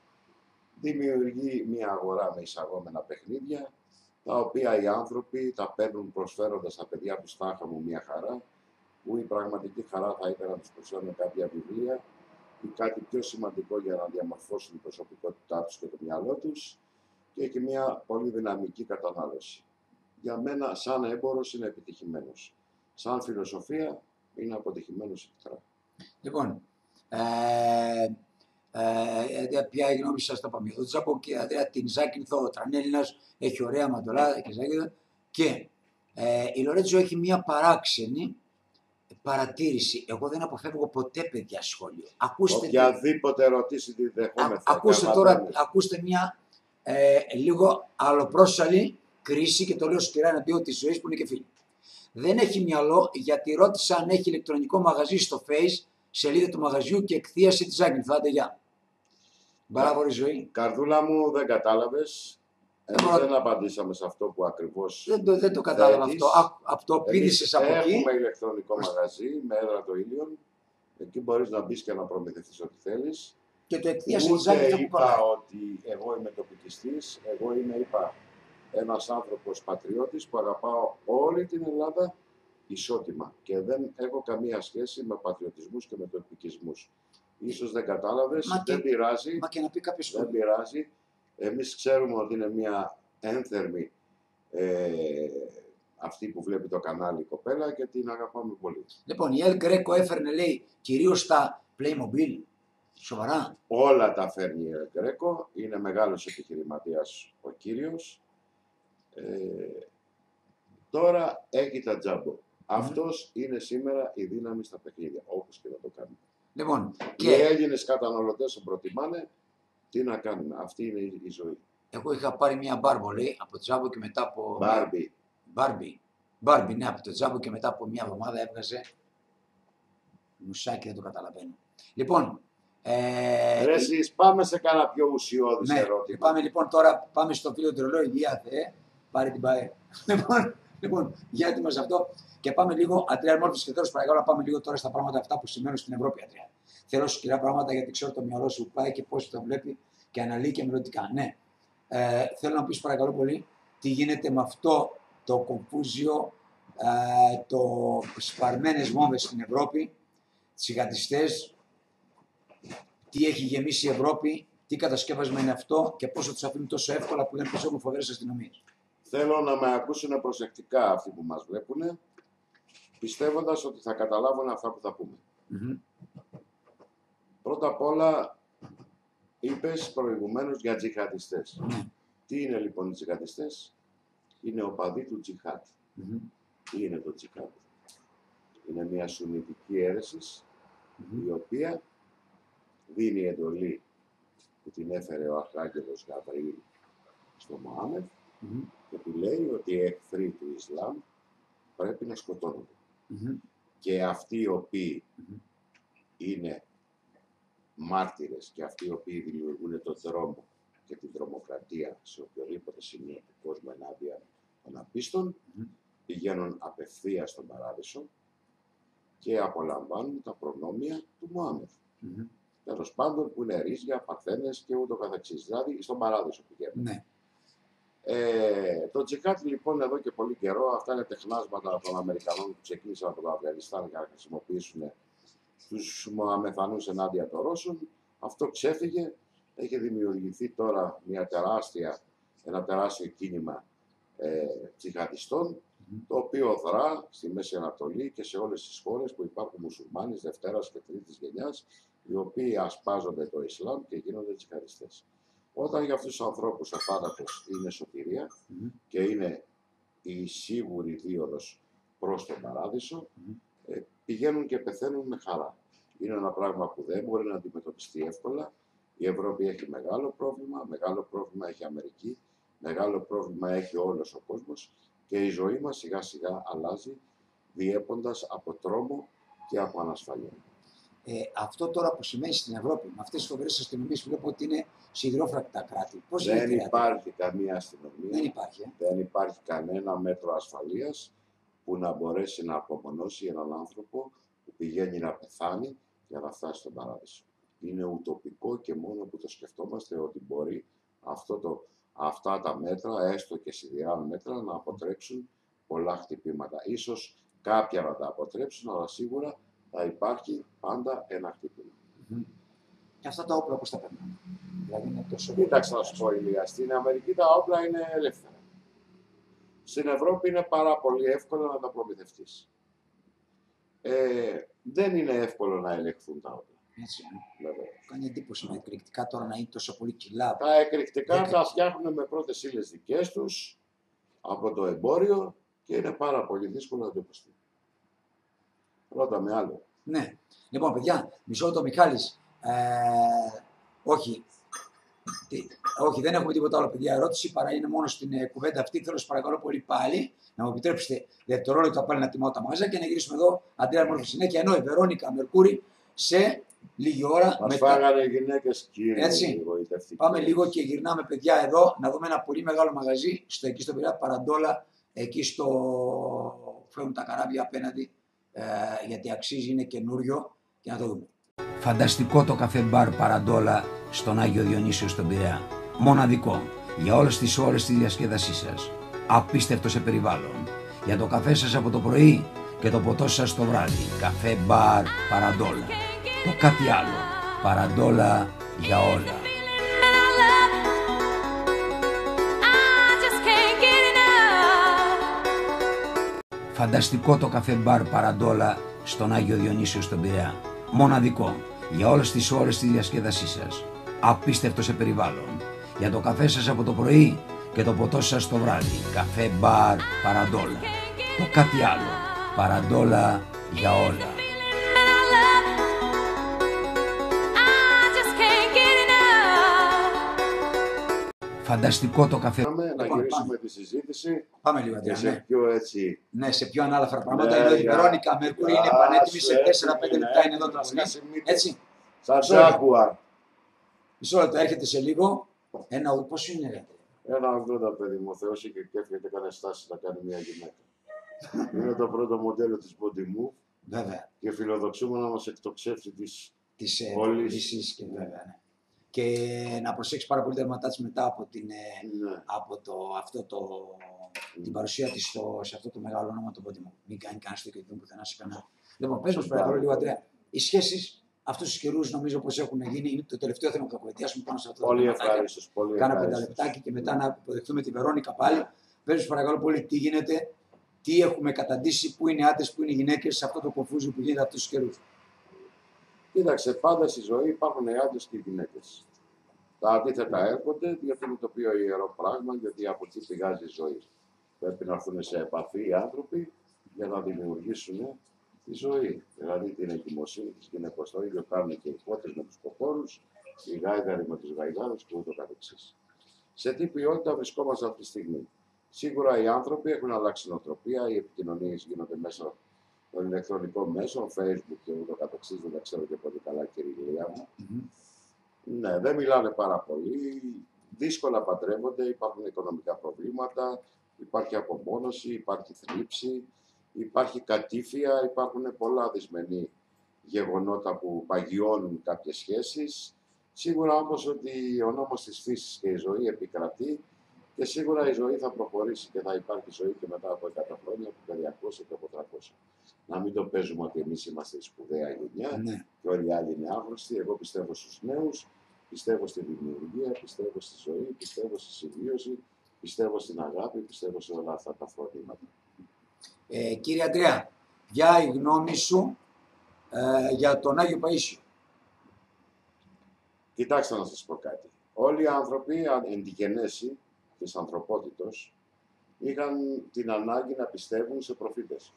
δημιουργεί μια αγορά με εισαγόμενα παιχνίδια, τα οποία οι άνθρωποι τα παίρνουν προσφέροντας στα παιδιά τους τάχα μου μια χαρά, που η πραγματική χαρά θα ήταν να τους προσφέρουν κάποια βιβλία ή κάτι πιο σημαντικό για να διαμορφώσουν την προσωπικότητά τους και το μυαλό τους και έχει μια πολύ δυναμική κατανάλωση. Για μένα, σαν έμπορος, είναι επιτυχημένος. Σαν φιλοσοφία, είναι αποτυχημένος εκτρά. Λοιπόν, ε, ε, ε, ποια η γνώμη σας τα πάμε. Ο Τζάμπο και Αντρέα την Ζάκυνθο, ο Τρανέλληνας, έχει ωραία μαντολάδα και Ζάκυνθο. Και ε, η Λορέτζο έχει μια παράξενη παρατήρηση. Εγώ δεν αποφεύγω ποτέ παιδιά σχόλιο. Ακούστε, Οποιαδήποτε ερωτήσει τη α, δεχόμεθα. ακούστε και τώρα, απαντάμε. ακούστε μια ε, λίγο αλλοπρόσαλη κρίση και το λέω σκληρά εναντίον της ζωής που είναι και φίλη. Δεν έχει μυαλό γιατί ρώτησα αν έχει ηλεκτρονικό μαγαζί στο Face, σελίδα του μαγαζιού και εκθίαση της Ζάκυνθο. Άντε, γεια. Μπράβο, ρε ζωή. Καρδούλα μου, δεν κατάλαβες. Εμείς μπορώ- δεν απαντήσαμε σε αυτό που ακριβώς Δεν το, δεν το κατάλαβα θέτεις. αυτό. Α, αυτό Εμείς πήδησες από εκεί. Έχουμε ηλεκτρονικό μαγαζί με έδρα το Ήλιον. Εκεί μπορείς να μπεις και να προμηθευτείς ό,τι θέλεις. Και το εκθίασες Ούτε Ζάκη που είπα κολλάει. ότι εγώ είμαι τοπικιστής, εγώ είμαι, είπα, ένας άνθρωπος πατριώτης που αγαπάω όλη την Ελλάδα ισότιμα και δεν έχω καμία σχέση με πατριωτισμούς και με τοπικισμούς. Ίσως δεν κατάλαβες, Μα και- δεν πειράζει, Μα και να πει κάποιος δεν πειράζει. Εμείς ξέρουμε ότι είναι μια ένθερμη ε, αυτή που βλέπει το κανάλι η κοπέλα και την αγαπάμε πολύ. Λοιπόν, η El Greco έφερνε, λέει, κυρίως τα Playmobil. Σοβαρά. Όλα τα φέρνει η El Greco, είναι μεγάλος επιχειρηματίας ο κύριος. Ε, τώρα έχει τα τζάμπο. Αυτός είναι σήμερα η δύναμη στα παιχνίδια, όπως και να το κάνουμε. Λοιπόν, Οι και Έλληνες καταναλωτές τον προτιμάνε, τι να κάνουμε, αυτή είναι η η ζωή. εγώ είχα πάρει μια μπάρμπο, λέει, από το Τζάμπο και μετά από. Μπάρμπι, Μπάρμπι. Μπάρμπι, ναι, από το Τζάμπο και μετά από μια εβδομάδα έβγαζε. Μουσάκι, δεν το καταλαβαίνω. Λοιπόν. Ε, Ρε εσείς, πάμε σε κάνα πιο ουσιώδης ναι, ερώτημα. πάμε λοιπόν τώρα, πάμε στο φίλο τρολόι, Γεια Θεέ, πάρε την ΠαΕ. <laughs> λοιπόν, λοιπόν, για έτοιμα σε αυτό και πάμε λίγο, Αντρέα Μόρφης και τώρα παρακαλώ να πάμε λίγο τώρα στα πράγματα αυτά που σημαίνουν στην Ευρώπη, Αντρέα. Θέλω σκληρά πράγματα γιατί ξέρω το μυαλό σου που πάει και πώς το βλέπει και αναλύει και μελλοντικά. Ναι. Ε, θέλω να πεις παρακαλώ πολύ τι γίνεται με αυτό το κομφούζιο, ε, το σπαρμένες βόμβες στην Ευρώπη, τσιγαντιστές, τι έχει γεμίσει η Ευρώπη, τι κατασκεύασμα είναι αυτό και πόσο τους αφήνουν τόσο εύκολα που δεν πίσω φοβερές αστυνομίες. Θέλω να με ακούσουν προσεκτικά αυτοί που μας βλέπουν, πιστεύοντας ότι θα καταλάβουν αυτά που θα πούμε. Πρώτα απ' όλα, είπες προηγουμένως για τζιχαντιστές. Ναι. Τι είναι λοιπόν οι τζιχαντιστές; Είναι οπαδοί του τζιχάτ. Τι είναι το τζιχάτ; Είναι μια σουνητική αίρεσης η οποία δίνει εντολή που την έφερε ο Αρχάγγελος Γαβραήλ στο Μωάμεθ και του λέει ότι οι εχθροί του Ισλάμ πρέπει να σκοτώνονται. Και αυτοί οι οποίοι είναι μάρτυρες και αυτοί οι οποίοι δημιουργούν τον δρόμο και την τρομοκρατία σε οποιοδήποτε σημείο του κόσμου ενάντια των απίστων, πηγαίνουν απευθεία στον παράδεισο και απολαμβάνουν τα προνόμια του Μωάμεθ. Τέλος πάντων, που είναι ρίζια, παρθένες και ούτω καθεξής. Δηλαδή, στον παράδεισο πηγαίνουν. Ναι. Ε, το τζικάτ λοιπόν εδώ και πολύ καιρό, αυτά είναι τεχνάσματα των Αμερικανών που ξεκίνησαν από το Αφγανιστάν για να χρησιμοποιήσουν τους Μοαμεθανούς ενάντια των Ρώσων. Αυτό ξέφυγε, έχει δημιουργηθεί τώρα μια τεράστια, ένα τεράστιο κίνημα ε, τζιχαντιστών, το οποίο δρά στη Μέση Ανατολή και σε όλες τις χώρες που υπάρχουν μουσουλμάνοι δευτέρας και τρίτης γενιάς, οι οποίοι ασπάζονται το Ισλάμ και γίνονται τζιχαντιστές. Όταν για αυτούς τους ανθρώπους ο θάνατος είναι σωτηρία και είναι η σίγουρη δίωδος προς τον παράδεισο, ε, πηγαίνουν και πεθαίνουν με χαρά. Είναι ένα πράγμα που δεν μπορεί να αντιμετωπιστεί εύκολα. Η Ευρώπη έχει μεγάλο πρόβλημα, μεγάλο πρόβλημα έχει η Αμερική, μεγάλο πρόβλημα έχει όλος ο κόσμος και η ζωή μας σιγά σιγά αλλάζει διέποντας από τρόμο και από ανασφαλεία. Ε, αυτό τώρα που σημαίνει στην Ευρώπη, με αυτές τις φοβερές αστυνομίες που βλέπω ότι είναι σιδηρόφρακτα κράτη. Πώς Δεν γίνεται, υπάρχει καμία αστυνομία. Δεν υπάρχει. Ε; δεν υπάρχει κανένα μέτρο ασφαλείας που να μπορέσει να απομονώσει έναν άνθρωπο που πηγαίνει να πεθάνει για να φτάσει στον παράδεισο. Είναι ουτοπικό και μόνο που το σκεφτόμαστε ότι μπορεί αυτό το, αυτά τα μέτρα, έστω και σιδηρά μέτρα, να αποτρέψουν πολλά χτυπήματα. Ίσως κάποια να τα αποτρέψουν, αλλά σίγουρα θα υπάρχει πάντα ένα χτύπημα. Και αυτά τα όπλα πώς τα περνάνε; Δηλαδή είναι τόσο. Κοίταξε να σου πω, Ηλία, στην Αμερική τα όπλα είναι ελεύθερα. Στην Ευρώπη είναι πάρα πολύ εύκολο να τα προμηθευτείς. Ε, δεν είναι εύκολο να ελεγχθούν τα όπλα. Έτσι, ε. Βέβαια. Κάνει εντύπωση με εκρηκτικά τώρα να είναι τόσο πολύ κιλά. Τα εκρηκτικά Δεν τα φτιάχνουν με πρώτες ύλες δικές τους από το εμπόριο και είναι πάρα πολύ δύσκολο να το υποστεί. Ρώτα με άλλο. Ναι. Λοιπόν, παιδιά, μισό λεπτό Μιχάλης. Ε, όχι. Τι, όχι, δεν έχουμε τίποτα άλλο, παιδιά, ερώτηση παρά είναι μόνο στην ε, κουβέντα αυτή. Θέλω, σας παρακαλώ πολύ πάλι να μου επιτρέψετε δευτερόλεπτα πάλι να τιμάω τα μαγαζά και να γυρίσουμε εδώ. Αντρέα Μόρφη συνέχεια. Ενώ η Βερόνικα Μερκούρη σε λίγη ώρα Μας μετά. φάγανε οι γυναίκες κύριοι Έτσι. γοητευτικοί. Πάμε λίγο και γυρνάμε, παιδιά, εδώ να δούμε ένα πολύ μεγάλο μαγαζί στο, εκεί στο Πειραιά Παραντόλα, εκεί στο φεύγουν τα καράβια απέναντι, ε, γιατί αξίζει, είναι καινούριο και Και να το δούμε. Φανταστικό το καφέ μπαρ Παραντόλα στον Άγιο Διονύσιο στον Πειραιά. Μοναδικό για όλες τις ώρες της διασκέδασής σας. Απίστευτο σε περιβάλλον. Για το καφέ σας από το πρωί και το ποτό σας το βράδυ. Καφέ μπαρ Παραντόλα. Το κάτι άλλο. Παραντόλα για όλα. Φανταστικό το καφέ μπαρ Παραντόλα στον Άγιο Διονύσιο στον Πειραιά. Μοναδικό για όλες τις ώρες της διασκέδασής σας. Απίστευτο σε περιβάλλον. Για το καφέ σας από το πρωί και το ποτό σας το βράδυ. Καφέ μπαρ Παραντόλα. Το κάτι άλλο. Παραντόλα για όλα. Φανταστικό το καφέ. Πάμε να Λοιπόν, γυρίσουμε πάμε. τη συζήτηση Πάμε λίγο, και Αντρέα. σε Ναι. πιο έτσι. ναι, σε πιο ανάλαφρα πράγματα. Ναι, Εδώ η για- Βερόνικα Μερκούρη είναι Γεια πανέτοιμη σου, σε 4-5 έτοιμη, λεπτά είναι εδώ έτοιμη το να πρωί. σκάσει μύτη. Έτσι. Σαν Μισό λεπτό. τζάκουα. Μισό λεπτό, έρχεται σε λίγο. Ένα, πώς είναι, ρε. Ένα 80 παιδί μου, ο Θεός είχε και έφυγε και έκανε στάση να κάνει μια γυναίκα. Είναι το πρώτο μοντέλο της Body Move Βέβαια. και φιλοδοξούμε να μας εκτοξεύσει τις Της ε, Όλης. πωλήσης και βέβαια. Ναι. Και να προσέξεις πάρα πολύ τερματά της μετά από, την, ε, ναι, από το, αυτό το, την παρουσία της στο, σε αυτό το μεγάλο όνομα το πόντι μου. Μην κάνει κανένα το κινητό πουθενά σε κανένα. Λοιπόν, πες μας παρακαλώ λίγο, Αντρέα. Οι σχέσεις αυτούς τους καιρούς νομίζω πως έχουν γίνει. Είναι το τελευταίο θέμα που θα κουβεντιάσουμε πάνω σε αυτό Πολύ το θεματάκι. ευχαρίστως, πολύ Κάνα πέντε ευχαρίστως. λεπτάκι και μετά να υποδεχτούμε τη Βερόνικα πάλι. Πες μας παρακαλώ πολύ τι γίνεται, τι έχουμε καταντήσει, πού είναι οι άντρες, πού είναι οι γυναίκες σε αυτό το κομφούζι που γίνεται αυτούς τους καιρούς. Κοίταξε, πάντα στη ζωή υπάρχουν οι άντρες και οι γυναίκες. Τα αντίθετα έρχονται γιατί είναι το πιο ιερό πράγμα, γιατί από εκεί πηγάζει η ζωή. Πρέπει να έρθουν σε επαφή οι άνθρωποι για να δημιουργήσουν τη ζωή. Δηλαδή την εγκυμοσύνη της γυναίκο. Το ίδιο κάνουν και οι κότες με τους κοπόρου, οι γάιδαροι με τους γαϊδάρους και ούτω καθεξής. Σε τι ποιότητα βρισκόμαστε αυτή τη στιγμή; Σίγουρα οι άνθρωποι έχουν αλλάξει νοοτροπία, οι επικοινωνίες γίνονται μέσω των ηλεκτρονικών μέσων, Facebook και ούτω καθεξής, δεν τα ξέρω και πολύ καλά κύριε Ηλία μου. Ναι, δεν μιλάνε πάρα πολύ, δύσκολα παντρεύονται, υπάρχουν οικονομικά προβλήματα, υπάρχει απομόνωση, υπάρχει θλίψη, υπάρχει κατήφια, υπάρχουν πολλά δυσμενή γεγονότα που παγιώνουν κάποιες σχέσεις. Σίγουρα όμως ότι ο νόμος της φύσης και η ζωή επικρατεί και σίγουρα η ζωή θα προχωρήσει και θα υπάρχει ζωή και μετά από 100 χρόνια, από 200 και από 300. Να μην το παίζουμε ότι εμείς είμαστε η σπουδαία γενιά Ναι. και όλοι οι άλλοι είναι άγνωστοι. Εγώ πιστεύω στους νέους, πιστεύω στη δημιουργία, πιστεύω στη ζωή, πιστεύω στη συμβίωση, πιστεύω στην αγάπη, πιστεύω σε όλα αυτά τα φρονήματα. Ε, κύριε Αντρέα, ποια η γνώμη σου ε, για τον Άγιο Παΐσιο. Κοιτάξτε να σας πω κάτι. Όλοι οι άνθρωποι αν- εν τη γενέση της ανθρωπότητος είχαν την ανάγκη να πιστεύουν σε προφήτες.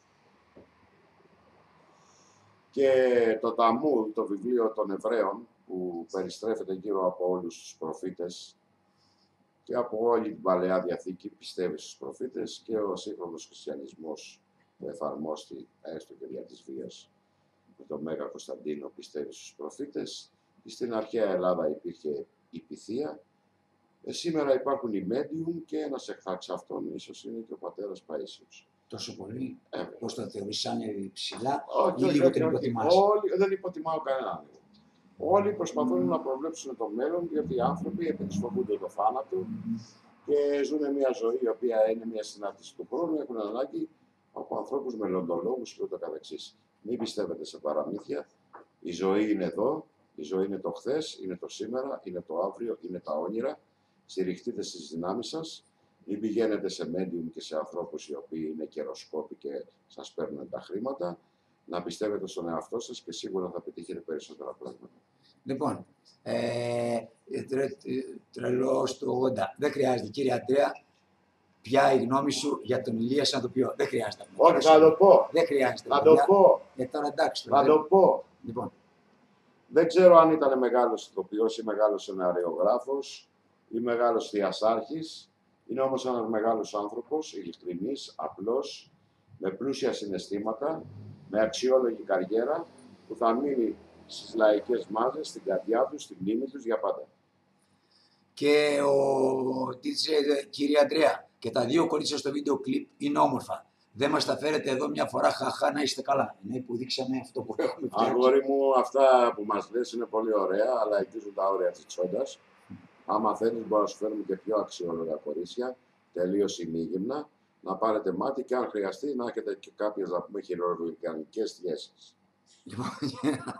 Και το Ταμού, το βιβλίο των Εβραίων, που περιστρέφεται γύρω από όλους τους προφήτες και από όλη την Παλαιά Διαθήκη πιστεύει στους προφήτες και ο σύγχρονος χριστιανισμός που εφαρμόστη έστω και δια της βίας με τον Μέγα Κωνσταντίνο πιστεύει στους προφήτες. Στην αρχαία Ελλάδα υπήρχε η πυθία. Ε, σήμερα υπάρχουν οι medium και ένας εξ αυτών ίσως είναι και ο πατέρας Παΐσιος. Τόσο πολύ, Ε, πώς το θεωρείς σαν ψηλά όχι, ή όχι, λίγο όχι, την όχι. υποτιμάς; Όλοι, δεν υποτιμάω κανέναν. Όλοι προσπαθούν να προβλέψουν το μέλλον, γιατί οι άνθρωποι επειδή φοβούνται το θάνατο και ζουν μια ζωή η οποία είναι μια συνάντηση του χρόνου, έχουν ανάγκη από ανθρώπους μελλοντολόγους και ούτω καθεξής. Μην πιστεύετε σε παραμύθια. Η ζωή είναι εδώ, η ζωή είναι το χθες, είναι το σήμερα, είναι το αύριο, είναι τα όνειρα. Στηριχτείτε στις δυνάμεις σας. Μην πηγαίνετε σε medium και σε ανθρώπους οι οποίοι είναι καιροσκόποι και σας παίρνουν τα χρήματα. Να πιστεύετε στον εαυτό σας και σίγουρα θα πετύχετε περισσότερα πράγματα. Λοιπόν, ε, τρε, τρελό στο 80. Δεν χρειάζεται, κύριε Αντρέα, ποια η γνώμη σου για τον Ηλία σαν το πιο. Δεν χρειάζεται. Όχι, θα το πω. Δεν χρειάζεται. Θα το παιδιά. πω. Ε, τώρα εντάξει. Θα δεν- το πω. Λοιπόν, Δεν ξέρω αν ήταν μεγάλος ηθοποιός ή μεγάλος σεναριογράφος ή μεγάλος θειασάρχης. Είναι όμως ένας μεγάλος άνθρωπος, ειλικρινής, απλός, με πλούσια συναισθήματα, με αξιόλογη καριέρα, που θα μείνει στις λαϊκές μάζες, στην καρδιά τους, στην μνήμη τους για πάντα. και ο DJ, κύριε Αντρέα, και τα δύο κορίτσια στο βίντεο κλιπ είναι όμορφα. δεν μας τα φέρετε εδώ μια φορά χαχά να είστε καλά. Ναι, που δείξαμε αυτό που έχουμε φτιάξει. Αγόρι μου, αυτά που μας λες είναι πολύ ωραία, αλλά εκδίζουν τα όρια της τσόντας. Άμα θέλεις, μπορούμε να σου φέρουμε και πιο αξιόλογα κορίτσια, τελείως ημίγυμνα, να πάρετε μάτι και αν χρειαστεί να έχετε και κάποιες να πούμε χειρουργικές σχέσεις. Λοιπόν,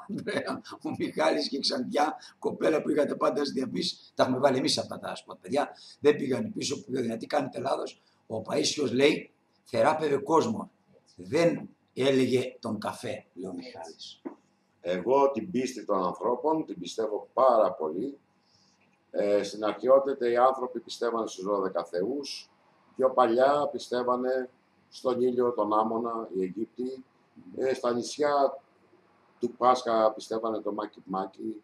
Ανδρέα, ο Μιχάλης και η Ξαντιά, κοπέλα που είχατε πάντα στη διαπίση, τα έχουμε βάλει εμείς αυτά τα σποτ, παιδιά. Δεν πήγαν πίσω που γιατί κάνετε λάθος. Ο Παΐσιος λέει, θεράπευε κόσμο. Δεν έλεγε τον καφέ, λέει ο Μιχάλης. Εγώ την πίστη των ανθρώπων την πιστεύω πάρα πολύ. Ε, στην αρχαιότητα οι άνθρωποι πιστεύανε στους 12 θεούς. Πιο παλιά πιστεύανε στον ήλιο, τον Άμονα, οι Αιγύπτιοι. Ε, στα νησιά του Πάσχα πιστεύανε το Μάκι Μάκι.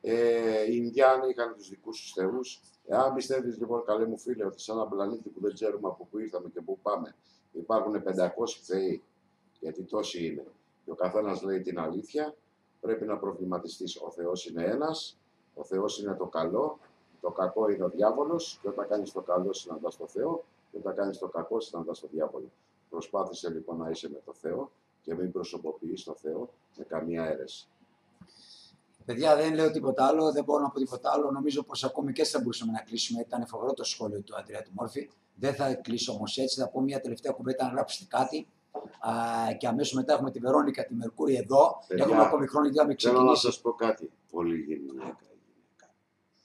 Ε, οι Ινδιάνοι είχαν τους δικούς τους θεούς. Εάν πιστεύεις λοιπόν καλέ μου φίλε ότι σε ένα πλανήτη που δεν ξέρουμε από πού ήρθαμε και πού πάμε υπάρχουν 500 θεοί, γιατί τόσοι είναι, και ο καθένας λέει την αλήθεια, πρέπει να προβληματιστείς. Ο Θεός είναι ένας, ο Θεός είναι το καλό, το κακό είναι ο διάβολος και όταν κάνεις το καλό συναντάς το Θεό και όταν κάνεις το κακό συναντάς το διάβολο. Προσπάθησε λοιπόν να είσαι με το Θεό και μην προσωποποιείς το Θεό με καμία αίρεση. Παιδιά, δεν λέω τίποτα άλλο, δεν μπορώ να πω τίποτα άλλο. Νομίζω πως ακόμη και έτσι θα μπορούσαμε να κλείσουμε. Ήταν φοβερό το σχόλιο του Αντρέα του Μόρφη. Δεν θα κλείσω όμως έτσι. Θα πω μια τελευταία κουβέντα, να γράψετε κάτι. Α, και αμέσως μετά έχουμε τη Βερόνικα, τη Μερκούρη εδώ. Παιδιά, έχουμε ακόμη χρόνο γιατί θα Θέλω να ξεκινήσει. σας πω κάτι. Πολύ γυναίκα.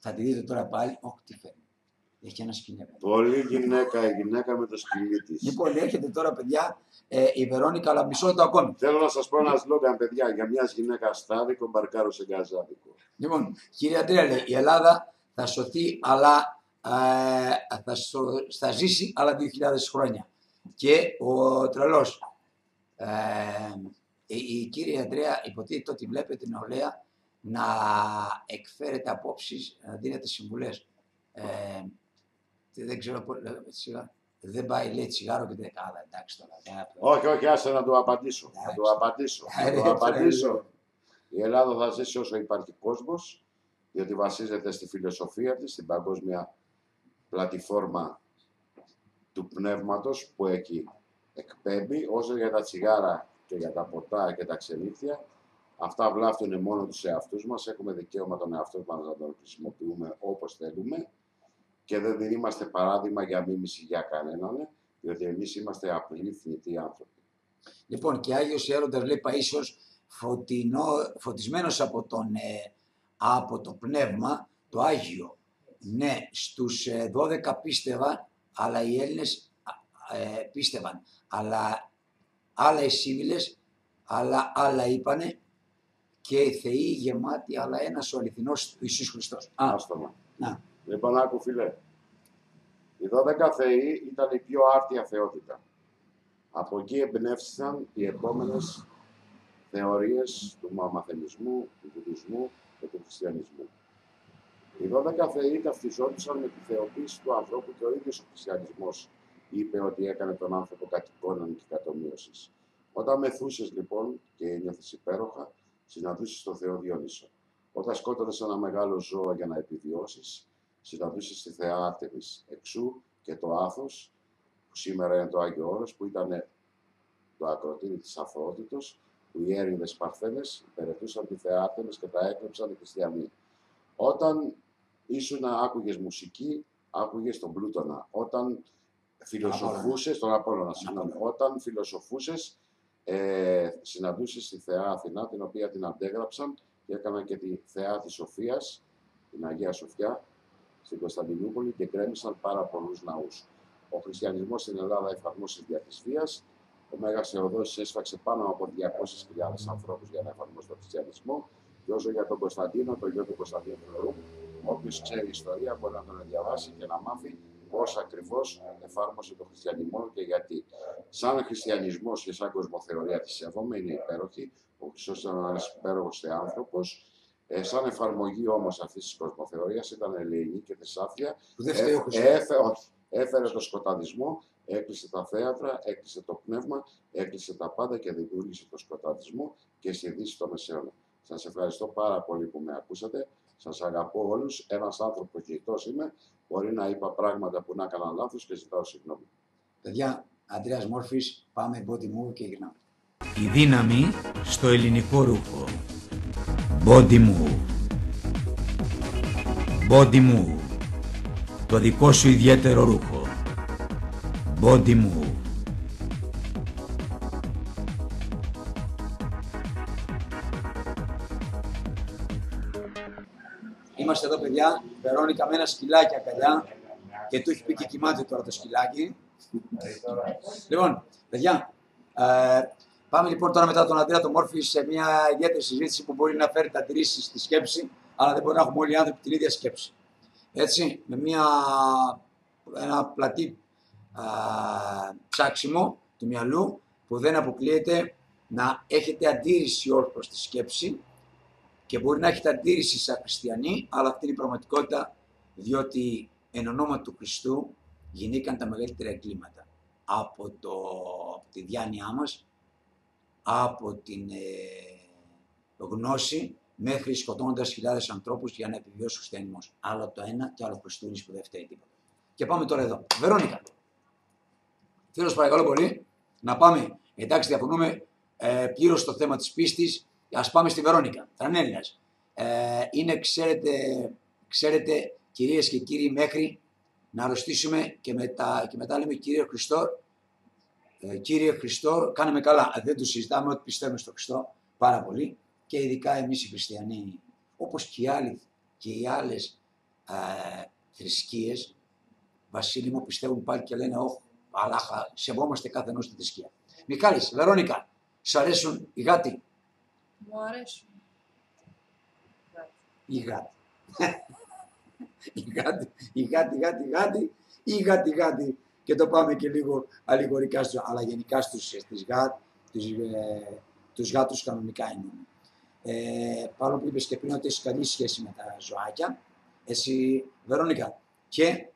Η γυναίκα. Θα τη δείτε τώρα πάλι. Όχι, τι φέρνει. Έχει ένα σκυλί. Πολύ γυναίκα, η γυναίκα με το σκυλί της. Λοιπόν, έρχεται τώρα, παιδιά, ε, η Βερόνικα, αλλά μισό λεπτό ακόμη. Θέλω να σας πω ένα σλόγκαν, παιδιά, για μια γυναίκα στάδικο, μπαρκάρω σε γκαζάδικο. Λοιπόν, κύριε Αντρέα, λέει, η Ελλάδα θα σωθεί, αλλά ε, θα, σω- θα ζήσει άλλα 2.000 χρόνια. Και ο τρελός, ε, η, η κύριε Αντρέα υποτίθεται ότι βλέπετε την νεολαία να εκφέρετε απόψεις, να δίνετε συμβουλές. Ε, τι- δεν ξέρω πώς, λέω, σιγά, δεν πάει λέει τσιγάρο και δεν καλά, εντάξει τώρα. δεν- Όχι, όχι, άσε να του απαντήσω. Να του απαντήσω. Να του απαντήσω. Η Ελλάδα θα ζήσει όσο υπάρχει κόσμος, διότι βασίζεται στη φιλοσοφία της, στην παγκόσμια πλατφόρμα του πνεύματος που εκεί εκπέμπει, όσο για τα τσιγάρα και για τα ποτά και τα ξενύχια, αυτά βλάφτουν μόνο τους εαυτούς μας, έχουμε δικαίωμα τον εαυτό μας να τον χρησιμοποιούμε όπως θέλουμε και δεν είμαστε παράδειγμα για μίμηση για κανέναν, διότι εμείς είμαστε απλοί θνητοί άνθρωποι. Λοιπόν, και Άγιος Έρωτας λέει Παΐσιος, φωτεινό, φωτισμένος από, τον, ε, από το πνεύμα, το Άγιο. Ναι, στους ε, 12 πίστευαν, αλλά οι Έλληνες α, ε, πίστευαν. Αλλά άλλα οι σύμβιλες, αλλά άλλα είπανε και οι θεοί γεμάτοι, αλλά ένας ο αληθινός Ιησούς Χριστός. Α, Άστομα. να. Λοιπόν, άκου φίλε. Οι 12 θεοί ήταν η πιο άρτια θεότητα. Από εκεί εμπνεύστηκαν οι επόμενες θεωρίες του μαμαθεμισμού, του βουδισμού και του χριστιανισμού. Οι 12 θεοί ταυτιζόντουσαν με τη θεοποίηση του ανθρώπου και ο ίδιος ο χριστιανισμός είπε ότι έκανε τον άνθρωπο κατ' εικόναν και κατομοίωσης. Όταν μεθούσες λοιπόν και νιώθεις υπέροχα, συναντούσες τον Θεό Διόνυσο. Όταν σκότωνες ένα μεγάλο ζώο για να επιβιώσεις, συναντούσες τη Θεά Άρτεμις εξού και το Άθος, που σήμερα είναι το Άγιο Όρος, που ήταν το ακροτήρι της Αφρότητος, που οι Έλληνες Παρθένες υπηρετούσαν τη Θεά Άρτεμις και τα έκλεψαν οι χριστιανοί. Όταν ήσουν άκουγες μουσική, άκουγες τον Πλούτονα. Όταν φιλοσοφούσες, τον Απόλλωνα, συγγνώμη. Όταν φιλοσοφούσες, ε, συναντούσες τη Θεά Αθηνά, την οποία την αντέγραψαν και έκαναν και τη Θεά της Σοφίας, την Αγία Σοφιά, στην Κωνσταντινούπολη και γκρέμισαν πάρα πολλούς ναούς. Ο χριστιανισμός στην Ελλάδα εφαρμόσε δια της βίας. Ο Μέγας Θεοδόσης έσφαξε πάνω από 200.000 ανθρώπους για να εφαρμόσει τον χριστιανισμό. Και όσο για τον Κωνσταντίνο, το γιο του Κωνσταντίνου Θεοδόρου, όποιο ξέρει ιστορία μπορεί να τον διαβάσει και να μάθει πώς ακριβώς εφάρμοσε τον χριστιανισμό και γιατί. Σαν χριστιανισμός και σαν κοσμοθεωρία τη σέβομαι, είναι υπέροχη. Ο Χριστός ήταν ένας υπέροχος άνθρωπο. Ε, σαν εφαρμογή όμως αυτής της κοσμοθεωρίας ήταν ελληνική και θεσάφια. Που δεν φταίει ο Έφ- Χριστός. έφε- όχι. Έφερε το σκοταδισμό, έκλεισε τα θέατρα, έκλεισε το πνεύμα, έκλεισε τα πάντα και δημιούργησε το σκοταδισμό και στη Δύση το Μεσαίωνα. Σας ευχαριστώ πάρα πολύ που με ακούσατε. Σας αγαπώ όλους. Ένας άνθρωπος γητός είμαι. Μπορεί να είπα πράγματα που να έκανα λάθος και ζητάω συγγνώμη. Παιδιά, Αντρέας Μόρφης, πάμε body move και γυρνάμε. Η δύναμη στο ελληνικό ρούχο. Body move. Body move. Το δικό σου ιδιαίτερο ρούχο. Body move. Παιδιά. Βερόνικα με ένα σκυλάκι αγκαλιά και του έχει πει και κοιμάται τώρα το σκυλάκι. λοιπόν, παιδιά, ε, πάμε λοιπόν τώρα μετά τον Αντρέα τον Μόρφη σε μια ιδιαίτερη συζήτηση που μπορεί να φέρει τα αντιρρήσεις στη σκέψη, αλλά δεν μπορεί να έχουμε όλοι οι άνθρωποι την ίδια σκέψη. Έτσι, με μια, ένα πλατή α, ψάξιμο του μυαλού που δεν αποκλείεται να έχετε αντίρρηση ως προς τη σκέψη και μπορεί να έχετε αντίρρηση σαν χριστιανοί, αλλά αυτή είναι η πραγματικότητα, διότι εν ονόμα του Χριστού γινήκαν τα μεγαλύτερα εγκλήματα. Από, το, από τη διάνοιά μας, από την ε, γνώση, μέχρι σκοτώνοντας χιλιάδες ανθρώπους για να επιβιώσει ο χριστιανισμός. Άλλο το ένα και άλλο ο Χριστούνης που δεν φταίει τίποτα. Και πάμε τώρα εδώ. Βερόνικα. Θέλω σας παρακαλώ πολύ να πάμε, εντάξει διαφωνούμε ε, πλήρως στο θέμα της πίστης, ας πάμε στη Βερόνικα, Τρανέλληνας. Ε, είναι, ξέρετε, ξέρετε, κυρίες και κύριοι, μέχρι να αρρωστήσουμε και μετά, και μετά λέμε Κύριε Χριστό, ε, Κύριε Χριστό, κάναμε καλά. Ε, Δεν του συζητάμε ότι πιστεύουμε στο Χριστό πάρα πολύ και ειδικά εμείς οι χριστιανοί, όπως και οι άλλοι και οι άλλες ε, θρησκείες, Βασίλη μου πιστεύουν πάλι και λένε όχι, αλλά χα- σεβόμαστε κάθε ενός τη θρησκεία. Μιχάλης, Βερόνικα, σ' αρέσουν οι γάτοι; Μου αρέσουν. ή γάτι. η γάτι, η γάτι, <laughs> η γάτη, η γάτη, ή γάτι, γάτι. Και το πάμε και λίγο αλληγορικά, στους, αλλά γενικά στους, στις γάτ, τους, ε, τους γάτους κανονικά εννοούμε. Ε, παρόλο που είπες και πριν ότι έχεις καλή σχέση με τα ζωάκια, εσύ Βερόνικα, και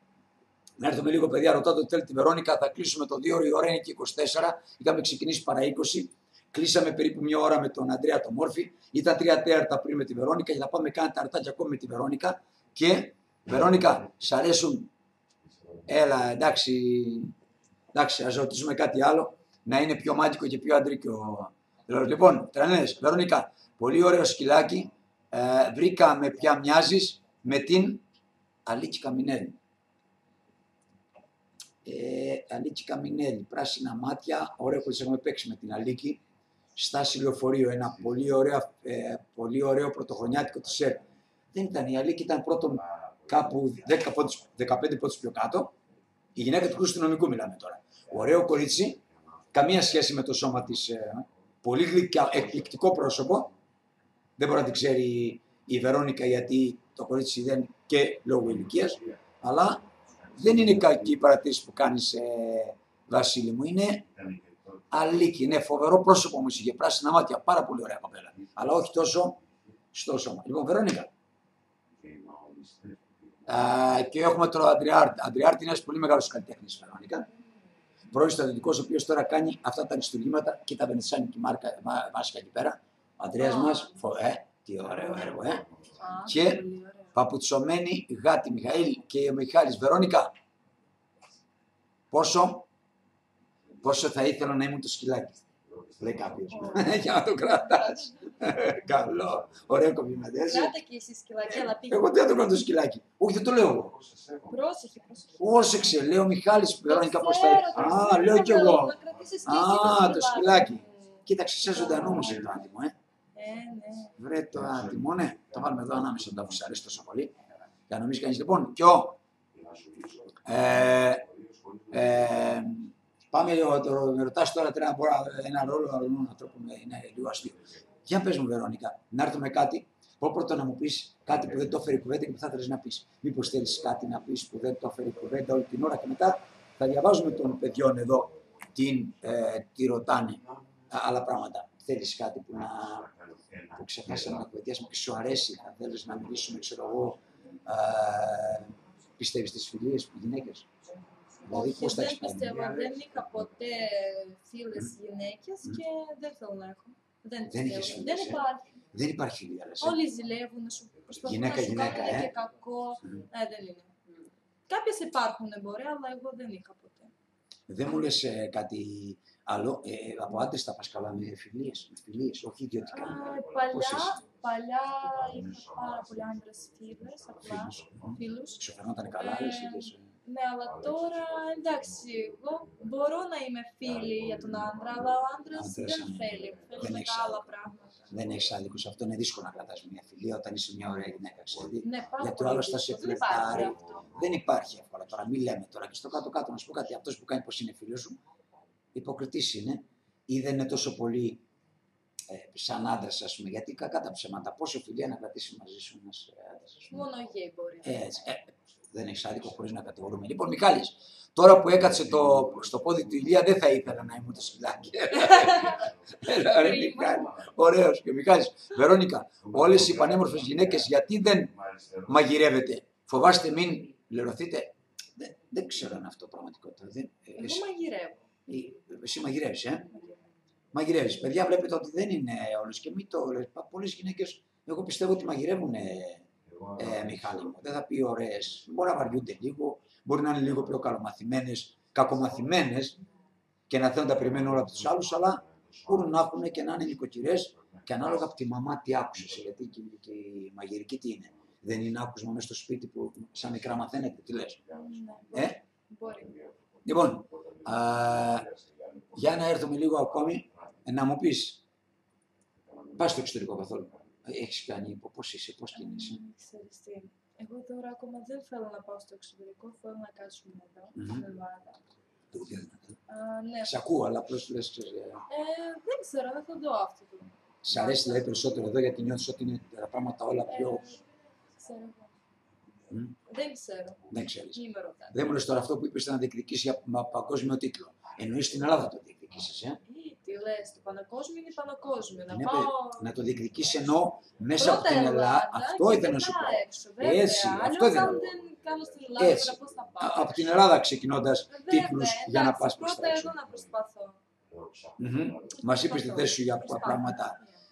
να έρθουμε λίγο παιδιά, ρωτάτε το τέλει τη Βερόνικα, θα κλείσουμε το 2 ώρα, η ώρα είναι και 24, είχαμε ξεκινήσει παρά 20, κλείσαμε περίπου μια ώρα με τον Αντρέα το Μόρφη, ήταν τρία τέταρτα πριν με τη Βερόνικα. Και θα πάμε κάνα ταρτάκια ακόμη με τη Βερόνικα. Και Βερόνικα, σ' αρέσουν, έλα εντάξει, εντάξει ας ρωτήσουμε κάτι άλλο, να είναι πιο μάτικο και πιο αντρίκιο. Λοιπόν, τρανές, Βερόνικα, πολύ ωραίο σκυλάκι, ε, βρήκαμε ποια μοιάζεις με την Αλίκη Καμινέλη. Ε, Αλίκη Καμινέλη, πράσινα μάτια, ωραίο που τις έχουμε παίξει με την Αλίκη, στάση λεωφορείο, ένα πολύ ωραίο, ε, πολύ ωραίο πρωτοχρονιάτικο t-shirt. Δεν ήταν η Αλίκη, ήταν πρώτο κάπου 10 πόντους, 15 πόντους πιο κάτω. Η γυναίκα του αστυνομικού μιλάμε τώρα. Ωραίο κορίτσι, καμία σχέση με το σώμα της, ε, πολύ γλυκιά, εκπληκτικό πρόσωπο. Δεν μπορεί να την ξέρει η Βερόνικα γιατί το κορίτσι δεν και λόγω ηλικίας, αλλά δεν είναι κακή η παρατήρηση που κάνεις, ε, Βασίλη μου. Είναι αλήκη, είναι φοβερό πρόσωπο όμως. Είχε πράσινα μάτια, πάρα πολύ ωραία κοπέλα. Αλλά όχι τόσο στο σώμα. Λοιπόν, Βερόνικα. Α, και έχουμε τον Αντριάρτ. Αντριάρτ είναι ένας πολύ μεγάλος καλλιτέχνης, Βερόνικα. Πρώην στρατιωτικός, ο οποίος τώρα κάνει αυτά τα αριστουργήματα και τα βενετσάνικη μάρκα, μα- μάσκα εκεί πέρα. Ο Αντρέα μας, ε, τι ωραίο έργο, ε. Α, Και- πολύ ωραία. Παπουτσωμένη γάτη Μιχαήλ και ο Μιχάλης Βερόνικα. Πόσο, πόσο θα ήθελα να ήμουν το σκυλάκι. Λέει κάποιος. <laughs> Για να το κρατάς. <laughs> Καλό. Ωραίο κομπλιμέντ. έτσι. Κράτα και εσύ σκυλάκι, αλλά πήγε. Εγώ δεν το κρατώ το σκυλάκι. Όχι, δεν το λέω εγώ. Πρόσεχε, πρόσεχε. Πρόσεξε, λέει ο Μιχάλης Βερόνικα πώς θα Ξέρω, το Α, ξέρω, λέω κι θέλω εγώ. Να κρατήσεις και Α, εσύ το σκυλάκι. Κοίταξε, σε ζωντανό μου είναι το άτιμο, ε. Ε, ναι. Βρε το άτιμο, ναι. Το βάλουμε εδώ ανάμεσα να τα αρέσει τόσο πολύ. Για να νομίζεις κανείς. Λοιπόν, και ο. Ε, ε, πάμε λίγο, το, με ρωτάς τώρα τι να μπορώ, ένα ρόλο αλλού ανθρώπου με, είναι λίγο αστείο. Για πες μου Βερόνικα, να έρθω με κάτι, πω πρώτα να μου πεις κάτι που δεν το έφερε η κουβέντα και που θα θέλεις να πεις. Μήπως θέλεις κάτι να πεις που δεν το έφερε η κουβέντα όλη την ώρα και μετά θα διαβάζουμε των παιδιών εδώ την, ε, τι ρωτάνε α, άλλα πράγματα. Θέλεις κάτι που να, που ξεχάσαμε να κουβεντιάσουμε και σου αρέσει, θα θέλεις να μιλήσουμε, ξέρω εγώ, ε, πιστεύεις στις φιλίες, στις γυναίκες; Δηλαδή Όχι, πώς τα δεν έχεις κάνει. πιστεύω. Δεν είχα ποτέ φίλες γυναίκες και δεν θέλω να έχω. Δεν, Δεν πιστεύω. είχες φίλες, Δεν ε; υπάρχει. Δεν υπάρχει φιλία, λες. ε; Όλοι ζηλεύουν, σου προσπαθούν Γυναίκα, να σου γυναίκα, κάνουν ε; και κακό. Μμ. Ε, δεν είναι. Κάποιες υπάρχουν μπορεί, αλλά εγώ δεν είχα ποτέ. Δεν μου λες ε, κάτι άλλο; Ε, από άντρες τα πας καλά με φιλίες, με φιλίες, όχι ιδιωτικά. Α, Πώς παλιά, είσαι; παλιά είχα πάρα πολλοί άντρες φίλες, απλά Φίλους. Μμ. φίλους. Σου φαινόταν καλά, Ε, λες, είδες, ε; Ναι, αλλά τώρα εντάξει, εγώ μπορώ να είμαι φίλη για τον άντρα, αλλά ο άντρας Άντρας, δεν ναι. θέλει. Δεν Θέλει έχεις τα άλλα άδικο. πράγματα. Δεν έχεις άδικο σε αυτό. Είναι δύσκολο να κρατάς μια φιλία όταν είσαι μια ωραία γυναίκα, ξέρεις. Ναι, πάρα Γιατί ο πολύ άλλος θα σε δύσκολο. Δεν υπάρχει φλερτάρει. αυτό. Δεν υπάρχει εύκολα τώρα. Μην λέμε τώρα και στο κάτω-κάτω να σου πω κάτι. Αυτός που κάνει πως είναι φίλος σου, υποκριτής είναι ή δεν είναι τόσο πολύ ε, σαν άντρας, ας πούμε. Γιατί κακά τα ψέματα. Πόσο φιλία να κρατήσει μαζί σου ένας άντρας, ας πούμε. Μόνο γκέι μπορεί. Έτσι, ε, δεν έχει άδικο χωρίς να κατηγορούμε. Λοιπόν, Μιχάλης, τώρα που έκατσε το, στο πόδι του Ηλία, δεν θα ήθελα να ήμουν το σκυλάκι. Έλα, ρε, Μιχάλη. Ωραίος. Και Μιχάλης, Βερόνικα, όλες οι πανέμορφες γυναίκες γιατί δεν μαγειρεύετε; Φοβάστε μην λερωθείτε. Δεν, δεν ξέρω αν αυτό πραγματικότητα. Δεν, ε, Εγώ εσύ, μαγειρεύω. ε, εσύ μαγειρεύεις, ε; Μαγειρεύεις. Παιδιά, βλέπετε ότι δεν είναι όλες και μην το λες. Πολλές γυναίκες, εγώ πιστεύω ότι μαγειρεύουν ε, Μιχάλη μου. Δεν θα πει ωραίες. Μπορεί να βαριούνται λίγο, μπορεί να είναι λίγο πιο καλομαθημένες, κακομαθημένες και να θέλουν να τα περιμένουν όλα από τους άλλους, αλλά μπορούν να έχουν και να είναι νοικοκυρές και ανάλογα από τη μαμά τι άκουσε. Γιατί και, και η μαγειρική τι είναι. Δεν είναι άκουσμα μέσα στο σπίτι που σαν μικρά μαθαίνετε, τι λες. Ναι, Ε, μπορεί. λοιπόν, α, για να έρθουμε λίγο ακόμη, ε, να μου πεις, πας στο εξωτερικό καθόλου. Έχεις κάνει, πώς είσαι, πώς κινείσαι; Μ, Ξέρεις τι, εγώ τώρα ακόμα δεν θέλω να πάω στο εξωτερικό, θέλω να κάτσουμε εδώ, Μμμ. στην Ελλάδα. Το πιο δυνατό. Α, ναι, Σ' ακούω, αλλά απλώς λες, ξέρεις, ε, ε, δεν ξέρω, δεν θα δω αυτό το. Σ' αρέσει δηλαδή περισσότερο εδώ γιατί νιώθεις ότι είναι τα πράγματα όλα πιο. Ε, ξέρω εγώ. Μμ, Δεν ξέρω, δεν ξέρεις. μη με ρωτάτε. Δεν μου λες τώρα αυτό που είπες να διεκδικήσει για μα- παγκόσμιο τίτλο. Εννοείς στην Ελλάδα το διεκδικήσεις, ε. Ή, Τι λες, το πανακόσμιο είναι πανακόσμιο. Να Ναι, πάω Να το διεκδικήσεις εννοώ μέσα από πρώτα την Ελλάδα. Ελλάδα Αυτό και ήθελα να σου μετά πω. Έξω, βέβαια. Έτσι, Αλλιώς αυτό ήθελα αν να πω. δεν κάνω στην Ελλάδα, Έτσι. τώρα πώς θα πάω. Α- Από την Ελλάδα ξεκινώντας Βέβαια, τίτλους για να εντάξει, πας προς τα Πρώτα έξω. εδώ να προσπαθώ. Μμμ. Μας είπες τη Προσπαθώ. θέση σου για Προσπάθω. πράγματα.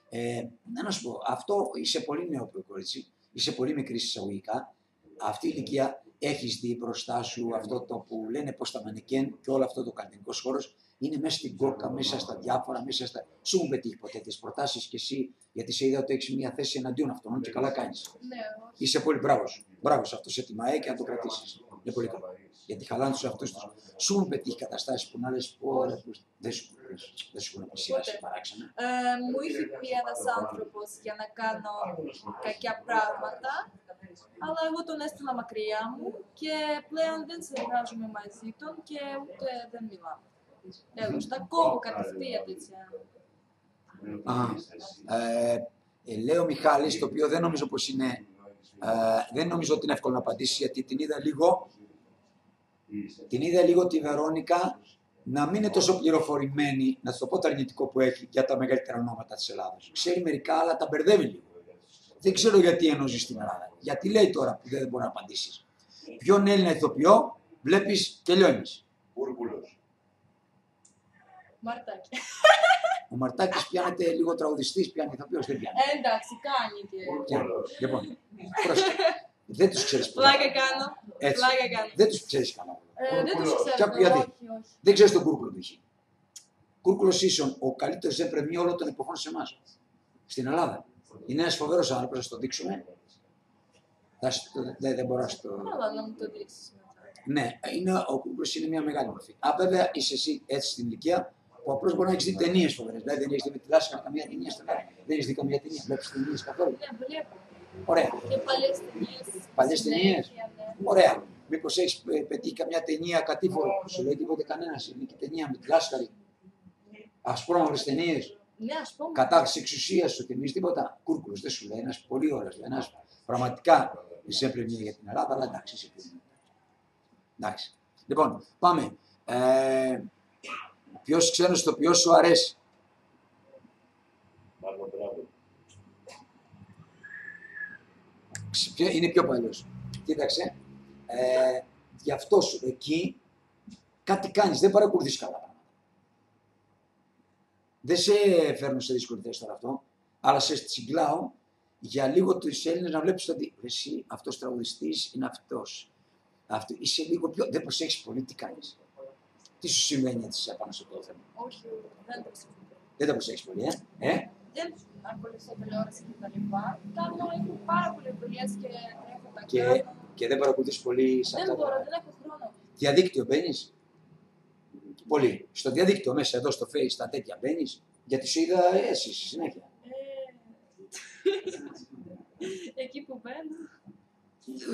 Ε, να σου πω, αυτό είσαι πολύ νέο κορίτσι, είσαι πολύ μικρή εισαγωγικά. Αυτή η ηλικία έχεις δει μπροστά σου αυτό το που λένε πώ τα μανικέν και όλο αυτό το καλλιτεχνικός χώρος είναι μέσα στην κόκα, μέσα στα διάφορα, μέσα στα. Σου μου πετύχει ποτέ τις προτάσεις και εσύ, γιατί σε είδα ότι έχεις μια θέση εναντίον αυτών και καλά κάνεις. Ναι, όχι. Είσαι πολύ μπράβος. Μπράβος, αυτό σε τιμάει και να το κρατήσεις. Είναι πολύ καλό. Γιατί χαλάνε τους εαυτούς τους. Σου μου πετύχει καταστάσεις που να λες: Ωραία, που δεν σου δεν σου έχουν πλησιάσει Ποτέ. παράξενα. Ε, μου είχε πει ένας άνθρωπος για να κάνω κακιά πράγματα, αλλά εγώ τον έστειλα μακριά μου και πλέον δεν συνεργάζομαι μαζί τον και ούτε δεν μιλάμε. Τέλος, τα κόβω κατευθείαν έτσι. Α, ε, ε, λέει ο Μιχάλης, το οποίο δεν νομίζω πως είναι, ε, δεν νομίζω ότι είναι εύκολο να απαντήσει, γιατί την είδα λίγο, την είδα λίγο τη Βερόνικα να μην είναι τόσο πληροφορημένη, να σου το πω το αρνητικό που έχει για τα μεγαλύτερα ονόματα της Ελλάδας. Ξέρει μερικά, αλλά τα μπερδεύει λίγο. Δεν ξέρω γιατί εννοεί στην Ελλάδα. Γιατί λέει τώρα που δεν μπορεί να απαντήσεις. Ποιον Έλληνα ηθοποιό βλέπεις και λιώνεις. Κούρκουλος. Μαρτάκι. Ο Μαρτάκης πιάνεται λίγο τραγουδιστής, πιάνει ηθοποιό, δεν πιάνει. Ε, εντάξει, κάνει και. Πιάνει. Λοιπόν, πρόσεχε. δεν τους ξέρεις Πλάκα κάνω. Έτσι. Πλάκα κάνω. Δεν τους ξέρεις καλά. Ε, δεν τους Ποια- ξέρω. γιατί; Όχι, όχι. Δεν ξέρεις τον Κούρκουλο π.χ. Κούρκουλος ίσον, ο καλύτερος ζεμπρεμί όλων των εποχών σε εμάς. Στην Ελλάδα. Είναι ένας φοβερός άνθρωπος, να σου το δείξουμε. Θα σου το- δεν, δεν μπορώ να σου το. Αλλά να μου το δείξεις μετά. Ναι, είναι, ο Κούρκουλος είναι μια μεγάλη μορφή. Α, βέβαια είσαι εσύ έτσι στην ηλικία που απλώ μπορεί να έχεις δει ταινίες φοβερές. Δηλαδή δεν έχεις δει με τη Λάσκα καμία ταινία στην Ελλάδα. Δεν έχεις δει καμία ταινία. Βλέπει ταινίες καθόλου. Ναι, βλέπω. Ωραία. Και παλιές ταινίες. Παλιές συνέχεια, ταινίες; ναι. Ωραία. Μήπως έχεις πετύχει καμιά ταινία κατήφορο που σου λέει τίποτε κανένας. Είναι και ταινία με τη Λάσκαρη. Ασπρόμαυρε ταινίες. Ναι, ας πούμε. Κατάκτηση εξουσίας σου θυμίζεις τίποτα; Κούρκουλος δεν σου λέει. Ένας πολύ ωραίος. Ένας πραγματικά ζέμπρεμι για την Ελλάδα, αλλά εντάξει. είσαι πιο- Εντάξει. Λοιπόν, πάμε. Ε, Ποιος ξένος το ποιο σου αρέσει. Μάρκο Μπράβο. Ξ- ποιο- Είναι πιο παλιός. Κοίταξε. Ε, γι' αυτό σου εκεί κάτι κάνεις. Δεν παρακολουθείς καλά πράγματα. Δεν σε φέρνω σε δύσκολη θέση τώρα αυτό, αλλά σε τσιγκλάω για λίγο τους Έλληνες να βλέπεις ότι εσύ αυτός τραγουδιστής είναι αυτός. Αυτό. Είσαι λίγο πιο. Δεν προσέχεις πολύ τι κάνεις. Τι σου συμβαίνει έτσι πάνω σε αυτό το θέμα; Όχι, δεν το ξέρω. Δεν τα προσέχει πολύ, ε; ε; Δεν ακολουθώ τηλεόραση και τα λοιπά. Κάνω, έχω πάρα πολλές δουλειές και τρέχω τα Και, κάνω. και δεν παρακολουθείς πολύ σε Δεν αυτά μπορώ, τα. δεν έχω χρόνο. Διαδίκτυο μπαίνεις; Πολύ. Στο διαδίκτυο μέσα εδώ στο face, τα τέτοια μπαίνεις; Γιατί σου είδα εσύ στη συνέχεια. Ε, <laughs> εκεί που μπαίνω.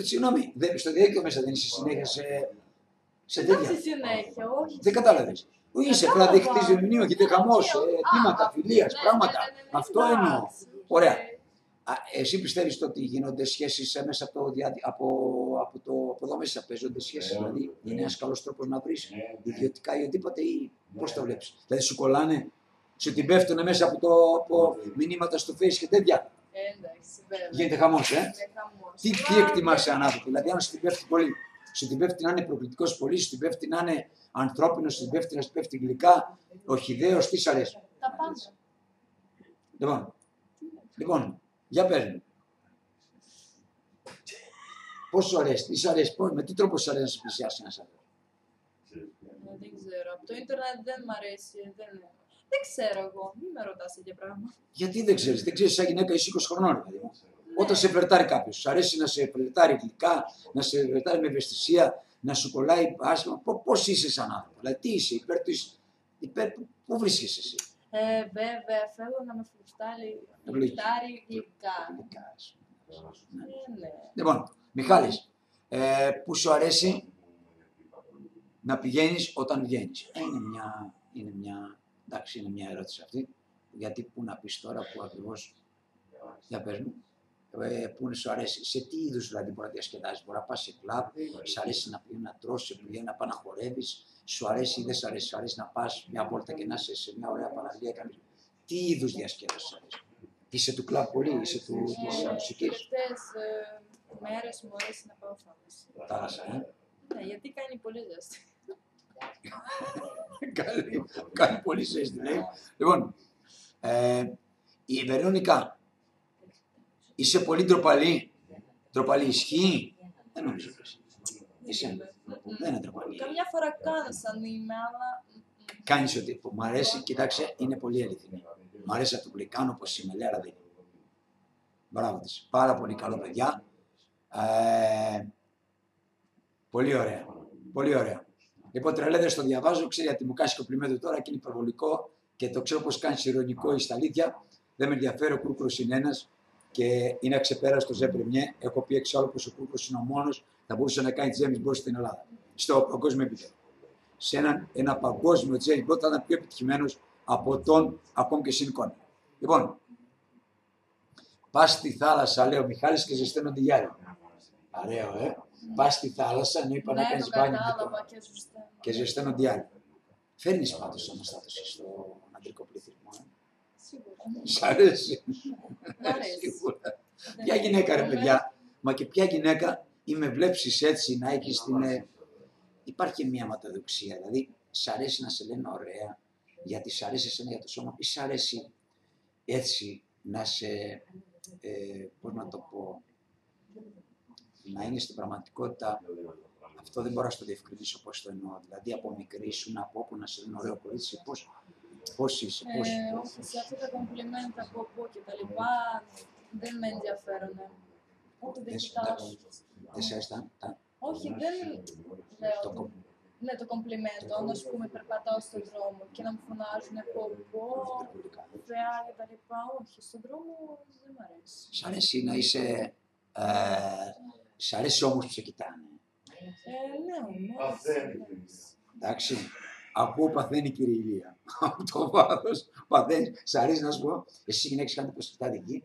Ε, Συγγνώμη, δεν- στο διαδίκτυο μέσα δεν είσαι συνέχεια σε, σε Εντάξει τέτοια. συνέχεια, όχι. Δεν κατάλαβες. Είσαι Κατάλαβα. απλά δεχτή ερμηνείο, γίνεται Ναι, χαμός, οκ, α, θύματα, α, φιλίας, ναι, πράγματα. ναι, ναι, ναι, Αυτό εντάξει. εννοώ. Ωραία. Ε, Α, εσύ πιστεύεις ότι γίνονται σχέσεις μέσα από το, διαδι... από, από, το, από εδώ μέσα, παίζονται σχέσεις. Ναι, δηλαδή, ναι. είναι ένας καλός τρόπος να βρεις Ναι, ναι. ιδιωτικά ή οτιδήποτε, ή Ναι. πώς το βλέπεις. Δηλαδή, σου κολλάνε, σου την πέφτουν μέσα από, το, από μηνύματα στο face και τέτοια. ε, εντάξει, βέβαια. Γίνεται χαμός, ε. Είναι χαμός. Τι, τι Αλλά εκτιμάς δεν- σε άνθρωπο, δηλαδή, αν σου την πέφτει πολύ. Σου την πέφτει να είναι προκλητικός πολύ, σου την πέφτει να είναι ανθρώπινος, σου την πέφτει να σου πέφτει γλυκά, ορχιδαίος, τι σ' αρέσει. Τα πάντα. Λοιπόν, λοιπόν για πες μου. Πώς σου αρέσει, τι σου αρέσει, πώς, με τι τρόπο σου αρέσει να σε πλησιάσει ένας άνθρωπος; Ε, Δεν ξέρω. Από το ίντερνετ δεν μ' αρέσει. Δεν, δεν ξέρω εγώ. Μην με ρωτάς τέτοια πράγματα. Γιατί δεν ξέρεις, δεν ξέρεις σαν γυναίκα είσαι 20 χρονών. ρε παιδί μου. Ναι. Όταν σε φλερτάρει κάποιος, σου αρέσει να σε φλερτάρει γλυκά, να σε φλερτάρει με ευαισθησία, να σου κολλάει άσχημα, Πο- πώς είσαι σαν άνθρωπο. Δηλαδή τι είσαι, υπέρ της, υπέρ, πού βρίσκεσαι εσύ; Ε, βέβαια, θέλω να με φλουστάρει Γλυκά. φλουστάρει γλυκά. Γλυκά, ας πούμε. Ε, ναι. Λοιπόν, Μιχάλης, ε, που σου αρέσει να πηγαίνεις όταν βγαίνεις. Ε, είναι μια, είναι μια, εντάξει, είναι μια ερώτηση αυτή. Γιατί πού να πεις τώρα που ακριβώς, για πες μου, ε, πού σου αρέσει, σε τι είδους δηλαδή μπορεί να διασκεδάσεις, μπορεί να πας σε κλαμπ, σου αρέσει να πηγαίνει να τρως, σε πηγαίνει να πάει να χορεύεις, σου αρέσει ή δεν σου αρέσει, σου αρέσει να πας μια βόλτα και να είσαι σε μια ωραία παραλία. κάνεις- Τι είδους διασκέδαση σου αρέσει; Είσαι του κλαμπ πολύ, είσαι του, της Ε, μουσικής; Τελευταίες ε, μέρες μου αρέσει να πάω θάλασσα. Θάλασσα, ε. Ναι, γιατί κάνει πολύ ζέστη. <laughs> κάνει, κάνει πολύ ζέστη, λέει. Λοιπόν, ε, η Βερόνικα, είσαι πολύ ντροπαλή. Ντροπαλή ισχύει; Δεν νομίζω πως Είσαι. Δεν είναι ντροπαλή. Καμιά φορά κάνω σαν είμαι, αλλά Κάνεις ότι που μ' αρέσει, κοιτάξτε, είναι πολύ αληθινή. Μ' αρέσει να το γλυκάνω όπως είμαι, λέει, αλλά δεν είναι. Μπράβο της. Πάρα πολύ καλό, παιδιά. Ε, πολύ ωραία. Πολύ ωραία. Λοιπόν, τρελέδε το διαβάζω, ξέρει γιατί μου κάνει κομπλιμέντο τώρα και είναι υπερβολικό και το ξέρω πώ κάνεις ηρωνικό ή στα αλήθεια. Δεν με ενδιαφέρει, ο Κούρκος είναι ένας και είναι αξεπέραστος Ζε Πρεμιέ. Έχω πει εξάλλου πως ο Κούρκος είναι ο μόνος θα μπορούσε να κάνει James Bond στην Ελλάδα. Στο παγκόσμιο επίπεδο. Σε ένα, ένα παγκόσμιο James Bond θα ήταν πιο επιτυχημένος από τον ακόμη και συν Κόνη. Λοιπόν, πας στη θάλασσα, λέει ο Μιχάλης και ζεσταίνονται οι άλλοι. Ωραίο, ε. Πας στη θάλασσα, ναι, είπα να ναι, κάνεις το μπάνιο με το κατάλαβα και σωστά. και ζεσταίνονται οι άλλοι. Φέρνεις πάντως αναστάτωση στο αντρικό πληθυσμό. Ε. Σίγουρα. Σ' αρέσει. Μ' αρέσει. Σίγουρα. Δεν Ποια είναι γυναίκα, ρε πρόβλημα. παιδιά, μα και ποια γυναίκα ή με βλέψεις έτσι να έχεις την. ε, Υπάρχει και μια ματοδοξία. Δηλαδή, σ' αρέσει να σε λένε ωραία, γιατί σ' αρέσει εσένα για το σώμα, ή σ' αρέσει έτσι να σε. Ε, πώς να το πω, να είναι στην πραγματικότητα αυτό δεν μπορώ να στο διευκρινίσω πώς το εννοώ. Δηλαδή από μικρή σου να πω που να σε λένε ωραίο κορίτσι, πώς πώς είσαι, πώς. Ε, όχι, σε αυτά τα κομπλιμέντα από πω και τα λοιπά δεν με ενδιαφέρουν. Ούτε δεν Δεν σου- κοιτάζω. δεν σε αρέσει τα- τα- Όχι, δεν λέω. το ότι- κο- Ναι, το κομπλιμέντο. Αν ας πούμε περπατάω στον δρόμο και να μου φωνάζουν πω πω, θεά και τα λοιπά. Όχι, στον δρόμο δεν μ' αρέσει. Σ' αρέσει να είσαι. Ε, σ' αρέσει όμως που σε κοιτάνε. Ε, ναι, μου Παθαίνει. Εντάξει. Ακούω παθαίνει κύριε Ηλία. Από το βάθος παθαίνεις. Σ' αρέσει να σου πω, εσύ γυναίκε κάνετε πω κοιτάτε εκεί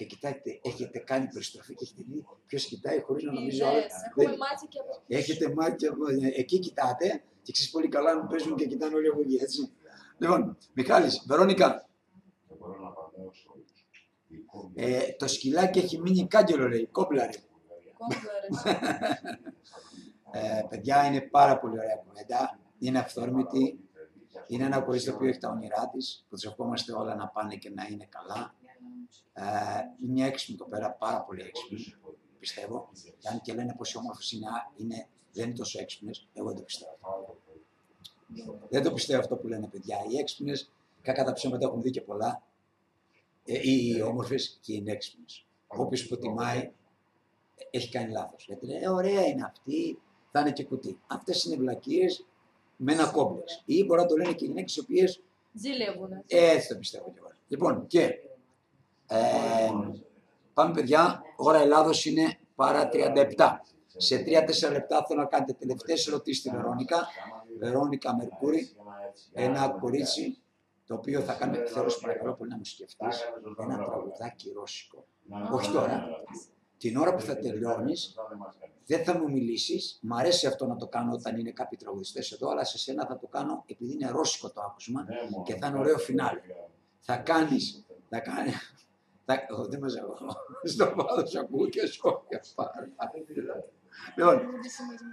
και κοιτάτε, έχετε κάνει περιστροφή και έχετε δει ποιος κοιτάει χωρίς να νομίζει όλα. Είδες, έχουμε μάτια και από πίσω. Έχετε μάτια, εκεί κοιτάτε και ξέρεις πολύ καλά αν παίζουν και κοιτάνε όλοι από εκεί, έτσι. Λοιπόν, Μιχάλης, Βερόνικα, ε, το σκυλάκι έχει μείνει κάγκελο, λέει, κόμπλαρε. Κόμπλαρες. <laughs> Ε, παιδιά, είναι πάρα πολύ ωραία κουβέντα. Είναι αυθόρμητη. Είναι ένα κορίτσι το οποίο έχει τα όνειρά της, που του ευχόμαστε όλα να πάνε και να είναι καλά. Ε, είναι μια έξυπνη κοπέρα, πάρα πολύ έξυπνη, πιστεύω. Και αν και λένε πω οι όμορφε είναι, είναι, δεν είναι τόσο έξυπνες, εγώ δεν το πιστεύω. Δεν το πιστεύω αυτό που λένε παιδιά. Οι έξυπνες, κακά τα ψέματα έχουν δει και πολλά. Ε, οι όμορφες και οι έξυπνες. Όποιος υποτιμάει, έχει κάνει λάθος. Γιατί λέει, «Ε, ωραία είναι αυτή, θα είναι και κουτί. Αυτές είναι βλακίες με ένα κόμπλεξ. Ή μπορεί να το λένε και οι γυναίκες οι οποίες Ζηλεύουν. έτσι το πιστεύω και εγώ. Λοιπόν, και ε, πάμε παιδιά, ώρα Ελλάδος είναι παρά 37. Σε 3-4 λεπτά θέλω να κάνετε τελευταίες ερωτήσεις στη Βερόνικα. Βερόνικα Μερκούρη, ένα κορίτσι το οποίο θα κάνουμε, θέλω σου παρακαλώ πολύ να μου σκεφτείς, ένα τραγουδάκι ρώσικο. Όχι τώρα. Την ώρα που θα τελειώνεις, δεν θα μου μιλήσεις. Μ' αρέσει αυτό να το κάνω όταν είναι κάποιοι τραγουδιστές εδώ, αλλά σε σένα θα το κάνω επειδή είναι ρώσικο το άκουσμα και θα είναι ωραίο φινάλι. Θα κάνεις, θα κάνεις, θα, εγώ δεν μαζεύω, <laughs> στο βάδος ακούω και σχόλια πάρα. Λοιπόν,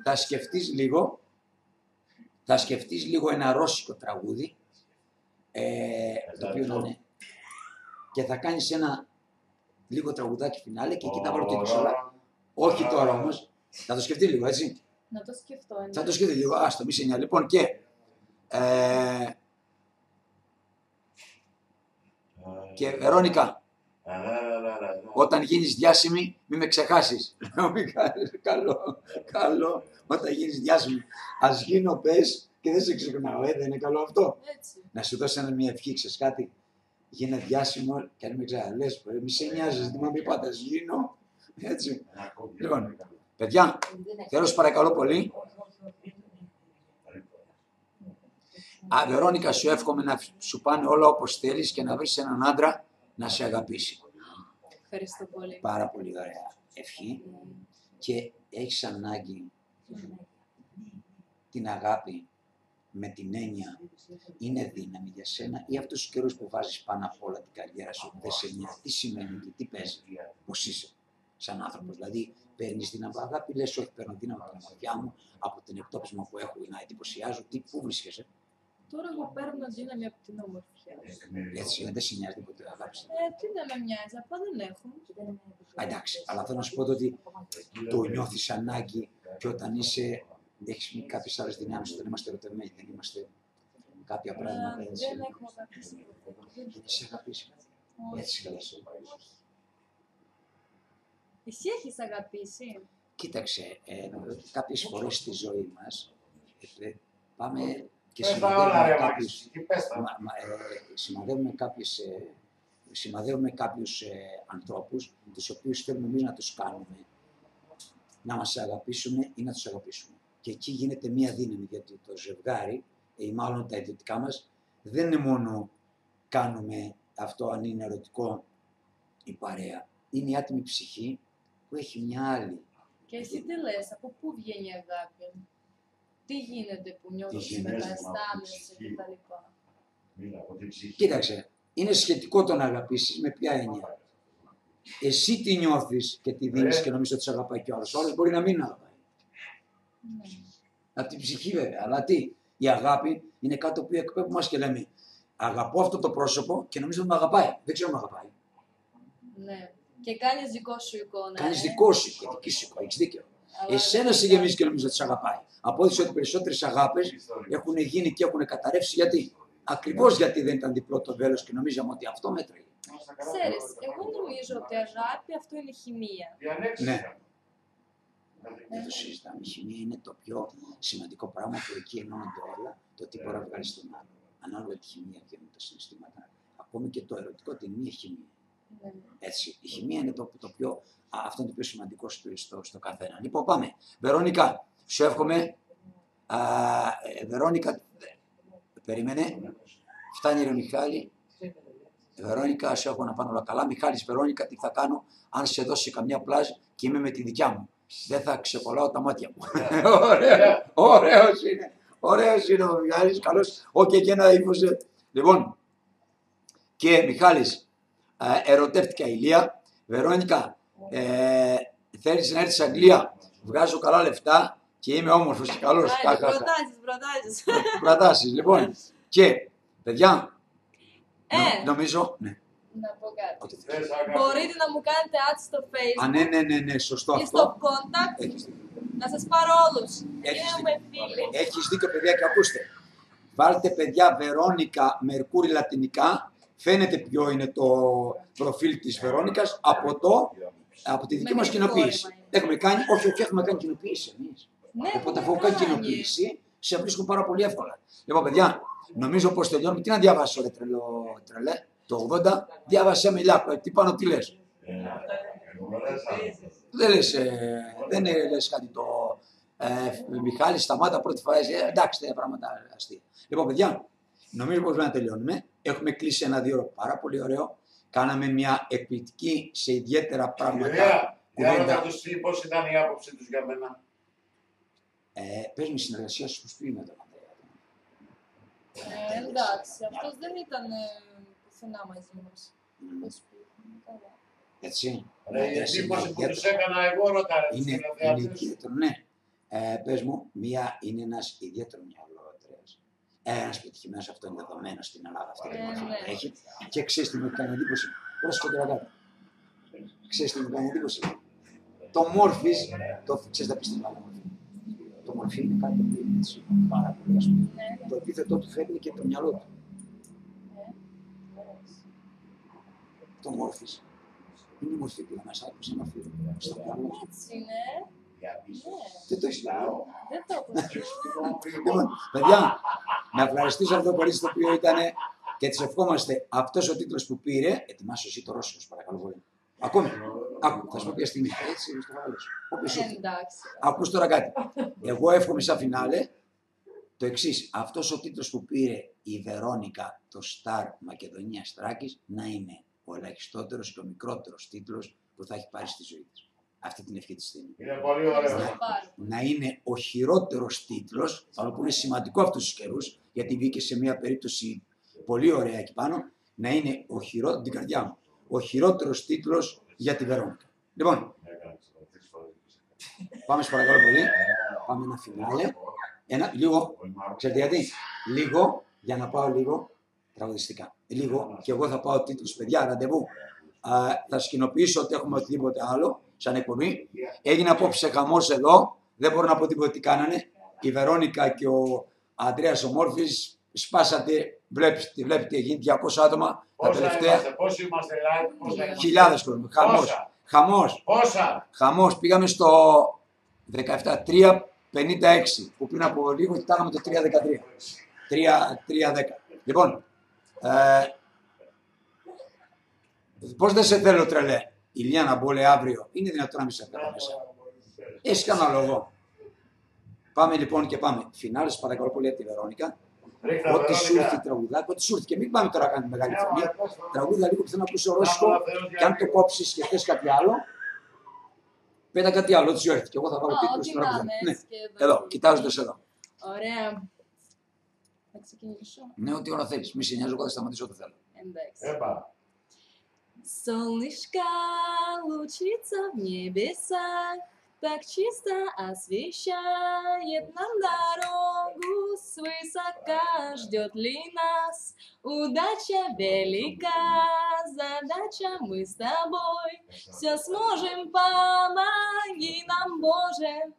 θα σκεφτείς λίγο, θα σκεφτείς λίγο ένα ρώσικο τραγούδι, ε, το οποίο να είναι, και θα κάνεις ένα λίγο τραγουδάκι φινάλε και εκεί θα βάλω και το σολά. Όχι τώρα όμως, θα το σκεφτεί λίγο, έτσι. Να το σκεφτώ. ναι. Θα το σκεφτεί λίγο, άστο, μη σε νοιάζει. Λοιπόν, και ε, και Βερόνικα, όταν γίνεις διάσημη, μην με ξεχάσεις. <laughs> Λέω, «Μιχάλη, καλό, καλό, όταν γίνεις διάσημη. Ας γίνω, πες, και δεν σε ξεχνάω, ε, δεν είναι καλό αυτό. Έτσι. Να σου δώσω ένα μια ευχή, ξέρεις κάτι; Γίνε διάσημο και αν μην ξαναλες, μη σε νοιάζει, τι μου πει πάντα, ας γίνω. Έτσι. Λοιπόν, παιδιά, θέλω σας παρακαλώ πολύ. Α, Βερόνικα, σου εύχομαι να σου πάνε όλα όπως θέλεις και να βρεις έναν άντρα να σε αγαπήσει. Ευχαριστώ πολύ. Πάρα πολύ ωραία ευχή και έχεις ανάγκη την αγάπη με την έννοια είναι δύναμη για σένα ή αυτούς τους καιρούς που βάζεις πάνω απ' όλα την καριέρα σου δεν σε νοιάζει. Τι σημαίνει και τι παίζει, πώς είσαι σαν άνθρωπος. Δηλαδή παίρνεις δύναμη από αγάπη, λες όχι παίρνω δύναμη από την ομορφιά μου, από την εκτόπισμα που έχω να εντυπωσιάζω, τι, πού βρίσκεσαι. Τώρα εγώ παίρνω δύναμη από την ομορφιά. Έτσι, δεν σε νοιάζει τίποτε αγάπη. Ε, τι να με μοιάζει, απλά δεν έχω. Α, εντάξει, αλλά θέλω να σου πω το ότι το νιώθεις ανάγκη και όταν είσαι, έχεις κάποιες άλλες δυνάμεις, όταν είμαστε ερωτευμένοι, δεν είμαστε κάποια πράγματα. Ε, έτσι. δεν έχω αγαπήσει. Γιατί σε αγαπήσει. Έτσι καλά σε Εσύ έχεις αγαπήσει. Κοίταξε, ε, κάποιες φορές στη ζωή μας ε, πάμε και Πες τα όλα ρε συναντεύουμε κάποιους, Μάκης, εκεί πες τα. μα- μα, ε, σημαδεύουμε κάποιες, ε, σημαδεύουμε κάποιους ε, ανθρώπους, τους οποίους θέλουμε εμείς να τους κάνουμε, να μας αγαπήσουν ή να τους αγαπήσουμε. Και εκεί γίνεται μία δύναμη, γιατί το ζευγάρι, ή μάλλον τα ιδιωτικά μας, δεν είναι μόνο κάνουμε αυτό αν είναι ερωτικό η παρέα. Είναι η άτιμη ψυχή που έχει μια άλλη. Και εσύ τι λες, από πού βγαίνει η αγάπη; Τι γίνεται που νιώθεις γίνεται, μετά, μα, αισθάνεσαι ψυχή. κτλ. Μίλα από την ψυχή. Κοίταξε, είναι σχετικό το να αγαπήσεις με ποια έννοια; Εσύ τι νιώθεις και τι δίνεις Ε. και νομίζω ότι σε αγαπάει κι ο άλλος. Ο άλλος μπορεί να μην αγαπάει. Ναι. Από την ψυχή βέβαια. Αλλά τι, η αγάπη είναι κάτι το οποίο εκπέμπουμε μας και λέμε αγαπώ αυτό το πρόσωπο και νομίζω ότι με αγαπάει. Δεν ξέρω αν με αγαπάει. ναι. Και κάνεις δικό σου εικόνα. Κάνεις ε. δικό σου και δική σου εικόνα. Έχεις δίκιο. Αλλά Εσένα δεν σε είναι γεμίζει και νομίζω ότι σε αγαπάει. Απόδειξε ότι περισσότερες αγάπες έχουν γίνει και έχουν καταρρεύσει. Γιατί; Ακριβώς γιατί δεν ήταν διπλό το βέλος και νομίζαμε ότι αυτό μέτραγε. Ξέρεις, εγώ νομίζω ότι αγάπη αυτό είναι χημεία. Ναι. Δεν το συζητάμε. Η χημεία είναι το πιο σημαντικό πράγμα που εκεί ενώνονται όλα. Το τι μπορεί να βγάλεις στον άλλο. Ανάλογα τη χημεία βγαίνουν τα συναισθήματα. Ακόμη και το ερωτικό την μία χημεία. Ναι. Έτσι. Η χημεία είναι το, το πιο, α, αυτό είναι το πιο σημαντικό στο, στο, στο καθένα. Λοιπόν, πάμε. Βερόνικα, σου εύχομαι. Α, ε, Βερόνικα, ε, περίμενε. Φτάνει ρε Μιχάλη. Βερόνικα, σου έχω να πάνε όλα καλά. Μιχάλης, Βερόνικα, τι θα κάνω αν σε δώσει καμιά πλάζ και είμαι με τη δικιά μου. Δεν θα ξεκολλάω τα μάτια μου. <laughs> Ωραίο, ωραίος είναι. Ωραίος είναι ο Μιχάλης, καλός. Όχι και ένα ύφος. ε. Λοιπόν, και Μιχάλης, ε, ερωτεύτηκα η Ηλία. Βερόνικα, ε, θέλεις να έρθεις στην Αγγλία; Βγάζω καλά λεφτά και είμαι όμορφος και καλός. Άντε, Χα, χα, χα. προτάσεις, προτάσεις. Προτάσεις, λοιπόν. <laughs> Και, παιδιά, Ε, νο- νομίζω, ναι, να πω κάτι. ό,τι θες. Μπορείτε να μου κάνετε add στο Α, facebook ναι, ναι, ναι, ναι, σωστό ή αυτό. στο contact Έχεις δίκιο. να σας πάρω όλους. Έχεις Γίνουμε δίκιο. φίλοι. Έχεις δίκιο, παιδιά, και ακούστε. Βάλτε παιδιά Βερόνικα Μερκούρι Λατινικά. Φαίνεται ποιο είναι το προφίλ της Βερόνικας από, το, από τη δική Με μας μερικό κοινοποίηση. αίμα είναι. Έχουμε κάνει, όχι, όχι, έχουμε κάνει κοινοποίηση εμείς. Ναι, Οπότε έχουμε αφού έχω κάνεις κάνει. κοινοποίηση, σε βρίσκω πάρα πολύ εύκολα. Λοιπόν, παιδιά, νομίζω πως τελειώνουμε. Τι να διαβάσω, ρε τρελό, τρελέ; Το 80, διάβασέ με Ηλιάκο. Τι πάνω, τι λες. Δεν λες, ε, δεν ε, λες κάτι το ε, Μιχάλη σταμάτα πρώτη φορά. Ε, εντάξει, τέτοια πράγματα αστεία. Λοιπόν, παιδιά, νομίζω πως να τελειώνουμε. Έχουμε κλείσει ένα δύο ώρο πάρα πολύ ωραίο. Κάναμε μια εκπληκτική σε ιδιαίτερα πράγματα. Ιδέα, για κουβέντα. να τους πει πώς ήταν η άποψή τους για μένα; Ε, πες μου συνεργασία σου πει με τον Ανδρέα. Ε, εντάξει, αυτός δεν ήταν ε, πουθενά μαζί μας. Μμ, Θα σου πει. Καλά. Έτσι. Ρε, η Ε, εντύπωση που είναι τους έκανα εγώ ρωτάρε τους Είναι, είναι τηλεθεατές. ιδιαίτερος, ναι. Ε, πες μου, μία είναι ένας ιδιαίτερος μυαλό ο Ανδρέας. Ένας πετυχημένος, αυτό είναι δεδομένο στην Ελλάδα αυτή τη Ε, μορφή ναι. που έχει. Και ξέρεις τι μου έκανε εντύπωση. Πρόσεχε τώρα κάτω. Ξέρεις τι μου έκανε εντύπωση. Το μόρφης, το ξέρεις τα πιστικά μόρφη. Το μορφή είναι κάτι που είναι έτσι, πάρα πολύ ας πούμε. Ναι, ναι. Το επίθετό του φέρνει και το μυαλό του. Ναι. Ωραίος. Το μόρφης. Είναι η μορφή που θα μας άκουσε να φύγει στο μυαλό σου. Έτσι είναι. Ναι. Δεν το έχεις πει. Δεν το έχω σκεφτεί. Λοιπόν, παιδιά, να ευχαριστήσω αυτό το κορίτσι το οποίο ήταν και τη ευχόμαστε αυτός ο τίτλος που πήρε. Ετοιμάσου εσύ το Ρώσο, σου παρακαλώ πολύ. Ακόμη. Άκου, θα σου πω ποια στιγμή. Έτσι, στο χαλό σου. Όποιος σου Ε, έρθει. Εντάξει. Ακούς τώρα κάτι. Εγώ εύχομαι σαν φινάλε το εξής. Αυτός ο τίτλος που πήρε η Βερόνικα, το Star Μακεδονίας Τράκης, να είναι ο ελαχιστότερος και ο μικρότερος τίτλος που θα έχει πάρει στη ζωή της. Αυτή την ευχή της στιγμή Είναι πολύ ωραίο. Ευχαριστώ πάρα πολύ. να είναι ο χειρότερος τίτλος, παρόλο που είναι σημαντικό αυτούς τους καιρούς, γιατί βγήκε σε μια περίπτωση πολύ ωραία εκεί πάνω, να είναι ο χειρό, την καρδιά μου, ο χειρότερος τίτλος για τη Βερόνικα. Λοιπόν, πάμε σε παρακαλώ πολύ, πάμε ένα φινάλε, ένα, λίγο, ξέρετε γιατί, λίγο, για να πάω λίγο τραγουδιστικά. Λίγο, και εγώ θα πάω τίτλους, παιδιά, ραντεβού. Α, θα σκηνοποιήσω ότι έχουμε οτιδήποτε άλλο, σαν εκπομπή. Έγινε απόψε χαμός εδώ. Δεν μπορώ να πω τίποτα τι κάνανε. Η Βερόνικα και ο Αντρέας ο Μόρφης σπάσατε. Βλέπεις, τι βλέπετε τι έγινε. 200 άτομα τα Πόσα τελευταία. είμαστε, πόσοι είμαστε live, πόσα είμαστε. Χιλιάδες κόσμο. Χαμός. Πόσα. Χαμός. Πόσα. Χαμός. Πήγαμε στο 17. 3.56 που πριν από λίγο κοιτάγαμε το 3.13. 3.10. Λοιπόν, ε, πώς δεν σε θέλω τρελέ. Η Λιάνα Μπόλε αύριο. Είναι δυνατόν να μην σε θέλω μέσα. Έχεις κανένα λόγο. Πάμε λοιπόν και πάμε. Φινάλες, σε παρακαλώ πολύ από τη Βερόνικα. Ρίχτα, Ό,τι σου Βερόνικα. έρθει τραγουδάκι, ό,τι σου έρθει. Και μην πάμε τώρα να κάνουμε μεγάλη Ναι, φωνή. μα, πώς θα- Τραγούδα λίγο που θέλω να ακούσω ρώσικο. Άμα θέλω Και αν το κόψεις και θες κάτι άλλο, πέτα κάτι άλλο, ό,τι σου έρθει. Και εγώ θα βάλω Α, τίτλο ό,τι στην να τραγούδα. είναι, Ναι, έτσι και εδώ. εδώ, κοιτάζοντας εδώ. Ωραία. Θα ξεκινήσω. Ναι, ό,τι ώρα θέλει. Μη σε νοιάζει, εγώ θα σταματήσω ό,τι θέλω. Εντάξει. Έπα. Солнышко лучится в небесах, так чисто освещает нам дорогу, свысока ждет ли нас удача велика, задача мы с тобой, все сможем, помоги нам, Боже.